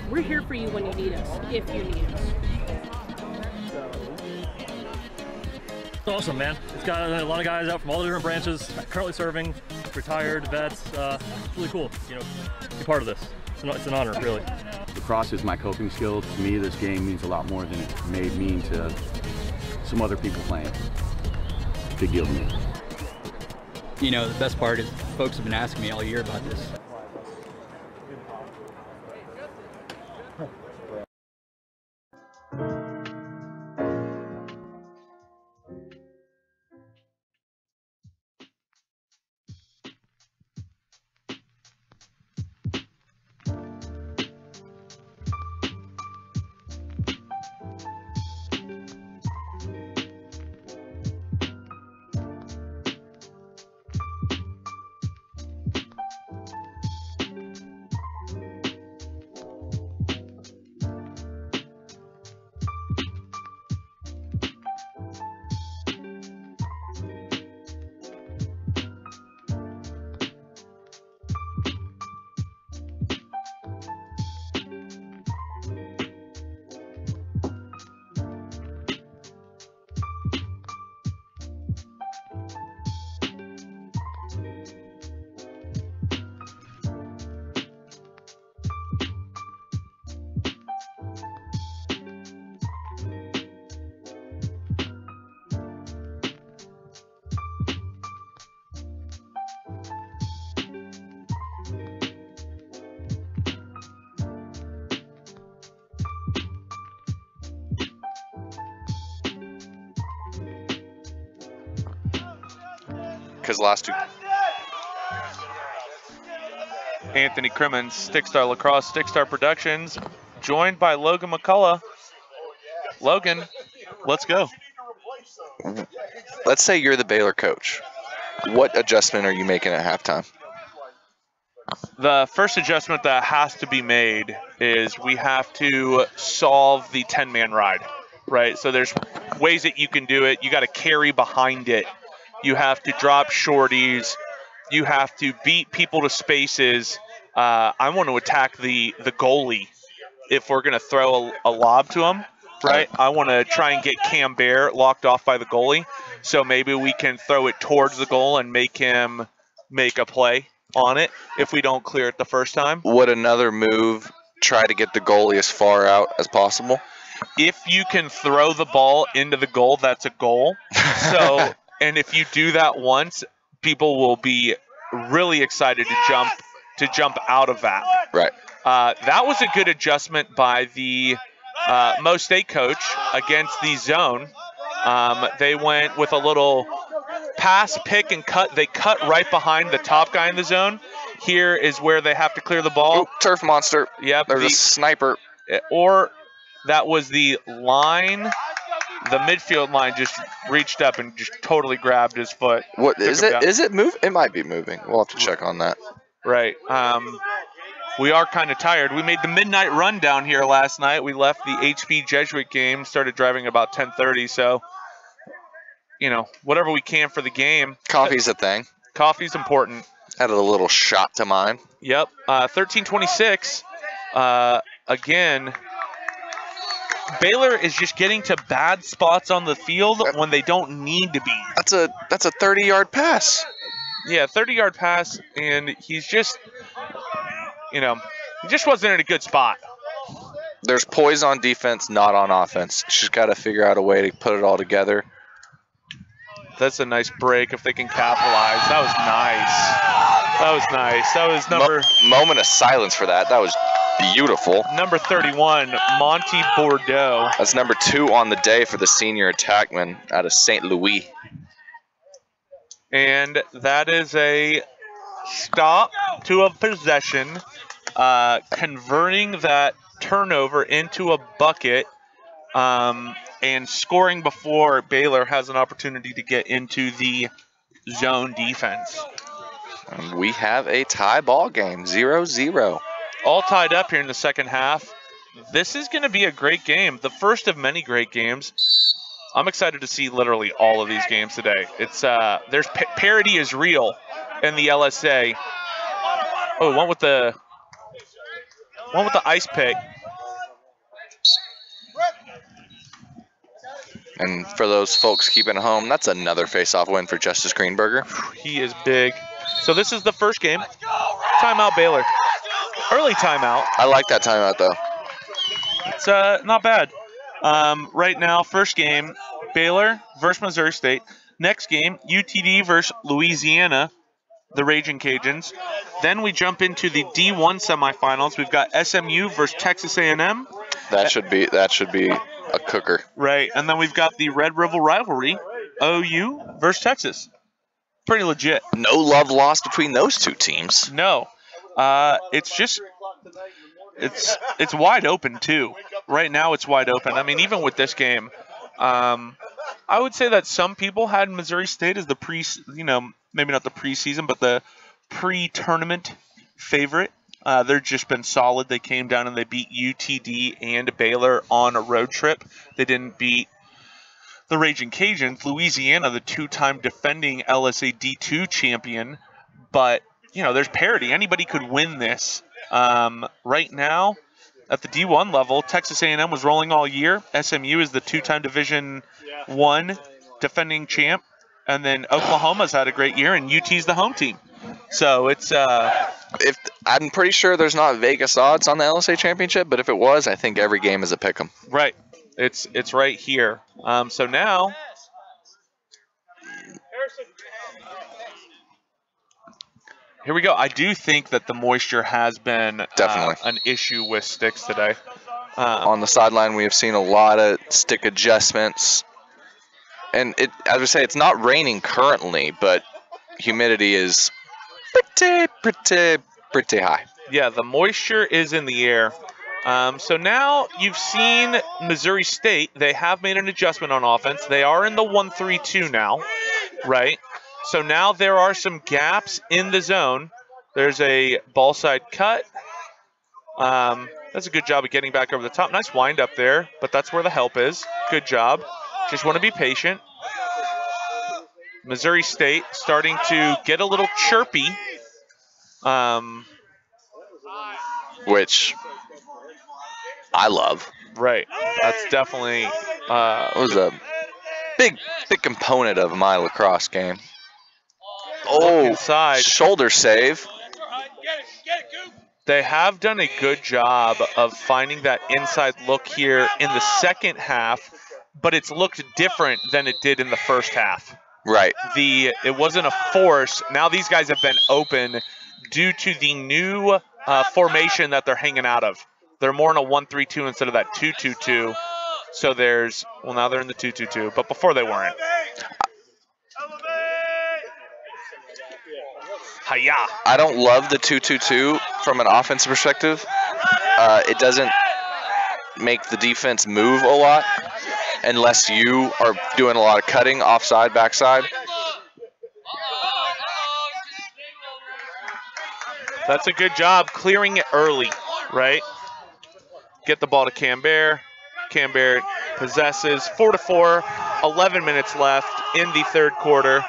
we're here for you when you need us, if you need us. It's awesome, man. It's got a lot of guys out from all the different branches, currently serving, retired vets. Uh, it's really cool, you know, be part of this. It's an, it's an honor, really. Lacrosse is my coping skill. To me, this game means a lot more than it may mean to some other people playing. Big deal to me. You know, the best part is folks have been asking me all year about this. Because last two. Anthony Crimmon, Stickstar Lacrosse, Stick Star Productions, joined by Logan McCullough. Logan, let's go. Let's say you're the Baylor coach. What adjustment are you making at halftime? The first adjustment that has to be made is we have to solve the 10 man ride, right? So there's ways that you can do it. You got to carry behind it. You have to drop shorties. You have to beat people to spaces. Uh, I want to attack the, the goalie if we're going to throw a, a lob to him, right? I want to try and get Cam Bear locked off by the goalie. So maybe we can throw it towards the goal and make him make a play on it if we don't clear it the first time. Would another move try to get the goalie as far out as possible? If you can throw the ball into the goal, that's a goal. So, and if you do that once, people will be really excited to jump to jump out of that. Right. Uh, that was a good adjustment by the uh, Mo State coach against the zone. Um, they went with a little pass, pick, and cut. They cut right behind the top guy in the zone. Here is where they have to clear the ball. turf monster. Yep. There's a sniper. Or that was the line. The midfield line just reached up and just totally grabbed his foot. What is it? down. Is it move? It might be moving. We'll have to check on that. Right. Um, we are kind of tired. We made the midnight run down here last night. We left the HP Jesuit game, started driving about 10:30. So, you know, whatever we can for the game. Coffee's a thing. Coffee's important. Added a little shot to mine. Yep. Uh, 1326. Uh, again, Baylor is just getting to bad spots on the field when they don't need to be. That's a that's a 30 yard pass. Yeah, 30 yard pass, and he's just, you know, he just wasn't in a good spot. There's poise on defense, not on offense. She's got to figure out a way to put it all together. That's a nice break if they can capitalize. That was nice. That was nice. That was number Mo- moment of silence for that. That was beautiful. number 31, Monty Bordeaux. That's number two on the day for the senior attackman out of St. Louis. And that is a stop to a possession, uh, converting that turnover into a bucket um, and scoring before Baylor has an opportunity to get into the zone defense. And we have a tie ball game, 0 0. All tied up here in the second half. This is going to be a great game, the first of many great games. I'm excited to see literally all of these games today. It's uh, there's pa- parity is real in the LSA. Oh, one with the one with the ice pick. And for those folks keeping home, that's another face-off win for Justice Greenberger. He is big. So this is the first game. Timeout Baylor. Early timeout. I like that timeout though. It's uh, not bad. Um, right now, first game, Baylor versus Missouri State. Next game, UTD versus Louisiana, the Raging Cajuns. Then we jump into the D1 semifinals. We've got SMU versus Texas A&M. That should be that should be a cooker. Right, and then we've got the Red River rivalry, OU versus Texas. Pretty legit. No love lost between those two teams. No, uh, it's just it's it's wide open too. Right now, it's wide open. I mean, even with this game, um, I would say that some people had Missouri State as the pre, you know, maybe not the preseason, but the pre-tournament favorite. Uh, they've just been solid. They came down and they beat UTD and Baylor on a road trip. They didn't beat the Raging Cajuns, Louisiana, the two-time defending LSA D2 champion. But you know, there's parity. Anybody could win this. Um, right now, at the D1 level, Texas A&M was rolling all year. SMU is the two-time Division One defending champ, and then Oklahoma's had a great year, and UT's the home team. So it's uh, If I'm pretty sure there's not Vegas odds on the LSA championship, but if it was, I think every game is a pick 'em. right. It's it's right here. Um, so now here we go. I do think that the moisture has been uh, Definitely. an issue with sticks today. Um, on the sideline, we have seen a lot of stick adjustments, and it, as we say, it's not raining currently, but humidity is pretty, pretty, pretty high. Yeah, the moisture is in the air. Um, so now you've seen Missouri State. They have made an adjustment on offense. They are in the 1 3 2 now, right? So now there are some gaps in the zone. There's a ball side cut. Um, that's a good job of getting back over the top. Nice wind up there, but that's where the help is. Good job. Just want to be patient. Missouri State starting to get a little chirpy. Um, which I love. Right. That's definitely uh, It was a big, big component of my lacrosse game. Oh, inside. shoulder save. They have done a good job of finding that inside look here in the second half, but it's looked different than it did in the first half. Right. The it wasn't a force. Now these guys have been open due to the new uh, formation that they're hanging out of. They're more in a 1-3-2 instead of that 2-2-2. So there's well now they're in the 2-2-2, but before they weren't. Hiya. I don't love the 2-2-2 from an offensive perspective. Uh, it doesn't make the defense move a lot unless you are doing a lot of cutting offside, backside. That's a good job clearing it early, right? Get the ball to Camber. Camber possesses 4 to 4, 11 minutes left in the third quarter.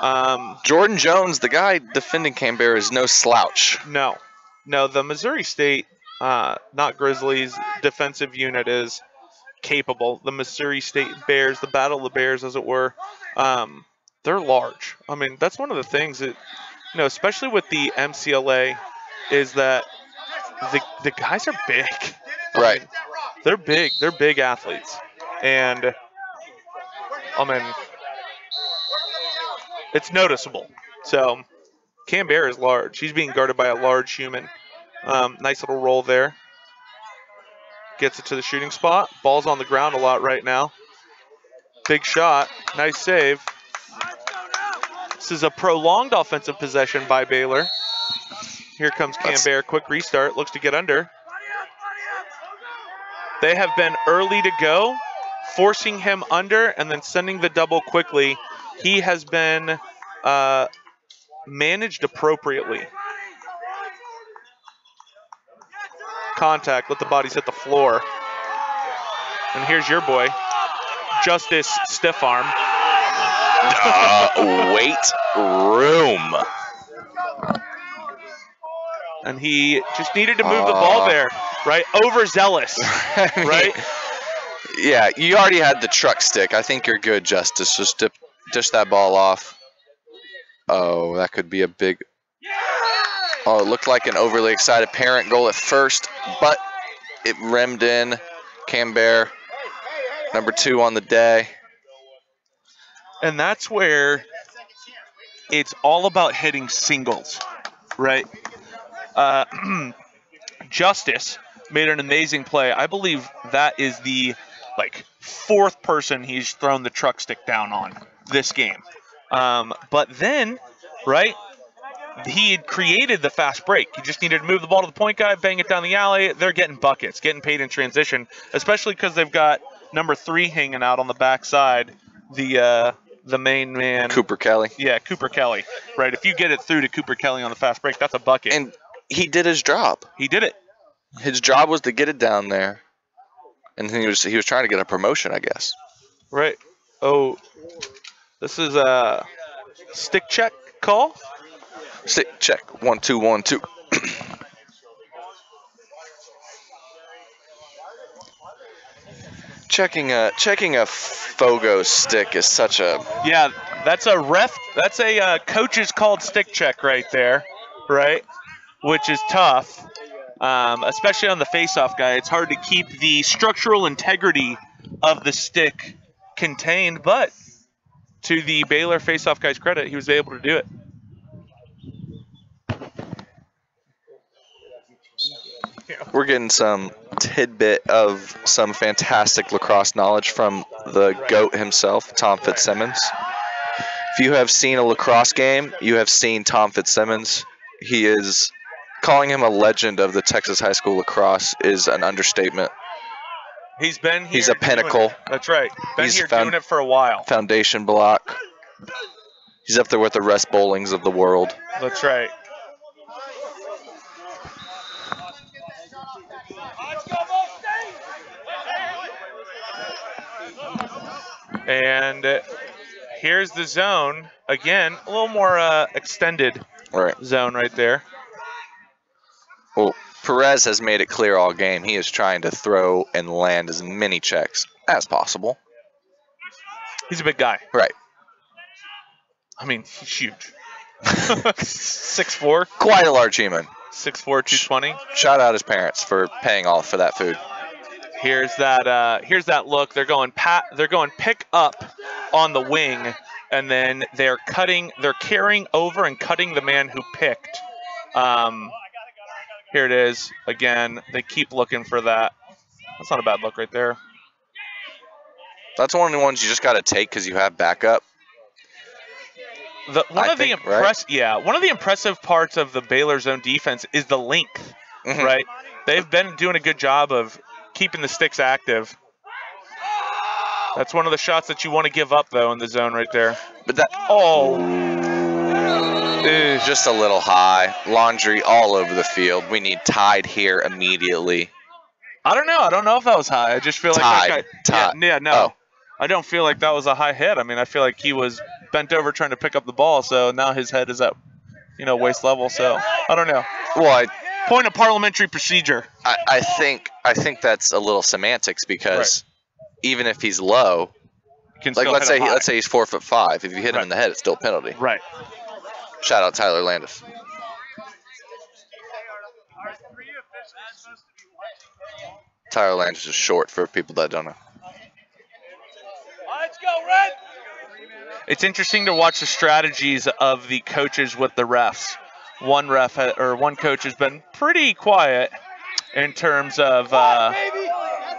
Um, Jordan Jones, the guy defending Canberra, is no slouch. no, no, the Missouri State, uh, not Grizzlies, defensive unit is capable. The Missouri State Bears, the Battle of the Bears, as it were, um, they're large. I mean, that's one of the things that, you know, especially with the MCLA, is that the the guys are big. Right. They're big. They're big athletes, and I mean, it's noticeable. So, Cambert is large. He's being guarded by a large human. Um, nice little roll there. Gets it to the shooting spot. Ball's on the ground a lot right now. Big shot. Nice save. This is a prolonged offensive possession by Baylor. Here comes Cambert. Quick restart. Looks to get under. They have been early to go, forcing him under and then sending the double quickly. He has been uh, managed appropriately. Contact, let the bodies hit the floor. And here's your boy, Justice Stiff Arm. Uh, weight room. And he just needed to move the ball Uh. there, right? Overzealous, right? Yeah, you already had the truck stick. I think you're good, Justice. Just dip, dish that ball off. Oh, that could be a big. Oh, it looked like an overly excited parent goal at first, but it rimmed in. Camber, number two on the day. And that's where it's all about hitting singles, right? Uh, Justice made an amazing play. I believe that is the like fourth person he's thrown the truck stick down on this game. Um, but then, right, he had created the fast break. He just needed to move the ball to the point guy, bang it down the alley. They're getting buckets, getting paid in transition, especially because they've got number three hanging out on the backside. The uh, the main man, Cooper Kelly. Yeah, Cooper Kelly. Right. If you get it through to Cooper Kelly on the fast break, that's a bucket. And he did his job. He did it. His job was to get it down there, and he was he was trying to get a promotion, I guess. Right. Oh, this is a stick check call. Stick check. One two one two. checking a checking a Fogo stick is such a Yeah, that's a ref. That's a uh, coach's called stick check right there, right? Which is tough, um, especially on the face-off guy. It's hard to keep the structural integrity of the stick contained, but to the Baylor face-off guy's credit, he was able to do it. We're getting some tidbit of some fantastic lacrosse knowledge from the GOAT himself, Tom Fitzsimmons. If you have seen a lacrosse game, you have seen Tom Fitzsimmons. He is calling him a legend of the Texas high school lacrosse is an understatement. He's been here He's a pinnacle. That's right. Been He's here found- doing it for a while. Foundation block. He's up there with the Russ Bowlings of the world. That's right. And here's the zone again, a little more uh, extended Right. zone right there. Well, Perez has made it clear all game he is trying to throw and land as many checks as possible. He's a big guy. Right. I mean, he's huge. Six four. Quite a large human. Six four, two twenty. Shout out his parents for paying all for that food. Here's that. Uh, here's that look. They're going pat. They're going pick up on the wing, and then they're cutting. They're carrying over and cutting the man who picked. Um, here it is again. They keep looking for that. That's not a bad look right there. That's one of the ones you just got to take because you have backup. The, one I of the think, right? yeah, one of the impressive parts of the Baylor zone defense is the length, Mhm. right? They've been doing a good job of keeping the sticks active. That's one of the shots that you want to give up though in the zone right there. But that oh, Ooh, just a little high. Laundry all over the field. We need tied here immediately. I don't know. I don't know if that was high. I just feel like Tied. that guy, Tied. Yeah, yeah, no. Oh. I don't feel like that was a high hit. I mean, I feel like he was bent over trying to pick up the ball, so now his head is at, you know, waist level. So I don't know. Well, I, Point of parliamentary procedure. I, I think I think that's a little semantics because even if he's low, Can like let's say he, let's say he's four foot five. If you hit him in the head, it's still a penalty. Right. Shout out Tyler Landis. Tyler Landis is short for people that don't know. Let's go, Red! It's interesting to watch the strategies of the coaches with the refs. One ref ha- or one coach has been pretty quiet in terms of uh,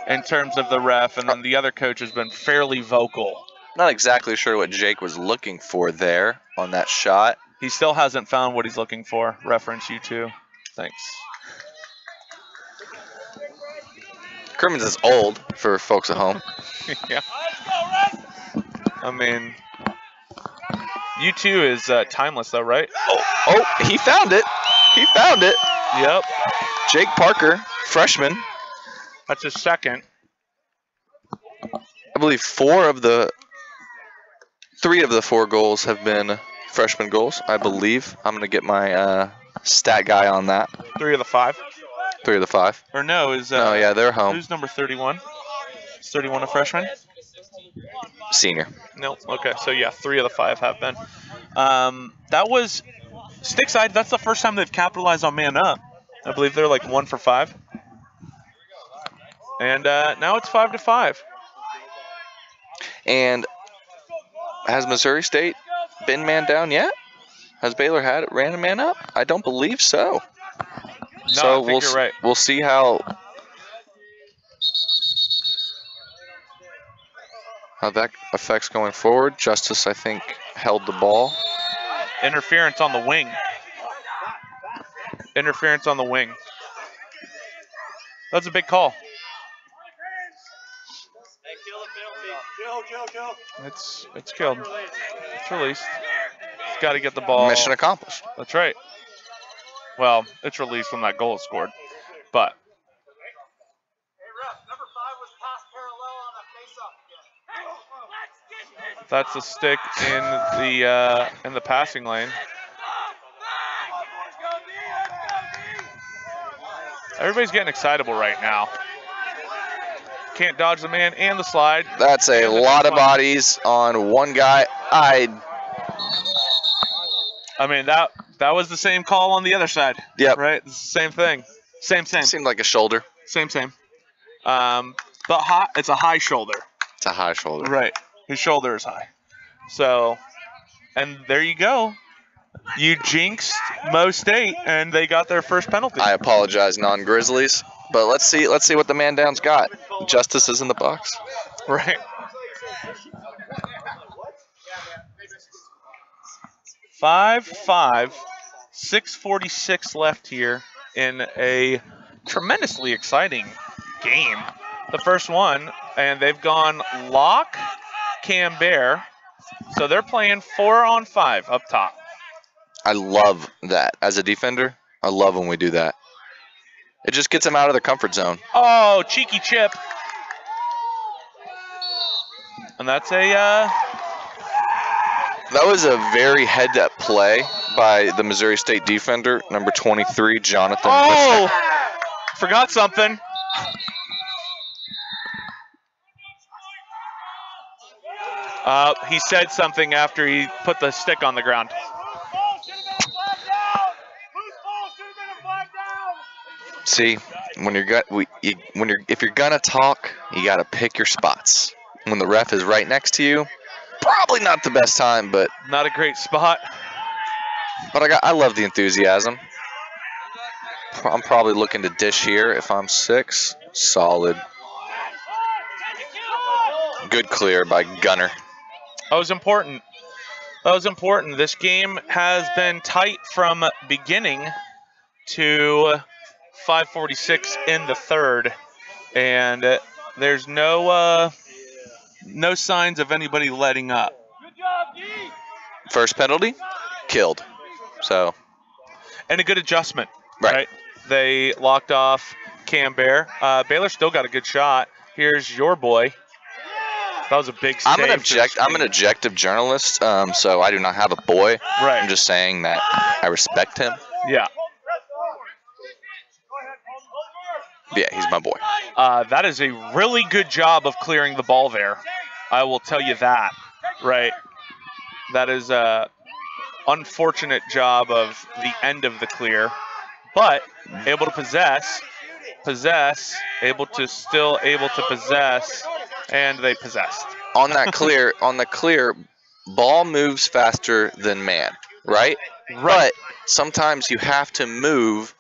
in terms of the ref, and then the other coach has been fairly vocal. Not exactly sure what Jake was looking for there on that shot. He still hasn't found what he's looking for. Reference U2. Thanks. Crimmon is old for folks at home. yeah. I mean, U2 is uh, timeless though, right? Oh, oh, he found it. He found it. Yep. Jake Parker, freshman. That's his second. I believe four of the three of the four goals have been freshman goals. I believe. I'm gonna get my uh, stat guy on that. Three of the five. Three of the five. Or no, is uh, No, yeah, they're home. Who's number 31? Is 31 a freshman? Senior. No. Okay, so yeah, three of the five have been. Um, that was Stickside. That's the first time they've capitalized on man up. I believe they're like one for five. And uh, now it's five to five. And has Missouri State been man down yet? Has Baylor had it ran a man up? I don't believe so. No, so I think we'll you're right. we'll see how how that affects going forward. Justice, I think, held the ball. Interference on the wing. Interference on the wing. That's a big call. Kill, kill, kill. It's it's killed. It's released. It's got to get the ball. Mission accomplished. That's right. Well, it's released when that goal is scored, but that's a stick in the uh, in the passing lane. Everybody's getting excitable right now. Can't dodge the man and the slide. That's a lot of bodies on one guy. I I mean that that was the same call on the other side. Yep. Right. Same thing. Same same. seemed like a shoulder. Same same. Um, but high, it's a high shoulder. It's a high shoulder. Right. His shoulder is high. So, and there you go. You jinxed Mo State, and they got their first penalty. I apologize, non-Grizzlies, but let's see. Let's see what the man down's got. Justice is in the box. Right. Five five, six forty six left here in a tremendously exciting game. The first one, and they've gone lock, Cam Bear. So they're playing four on five up top. I love that as a defender. I love when we do that. It just gets them out of their comfort zone. Oh, cheeky chip. And that's a uh, That was a very head-up play by the Missouri State defender, number 23, Jonathan. Oh, forgot something. Uh, he said something after he put the stick on the ground. See, when you're got, we, you, when you're if you're gonna talk, you gotta pick your spots. When the ref is right next to you, probably not the best time, but Not a great spot. but I got I love the enthusiasm. I'm probably looking to dish here if I'm six. Solid. Good clear by Gunner. That was important. That was important. This game has been tight from beginning to 546 in the third, and uh, there's no uh, no signs of anybody letting up. First penalty, killed. So And a good adjustment, Right. They locked off Cam Bear. Uh, Baylor still got a good shot. Here's your boy. That was a big save. I'm an to object. I'm an objective journalist, um, so I do not have a boy. Right. I'm just saying that I respect him. Yeah. Yeah, he's my boy. Uh, that is a really good job of clearing the ball there. I will tell you that. Right. That is a unfortunate job of the end of the clear, but able to possess, possess, able to still able to possess, and they possessed. On that clear, on the clear, ball moves faster than man, right? But sometimes you have to move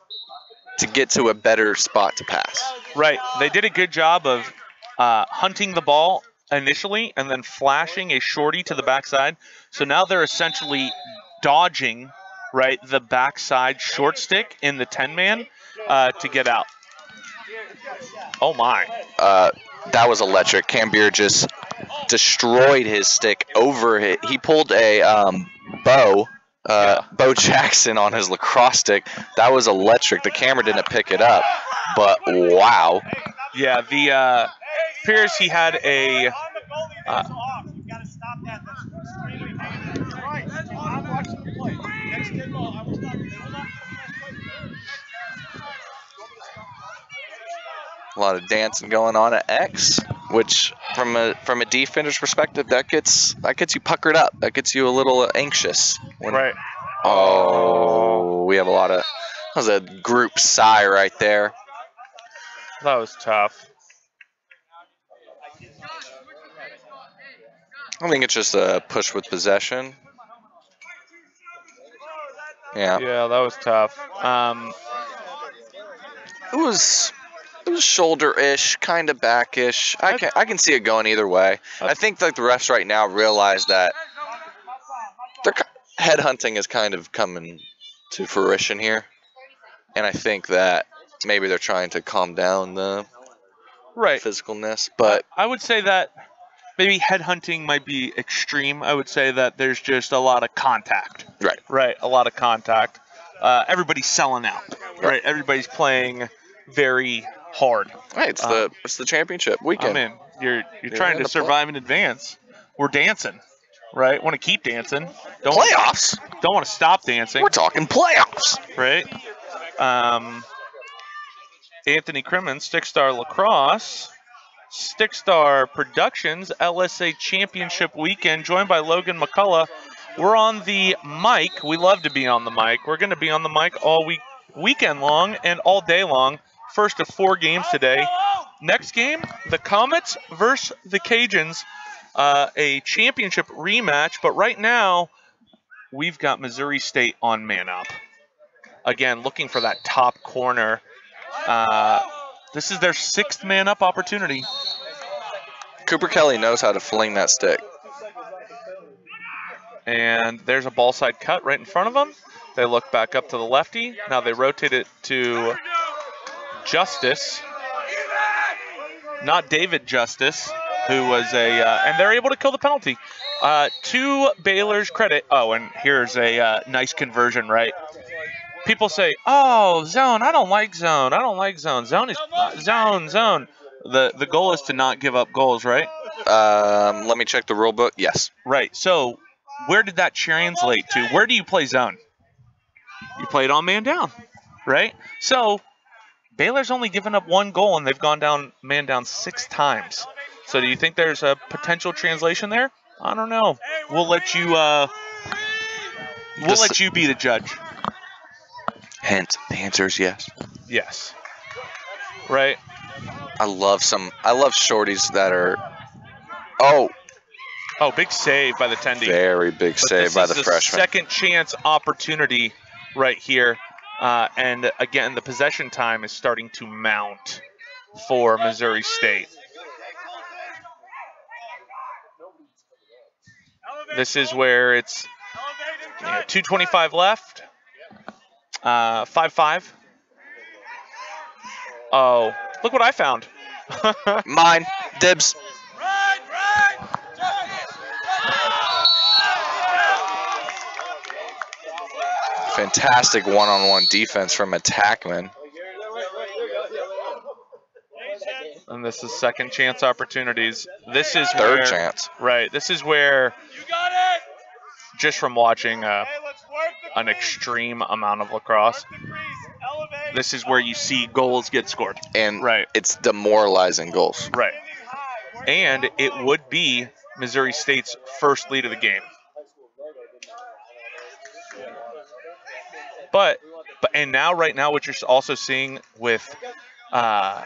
to get to a better spot to pass. Right. They did a good job of uh, hunting the ball initially and then flashing a shorty to the backside. So now they're essentially dodging, right, the backside short stick in the 10 man uh, to get out. Oh my. Uh, that was electric. Cambier just destroyed his stick over it. He pulled a um, bow, uh, Bo Jackson on his lacrosse stick. That was electric. The camera didn't pick it up, but wow. Yeah, the uh, appears he had a. Uh, A lot of dancing going on at X, which from a from a defender's perspective, that gets that gets you puckered up. That gets you a little anxious. When, right. Oh, we have a lot of. That was a group sigh right there. That was tough. I think it's just a push with possession. Yeah. Yeah, that was tough. Um, it was it It was shoulder-ish, kind of back-ish. I can I can see it going either way. I think like the refs right now realize that their headhunting is kind of coming to fruition here, and I think that maybe they're trying to calm down the right physicalness. But I would say that maybe headhunting might be extreme. I would say that there's just a lot of contact. Right. Right. A lot of contact. Uh, everybody's selling out. Right. Everybody's playing very hard. Hey, it's Um, the it's the championship weekend. I mean, you're you're trying in to the survive and advance. We're dancing, right? Want to keep dancing. Don't Playoffs. Don't want to stop dancing. We're talking playoffs, right? Um, Anthony Crimmon, Stickstar Lacrosse, Stick Star Productions, LSA Championship Weekend, joined by Logan McCullough. We're on the mic. We love to be on the mic. We're going to be on the mic all week, weekend long, and all day long. First of four games today. Next game, the Comets versus the Cajuns, uh, a championship rematch. But right now, we've got Missouri State on man up. Again, looking for that top corner. Uh, this is their sixth man up opportunity. Cooper Kelly knows how to fling that stick. And there's a ball side cut right in front of them. They look back up to the lefty. Now they rotate it to Justice. Not David Justice, who was a, uh, and they're able to kill the penalty. Uh, to Baylor's credit. Oh, and here's a uh, nice conversion, right? People say, "Oh, zone. I don't like zone. I don't like zone. Zone is zone, zone." The the goal is to not give up goals, right? Um, let me check the rule book. Yes. Right. So, where did that translate to? Where do you play zone? You play it on man down, right? So, Baylor's only given up one goal and they've gone down man down six times. So, do you think there's a potential translation there? I don't know. We'll let you. Uh, we'll This- let you be the judge. Hint. The answer is yes. Yes. Right. I love some. I love shorties that are. Oh, Oh, big save by the Tendy. very big But save this by is the a freshman. Second chance opportunity right here. Uh, and again, the possession time is starting to mount for Missouri State. This is where it's you know, 225 left. Uh, 5-5. Oh, look what I found. Mine. Dibs. Fantastic one-on-one defense from Attackman. And this is second chance opportunities. This is Third where- chance. Right. This is where just from watching uh, an extreme amount of lacrosse, this is where you see goals get scored. And right. it's demoralizing goals. Right. And it would be Missouri State's first lead of the game. But but and now right now what you're also seeing with uh,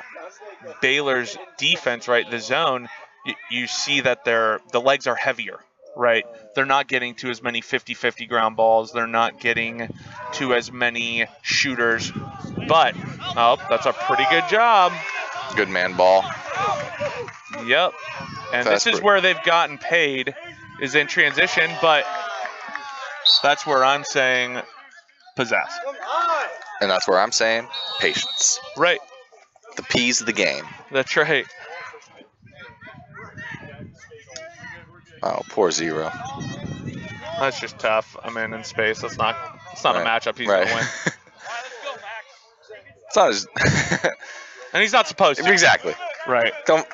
Baylor's defense, right, the zone, you, you see that they're the legs are heavier, right? They're not getting to as many 50-50 ground balls. They're not getting to as many shooters. But oh, that's a pretty good job. Good man ball. Yep. And this is where they've gotten paid is in transition, but that's where I'm saying possess. And that's where I'm saying patience. Right. The P's of the game. That's right. Oh, poor zero. That's just tough. I'm in in space. That's not it's not Right. a matchup he's Right. gonna win. It's not as and he's not supposed to. exactly. Right. Don't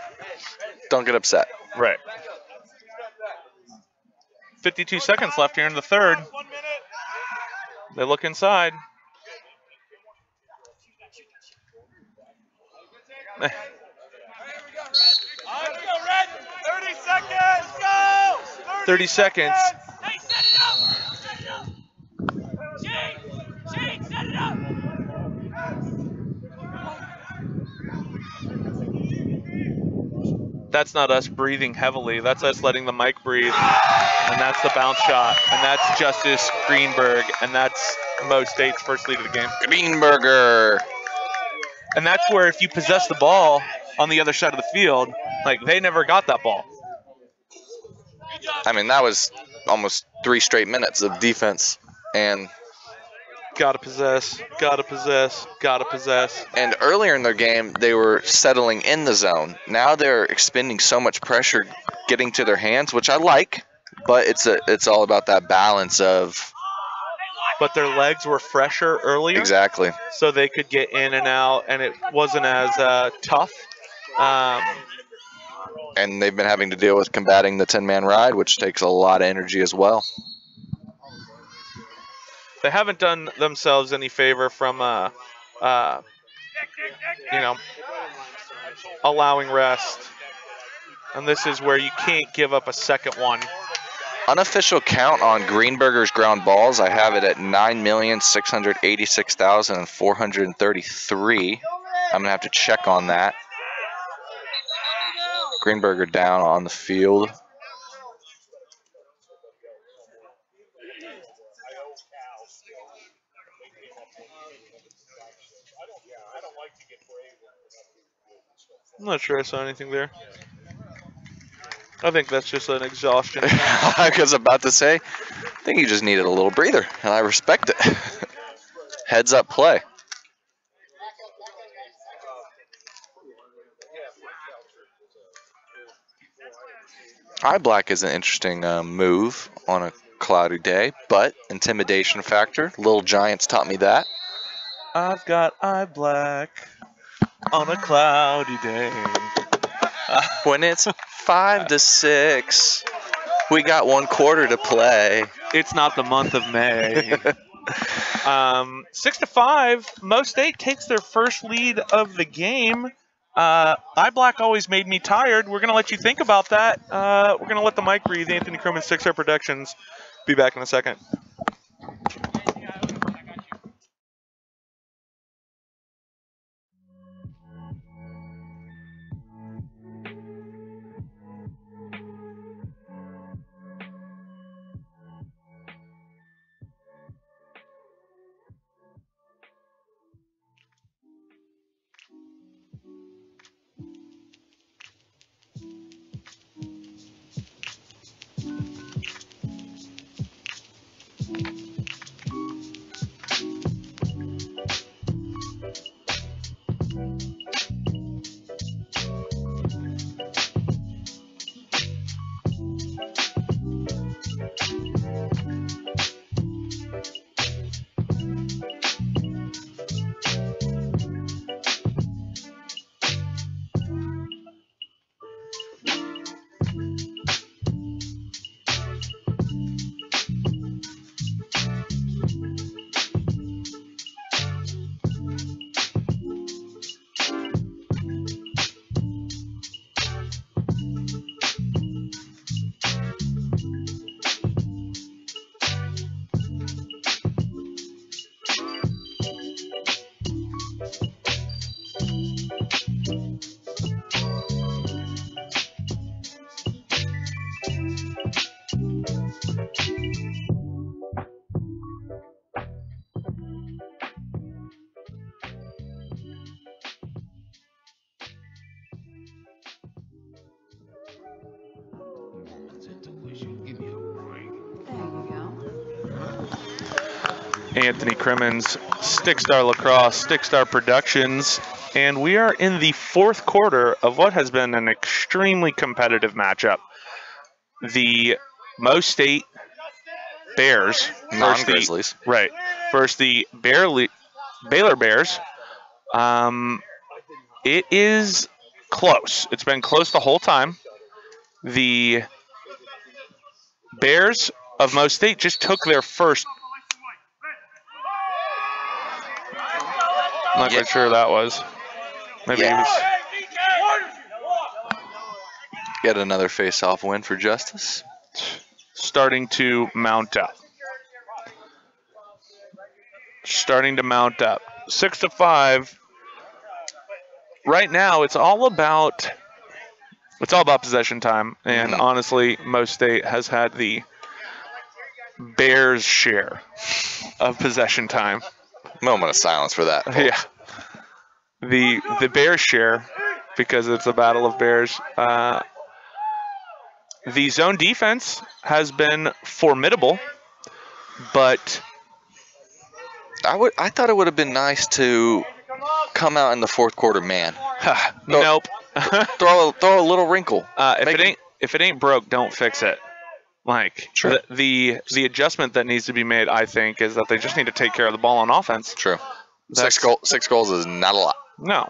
don't get upset. Right. 52 seconds left here in the third. They look inside. Eh. 30 seconds. That's not us breathing heavily. That's us letting the mic breathe. And that's the bounce shot. And that's Justice Greenberger. And that's Mo State's first lead of the game. Greenberger. And that's where if you possess the ball on the other side of the field, like they never got that ball. I mean, that was almost three straight minutes of defense, and Gotta possess, gotta possess, gotta possess. and earlier in their game they were settling in the zone. Now they're expending so much pressure getting to their hands, which I like, but it's a it's all about that balance of But their legs were fresher earlier. exactly. So they could get in and out, and it wasn't as uh, tough. Um, And they've been having to deal with combating the 10 man ride, which takes a lot of energy as well. They haven't done themselves any favor from, uh, uh, you know, allowing rest. And this is where you can't give up a second one. Unofficial count on Greenberger's ground balls, I have it at 9,686,433. I'm going to have to check on that. Greenberger down on the field. I'm not sure I saw anything there. I think that's just an exhaustion. I was about to say, I think he just needed a little breather, and I respect it. Heads up play. Eye black is an interesting uh, move on a cloudy day, but intimidation factor. Little Giants taught me that. I've got eye black on a cloudy day. when it's five to six, we got one quarter to play. It's not the month of May. um, six to five. Mo State takes their first lead of the game. Uh, eye black always made me tired. We're gonna let you think about that. Uh, we're gonna let the mic breathe. Anthony Crimmins, Stick Star Productions. Be back in a second. Anthony Crimmins, Stick Star Lacrosse, Stick Star Productions, and we are in the fourth quarter of what has been an extremely competitive matchup. The Mo State Bears, Non-Grizzlies. right? Versus the Bearly, Baylor Bears. Um, it is close. It's been close the whole time. The Bears of Mo State just took their first. I'm not quite sure who that was. Maybe Yeah. it was. Get another face-off win for Justice. starting to mount up. Starting to mount up. Six to five. Right now, it's all about it's all about possession time, and mm-hmm. honestly, Mo State has had the Bears' share of possession time. Moment of silence for that. Yeah. the the Bears share because it's a battle of Bears. Uh, the zone defense has been formidable, but I would. I thought it would have been nice to come out in the fourth quarter, man. nope. throw a, throw a little wrinkle. Uh, if Make it ain't if it ain't broke, don't fix it. Like the, the the adjustment that needs to be made, I think, is that they just need to take care of the ball on offense. True. That's- Six goal, six goals is not a lot. No,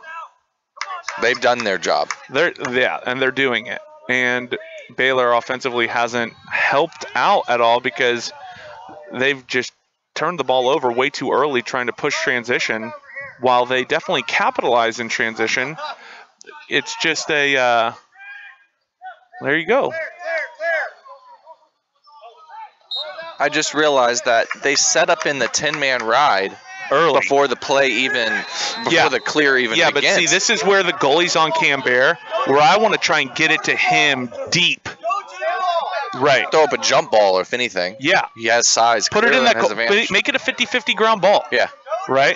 They've done their job. they're yeah, and they're doing it. And Baylor offensively hasn't helped out at all because they've just turned the ball over way too early trying to push transition. While they definitely capitalize in transition, it's just a uh, there you go. I just realized that they set up in the ten man ride early before the play even before Yeah. the clear even yeah, but see, this is where the goalie's on Cambert, where I want to try and get it to him deep. Right. Throw up a jump ball, or if anything. Yeah. He has size. Put it in that goal. Make it a 50-50 ground ball. Yeah. Right.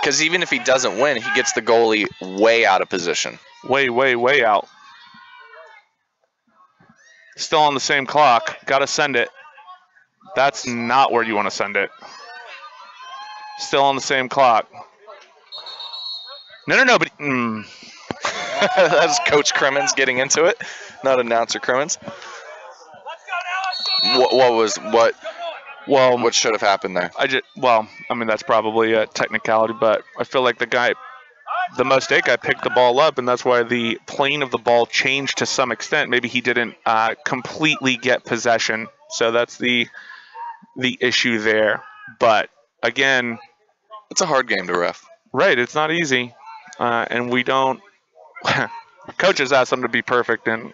Because even if he doesn't win, he gets the goalie way out of position. Way, way, way out. Still on the same clock. Got to send it. That's not where you want to send it. Still on the same clock. No, no, no. But mm, That's Coach Crimmins getting into it, not announcer Crimmins. What, what was what? Well, what should have happened there? I just well, I mean that's probably a technicality, but I feel like the guy, the mistake guy picked the ball up, and that's why the plane of the ball changed to some extent. Maybe he didn't uh, completely get possession, so that's the the issue there. But again, it's a hard game to ref. Right, it's not easy, uh, and we don't. coaches ask them to be perfect, and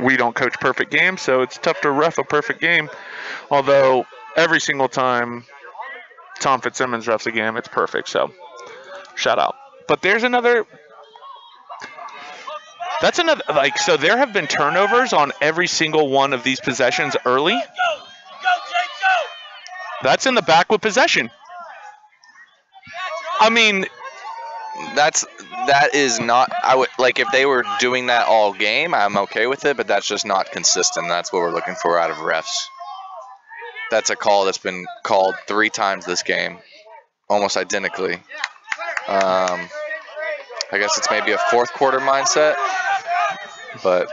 we don't coach perfect games, so it's tough to ref a perfect game. Although every single time Tom Fitzsimmons refs a game, it's perfect. So shout out. But there's another. That's another like so. There have been turnovers on every single one of these possessions early. That's in the back with possession. I mean, That's that is not. I would like if they were doing that all game. I'm okay with it, but that's just not consistent. That's what we're looking for out of refs. That's a call that's been called three times this game, almost identically. Um, I guess it's maybe a fourth quarter mindset, but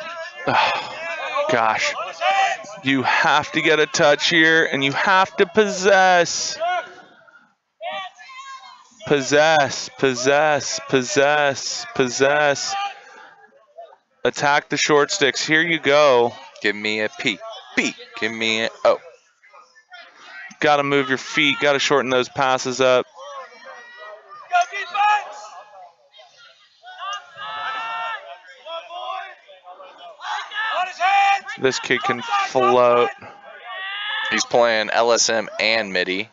gosh, you have to get a touch here, and you have to possess. Possess, possess, possess, possess. Attack the short sticks. Here you go. give me a P. P. Give me a oh. O. Got to move your feet. Got to shorten those passes up. This kid can float. He's playing LSM and MIDI.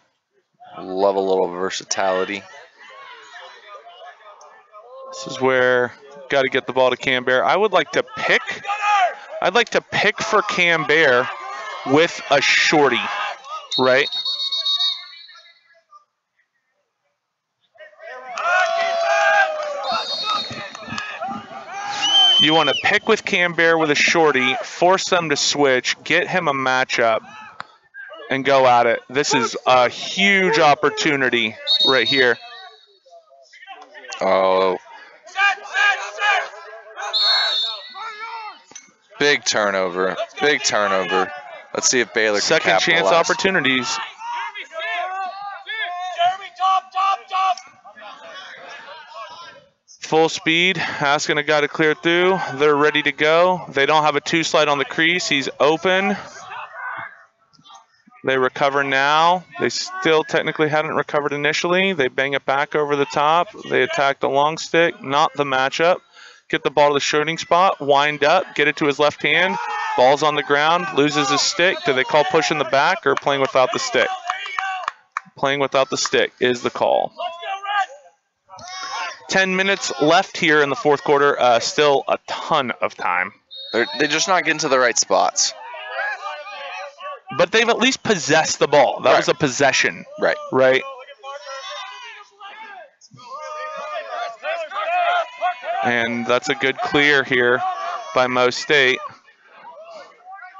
Love a little versatility. This is where got to get the ball to Cambert. I would like to pick. I'd like to pick for Cambert with a shorty, right? You want to pick with Cambert with a shorty, force them to switch, get him a matchup, and go at it. This is a huge opportunity right here. Oh. Big turnover. Big turnover. Let's see if Baylor can Second chance opportunities. Full speed, asking a guy to clear through. They're ready to go. They don't have a two slide on the crease. He's open. They recover now. They still technically hadn't recovered initially. They bang it back over the top. They attack the long stick, not the matchup. Get the ball to the shooting spot, wind up, get it to his left hand. Ball's on the ground, loses his stick. Do they call push in the back or playing without the stick? Playing without the stick is the call. 10 minutes left here in the fourth quarter. Uh, still a ton of time. They're, they're just not getting to the right spots. but they've at least possessed the ball. That was a possession. Right. Right. And that's a good clear here by Mo State.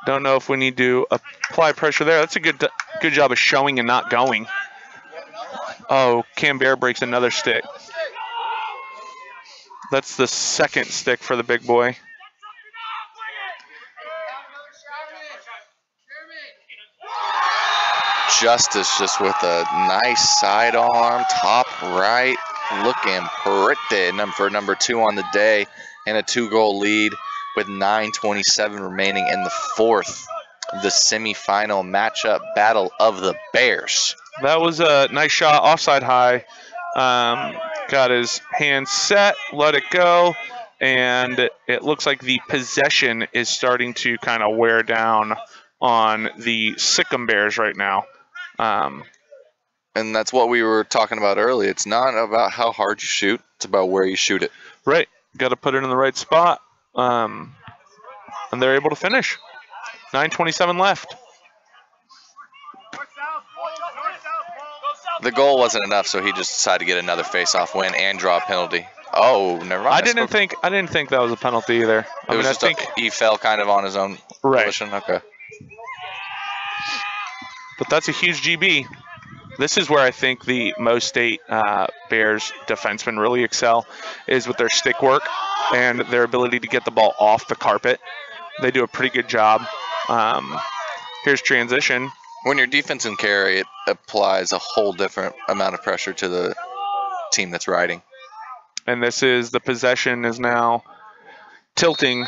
Don't know if we need to apply pressure there. That's a good good job of showing and not going. Oh, Cam Bear breaks another stick. That's the second stick for the big boy. Justice just with a nice sidearm, top right, looking pretty num- for number two on the day, and a two-goal lead with 9:27 remaining in the fourth. The semifinal matchup battle of the Bears. That was a nice shot, offside high. Um, got his hand set, let it go, and it looks like the possession is starting to kind of wear down on the Sic 'em Bears right now. Um, And that's what we were talking about earlier. It's not about how hard you shoot; it's about where you shoot it. right, got to put it in the right spot, um, and they're able to finish. 9:27 left. The goal wasn't enough, so he just decided to get another face-off win and draw a penalty. Oh, never mind. I didn't think I didn't think that was a penalty either. I It mean, was I just think a, he fell kind of on his own Right. Okay. But that's a huge GB. This is where I think the Mo State uh, Bears defensemen really excel, is with their stick work and their ability to get the ball off the carpet. They do a pretty good job. Um, here's transition. When you're defense and carry, it applies a whole different amount of pressure to the team that's riding. And this is the possession is now tilting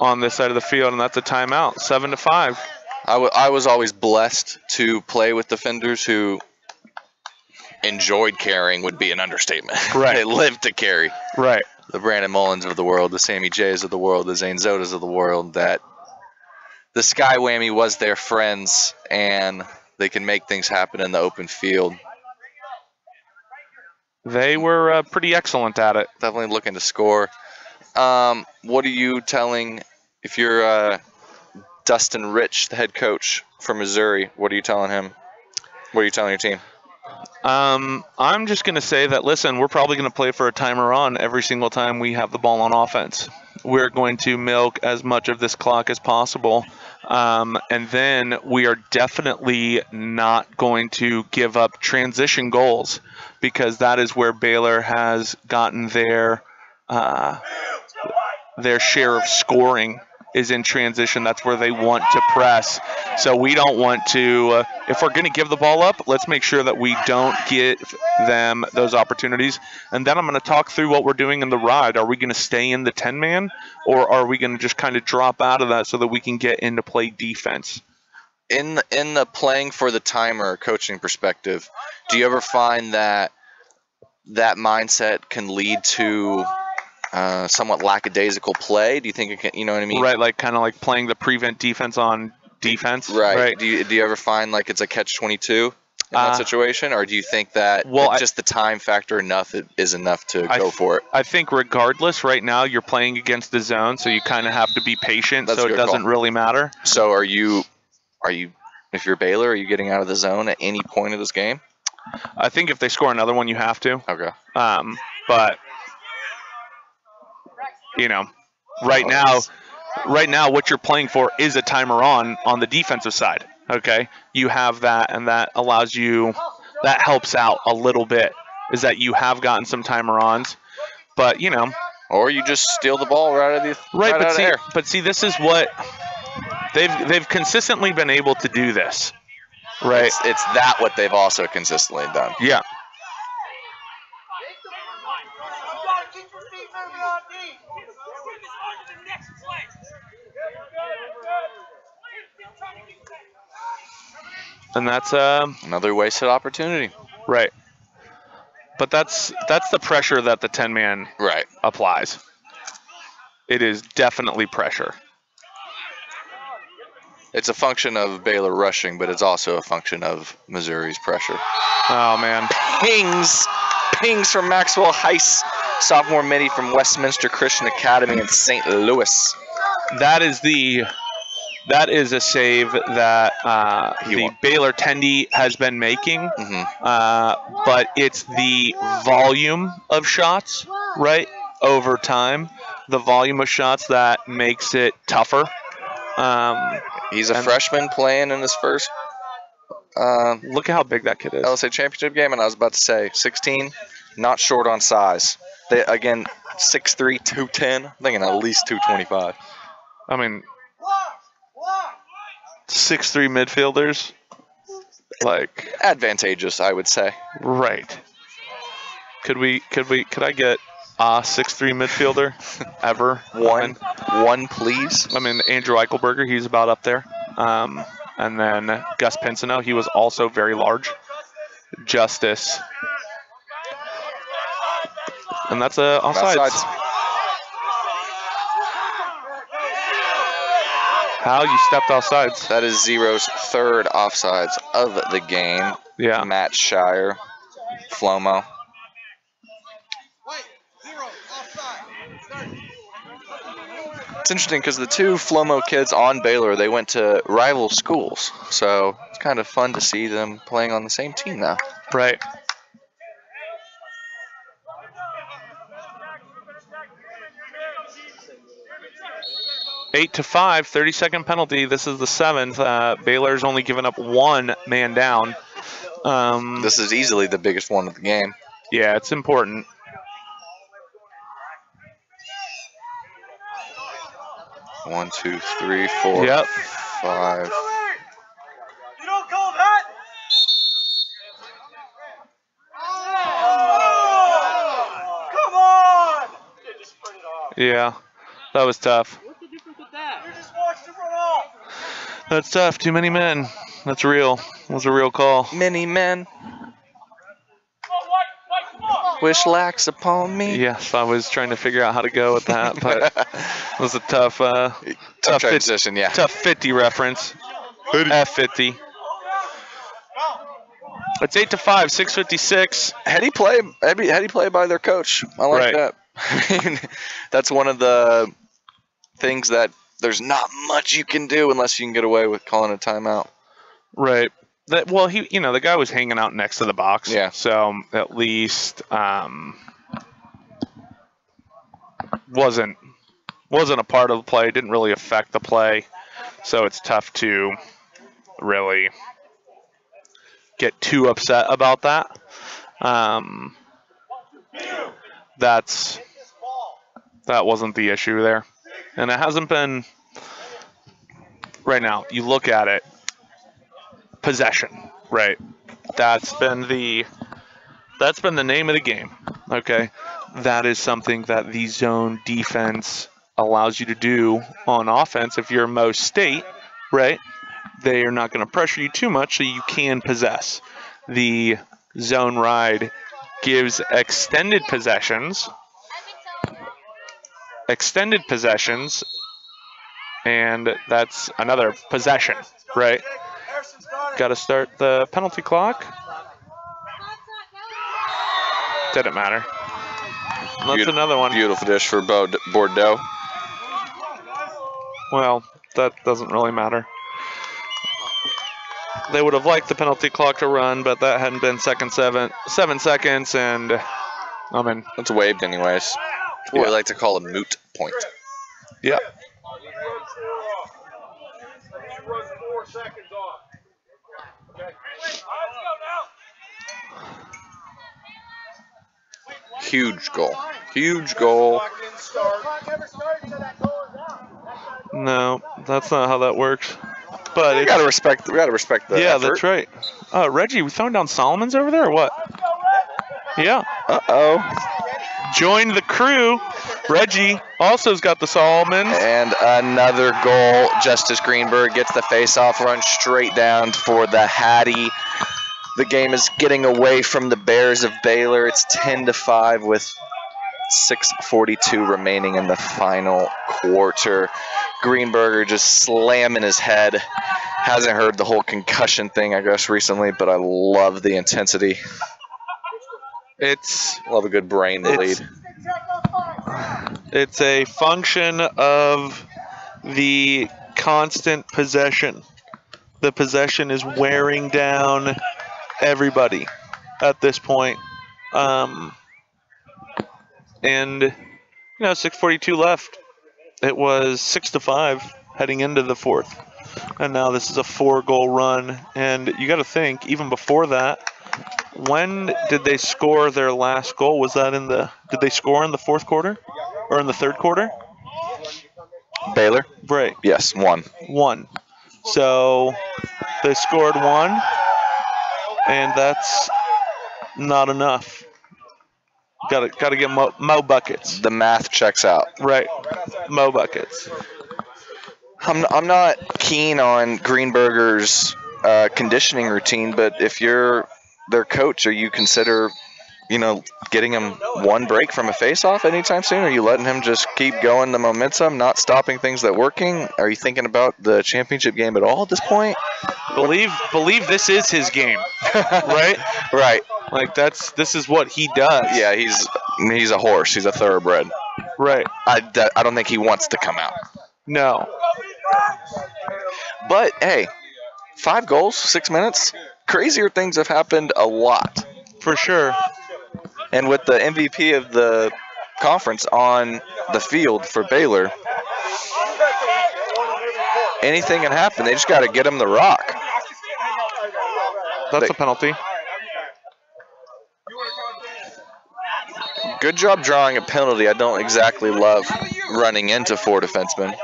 on this side of the field, and that's a timeout. Seven to five. I, I was always blessed to play with defenders who enjoyed carrying would be an understatement. Right. they lived to carry. Right. The Brandon Mullins of the world, the Sammy Jays of the world, the Zane Zotas of the world, that the Sky Whammy was their friends and they can make things happen in the open field. They were uh, pretty excellent at it. Definitely looking to score. Um, what are you telling, if you're uh, Dustin Rich, the head coach for Missouri, what are you telling him? What are you telling your team? Um, I'm just going to say that, listen, we're probably going to play for a timer on every single time we have the ball on offense. We're going to milk as much of this clock as possible. Um, and then we are definitely not going to give up transition goals because that is where Baylor has gotten their uh, their share of scoring is in transition. That's where they want to press. So we don't want to, uh, if we're going to give the ball up, let's make sure that we don't give them those opportunities. And then I'm going to talk through what we're doing in the ride. Are we going to stay in the 10 man or are we going to just kind of drop out of that so that we can get into play defense? in the, in the playing for the timer coaching perspective, do you ever find that that mindset can lead to uh, somewhat lackadaisical play? Do you think it can? You know what I mean? Right, like kind of like playing the prevent defense on defense. Right. right. Do you do you ever find like it's a catch twenty two in that Uh, situation, or do you think that well, I- just the time factor enough it is enough to I go for it? I think regardless, right now you're playing against the zone, so you kind of have to be patient. That's so it doesn't call. really matter. So are you are you if you're Baylor, are you getting out of the zone at any point of this game? I think if they score another one, you have to. Okay. Um, but you know, oh, right now, right now, what you're playing for is a timer on on the defensive side. Okay, you have that, and that allows you. That helps out a little bit. Is that you have gotten some timer ons, but you know, or you just steal the ball right out of the right. right but out of see, but see, this is what they've they've consistently been able to do this. Right. It's, it's that what they've also consistently done. Yeah. And that's um another wasted opportunity. Right. But that's that's the pressure that the 10 man right applies. It is definitely pressure. It's a function of Baylor rushing, but it's also a function of Missouri's pressure. Oh man. Pings, pings from Maxwell Heiss, sophomore mini from Westminster Christian Academy in St. Louis. That is the That is a save that uh, the won. Baylor Tendy has been making, Mhm. uh, but it's the volume of shots, right, over time. The volume of shots that makes it tougher. Um, He's a freshman playing in his first uh, Look at how big that kid is. LSA championship game, and I was about to say 16, not short on size. They again 6'3", 210, I'm thinking at least 225. I mean, six three midfielders, like Advantageous, I would say. right. Could we? Could we? Could I get a six three midfielder ever? One, one, please. I mean, Andrew Eichelberger, he's about up there. Um, and then Gus Pinsino, he was also very large. Justice. And that's a offsides. Offsides. How you stepped offsides? That is Zero's third offsides of the game. Yeah. Matt Shire, Flomo. It's interesting because the two Flomo kids on Baylor, they went to rival schools. So it's kind of fun to see them playing on the same team now. Right. Eight to five, 30 second penalty. This is the seventh. Uh, Baylor's only given up one man down. Um, This is easily the biggest one of the game. yeah, it's important. One, two, three, four, Yep. five. You don't call that? Come on! Yeah, that was tough. That's tough. Too many men. That's real. That was a real call. Many men. Wish lax upon me. Yes, I was trying to figure out how to go with that, but it was a tough, uh, tough, fit- transition, yeah. tough 50 reference. F50. It's eight to five, 656. Heady play, heady, heady play by their coach. I like Right. that. I mean, that's one of the things that there's not much you can do unless you can get away with calling a timeout. Right. That well, he you know the guy was hanging out next to the box. Yeah. So at least um, wasn't wasn't a part of the play. Didn't really affect the play. So it's tough to really get too upset about that. Um, that's that wasn't the issue there, and it hasn't been. Right now, you look at it possession, right? That's been the that's been the name of the game. Okay, that is something that the zone defense allows you to do on offense. If you're Mo State, right? They are not going to pressure you too much, so you can possess. The zone ride gives extended possessions, extended possessions, and that's another possession, right? Got to start the penalty clock. Didn't matter. That's Beaut- another one. Beautiful dish for Bordeaux. Well, that doesn't really matter. They would have liked the penalty clock to run, but that hadn't been second seven seven seconds, and I mean It's waived anyways. It's what we like to call a moot point. yeah. Run four seconds off. Okay. Huge goal. Huge goal. No, that's not how that works. But We gotta respect. We gotta respect the. yeah, effort. that's right. Uh, Reggie, we throwing down Solomon's over there or what? Yeah. Uh oh. Joined the crew. Reggie also's got the Solomons. And another goal. Justice Greenberger gets the face-off run straight down for the Hattie. The game is getting away from the Bears of Baylor. It's 10 to 5 with 6:42 remaining in the final quarter. Greenberger just slamming his head. Hasn't heard the whole concussion thing, I guess, recently, but I love the intensity. It's Love a good brain to lead. It's a function of the constant possession. The possession is wearing down everybody at this point. Um, and you know, 6:42 left. It was six to five heading into the fourth, and now this is a four-goal run. And you got to think, even before that, when did they score their last goal? Was that in the? Did they score in the fourth quarter, or in the third quarter? Baylor? Right. Yes, one. One. So they scored one, and that's not enough. Got to got to get mo, mo buckets. The math checks out. Right. Mo buckets. I'm, I'm not keen on Greenberger's uh, conditioning routine, but if you're their coach, are you consider, you know, getting him one break from a face-off anytime soon? Are you letting him just keep going the momentum, not stopping things that working? Are you thinking about the championship game at all at this point? Believe believe this is his game, right? right. Like that's this is what he does. Yeah, he's he's a horse. He's a thoroughbred. Right. I, I don't think he wants to come out. No. But hey, five goals, six minutes. Crazier things have happened a lot. For sure. And with the MVP of the conference on the field for Baylor, anything can happen. They just got to get him the rock. That's They- a penalty. Good job drawing a penalty. I don't exactly love running into four defensemen,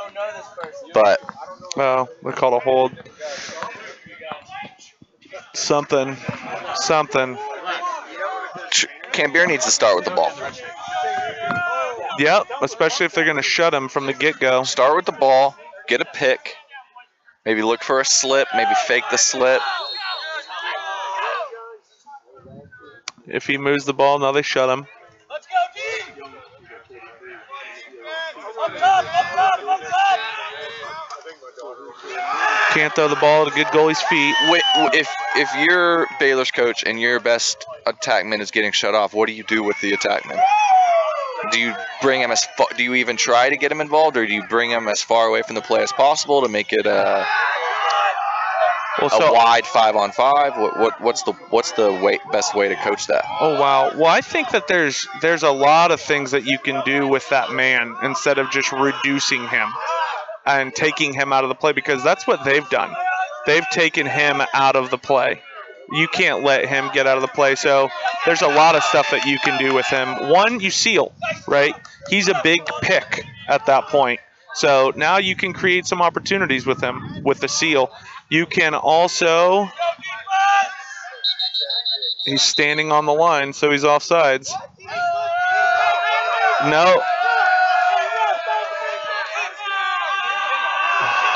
but Oh, they called a hold. Something. Something. Cambier needs to start with the ball. Yep, especially if they're going to shut him from the get-go. Start with the ball, get a pick, maybe look for a slip, maybe fake the slip. If he moves the ball, now they shut him. Can't throw the ball at a good goalie's feet. If if you're Baylor's coach and your best attackman is getting shut off, what do you do with the attackman? Do you bring him as far, do you even try to get him involved, or do you bring him as far away from the play as possible to make it a, Well, a wide five on five? What, what what's the what's the way, best way to coach that? Oh wow. Well, I think that there's there's a lot of things that you can do with that man instead of just reducing him and taking him out of the play because that's what they've done. They've taken him out of the play. You can't let him get out of the play. So there's a lot of stuff that you can do with him. One, you seal, right? He's a big pick at that point. So now you can create some opportunities with him with the seal. You can also He's standing on the line, so he's offsides. No.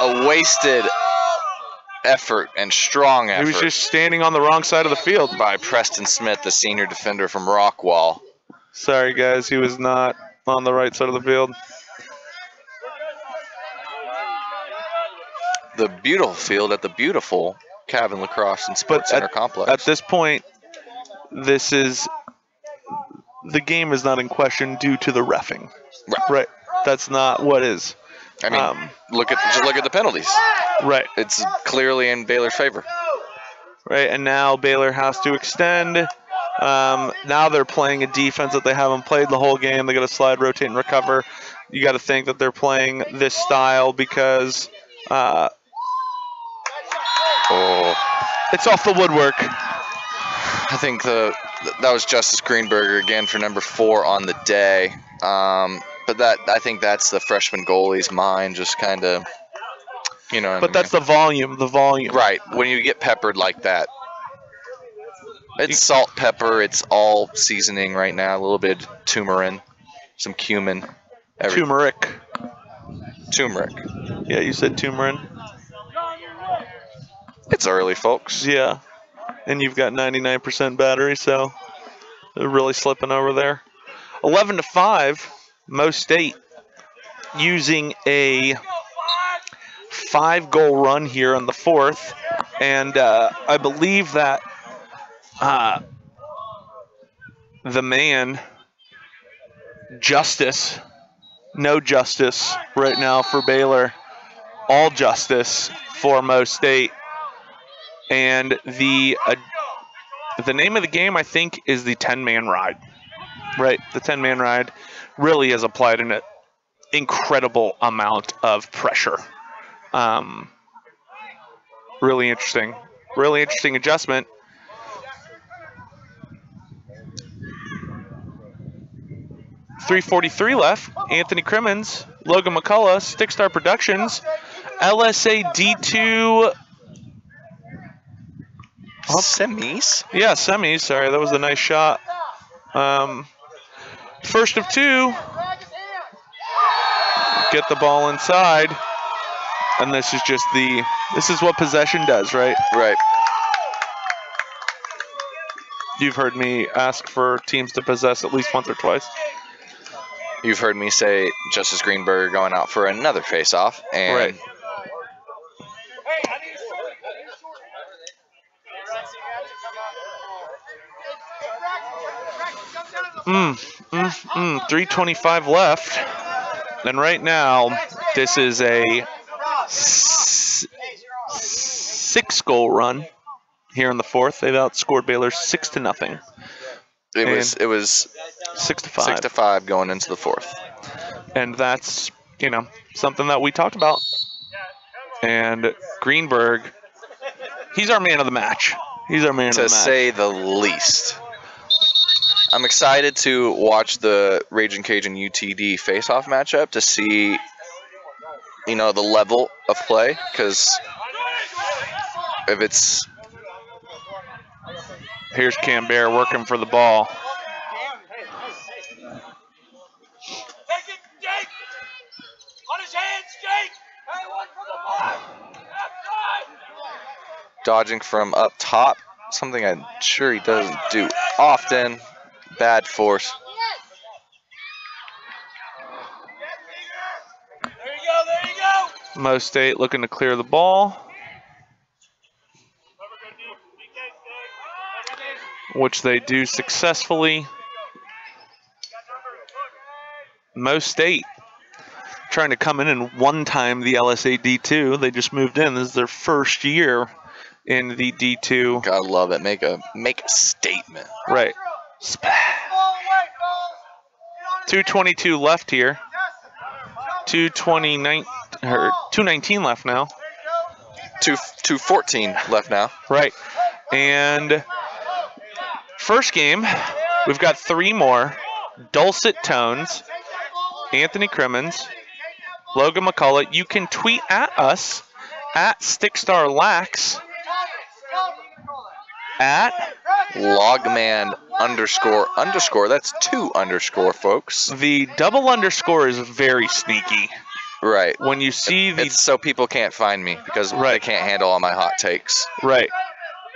A wasted effort and strong effort. He was just standing on the wrong side of the field. by Preston Smith, the senior defender from Rockwall. Sorry, guys, he was not on the right side of the field. The beautiful field at the beautiful Cabin Lacrosse and Sports Center complex. At this point, this is the game is not in question due to the refing. Right. That's not what is. I mean, Um, look at just look at the penalties. Right. It's clearly in Baylor's favor. right? And now Baylor has to extend. Um, now they're playing a defense that they haven't played the whole game. They got to slide, rotate, and recover. You got to think that they're playing this style because uh, Oh, it's off the woodwork. I think the that was Justice Greenberger again for number four on the day. Um, but that I think that's the freshman goalie's mind, just kind of, you know. But that's the volume. The volume. right when you get peppered like that. It's salt, pepper. It's all seasoning right now. A little bit of turmeric, some cumin. every- Turmeric. Turmeric. Yeah, you said turmeric. It's early, folks. Yeah. And you've got 99% battery, so they're really slipping over there. 11 to 5, Mo State using a five goal run here on the fourth. And uh, I believe that uh, the man, Justice, no justice right now for Baylor. all justice for Mo State. And the uh, the name of the game, I think, is the 10 man ride. Right? The 10 man ride really has applied an incredible amount of pressure. Um, really interesting. Really interesting adjustment. Three forty-three left. Anthony Crimmins, Logan McCullough, Stick Star Productions, LSA D two semis. Yeah, semis. Sorry, that was a nice shot. Um, first of two. Get the ball inside, and this is just the. This is what possession does, right? Right. You've heard me ask for teams to possess at least once or twice. You've heard me say Justice Greenberger going out for another face-off, and Right. Mm, mm, mm. 325 left. And right now, this is a six goal run here in the fourth. They've outscored Baylor six to nothing. it was it was six to five. six to five going into the fourth. And that's, you know, something that we talked about. And Greenberger, he's our man of the match. He's our man to of the match. say the least. I'm excited to watch the Raging Cajun UTD face-off matchup to see, you know, the level of play. Because if it's Here's Cam Bear working for the ball. On his hands, Jake! Hey, one for the ball! Left side! dodging from up top, something I'm sure he doesn't do often. Bad force. There you go, there you go! Mo State looking to clear the ball. Which they do successfully. Mo State trying to come in and one time the LSA D2. They just moved in. This is their first year in the D2. Gotta love it. Make a make a statement. Right. 222 left here. 229 or 219 left now. Two 214 left now. Right. And first game, we've got three more. Dulcet Tones, Anthony Crimmins, Logan McCullough. You can tweet at us at StickstarLax at Logman underscore underscore. That's two underscore, folks. the double underscore is very sneaky. Right. When you see the It's so people can't find me because they can't handle all my hot takes. right,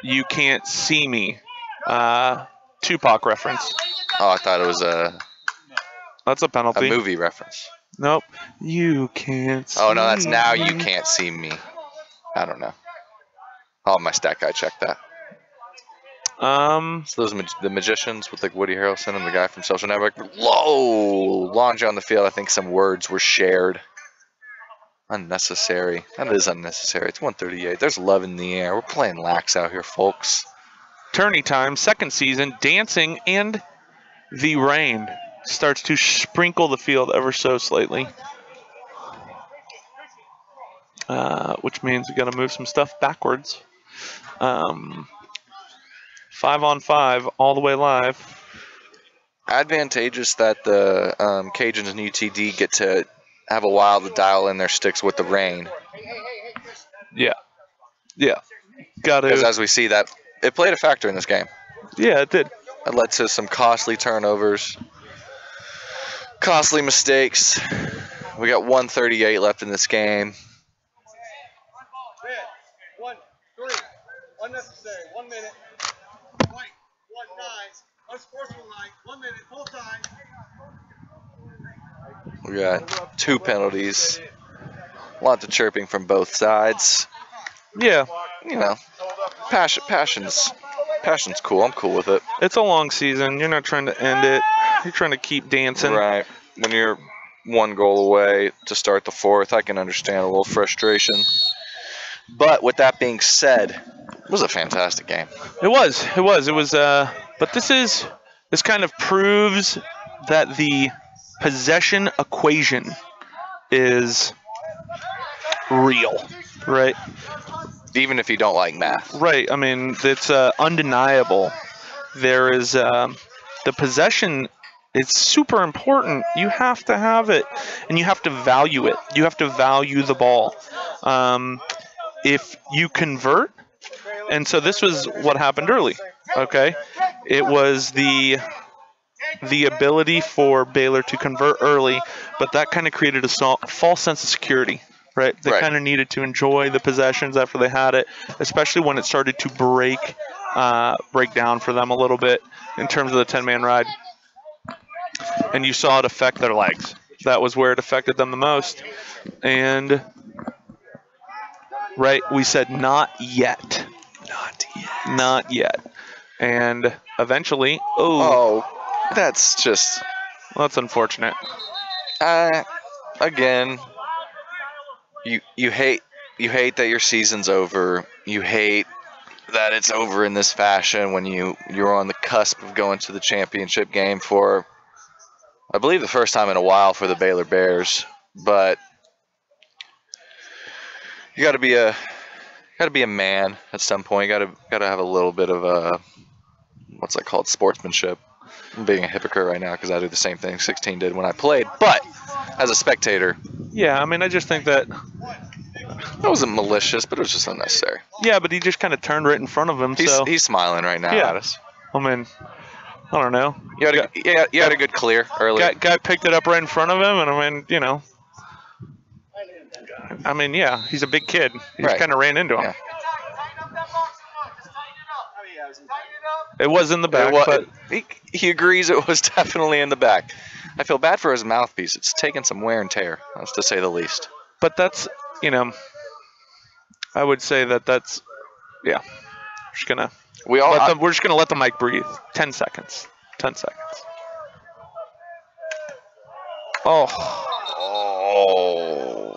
you can't see me. Uh, Tupac reference. Oh, I thought it was a That's a penalty. a movie reference. Nope. You can't. Oh no, that's now you can't see me. I don't know. Oh, my stat guy checked that. Um, So those mag- the magicians with like Woody Harrelson and the guy from Social Network. Low launch on the field. I think some words were shared. Unnecessary. That is unnecessary. It's 138. There's love in the air. We're playing lax out here, folks. tourney time, second season, dancing, and the rain starts to sprinkle the field ever so slightly. Uh, which means we got to move some stuff backwards. Um, five on five, all the way live. Advantageous that the um, Cajuns and UTD get to have a while to dial in their sticks with the rain. Yeah, yeah, got it. Because as we see that it played a factor in this game. Yeah, it did. It led to some costly turnovers, costly mistakes. We got 138 left in this game. One, three, unnecessary, one minute. White, one, nine, unsportsmanlike, one minute, full time. We got two penalties. Lots of chirping from both sides. Yeah, You know, passion, passion's, passion's cool. I'm cool with it. it's a long season. You're not trying to end it. You're trying to keep dancing. Right. When you're one goal away to start the fourth. I can understand a little frustration. But with that being said, it was a fantastic game. It was. It was. It was. Uh, but this is. This kind of proves that the possession equation is real, right? Even if you don't like math. Right. I mean, it's uh, undeniable. There is um, the possession. It's super important. You have to have it, and you have to value it. You have to value the ball. Um, if you convert, and so this was what happened early. Okay, it was the the ability for Baylor to convert early, but that kind of created a false sense of security. Right, they Right. kind of needed to enjoy the possessions after they had it, especially when it started to break, uh, break down for them a little bit in terms of the 10-man ride. And you saw it affect their legs. That was where it affected them the most. And right, we said not yet, not yet, not yet. And eventually, oh, that's just that's unfortunate. Uh, again, you you hate you hate that your season's over. You hate that it's over in this fashion when you you're on the cusp of going to the championship game for I believe the first time in a while for the Baylor Bears, but you got to be a got to be a man at some point. You got to got to have a little bit of a what's that called sportsmanship. I'm being a hypocrite right now because I do the same thing 16 did when I played, but as a spectator, Yeah, I mean, I just think that that wasn't malicious, but it was just unnecessary. yeah, but he just kind of turned right in front of him. He's, so he's smiling right now Yeah. at us. I mean, I don't know. You had a, yeah, you had a good clear early. Guy, guy picked it up right in front of him, and I mean, you know, I mean, yeah, he's a big kid. He just Right. kind of ran into him. It was in the back, It wa- but he, he agrees it was definitely in the back. I feel bad for his mouthpiece. It's taken some wear and tear, that's to say the least. but that's you know, I would say that that's yeah. Just gonna we all let the, we're just gonna let the mic breathe. Ten seconds. Ten seconds. Oh, Oh.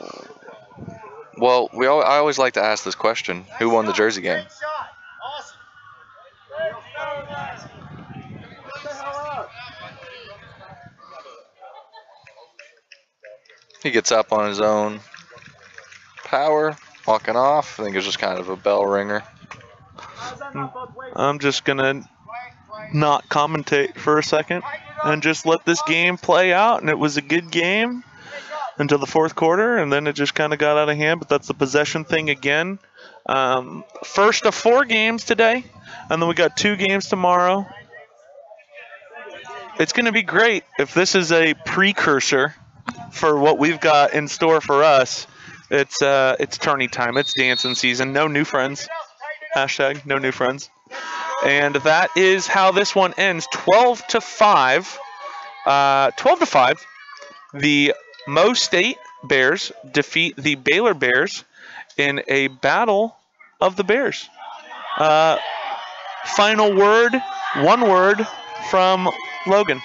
Well, we all, I always like to ask this question: Who won the Jersey game? He gets up on his own power, walking off. I think it's just kind of a bell ringer. I'm just gonna not commentate for a second and just let this game play out. And it was a good game until the fourth quarter, and then it just kind of got out of hand. But that's the possession thing again. Um, first of four games today, and then we got two games tomorrow. It's going to be great if this is a precursor for what we've got in store for us. It's uh, it's tourney time. It's dancing season. No new friends. Hashtag no new friends. And that is how this one ends. 12 to 5. Uh, 12 to 5. The Mo State Bears defeat the Baylor Bears in a battle of the Bears. Uh, final word, one word from Logan.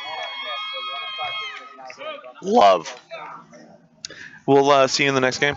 Love. We'll uh, see you in the next game.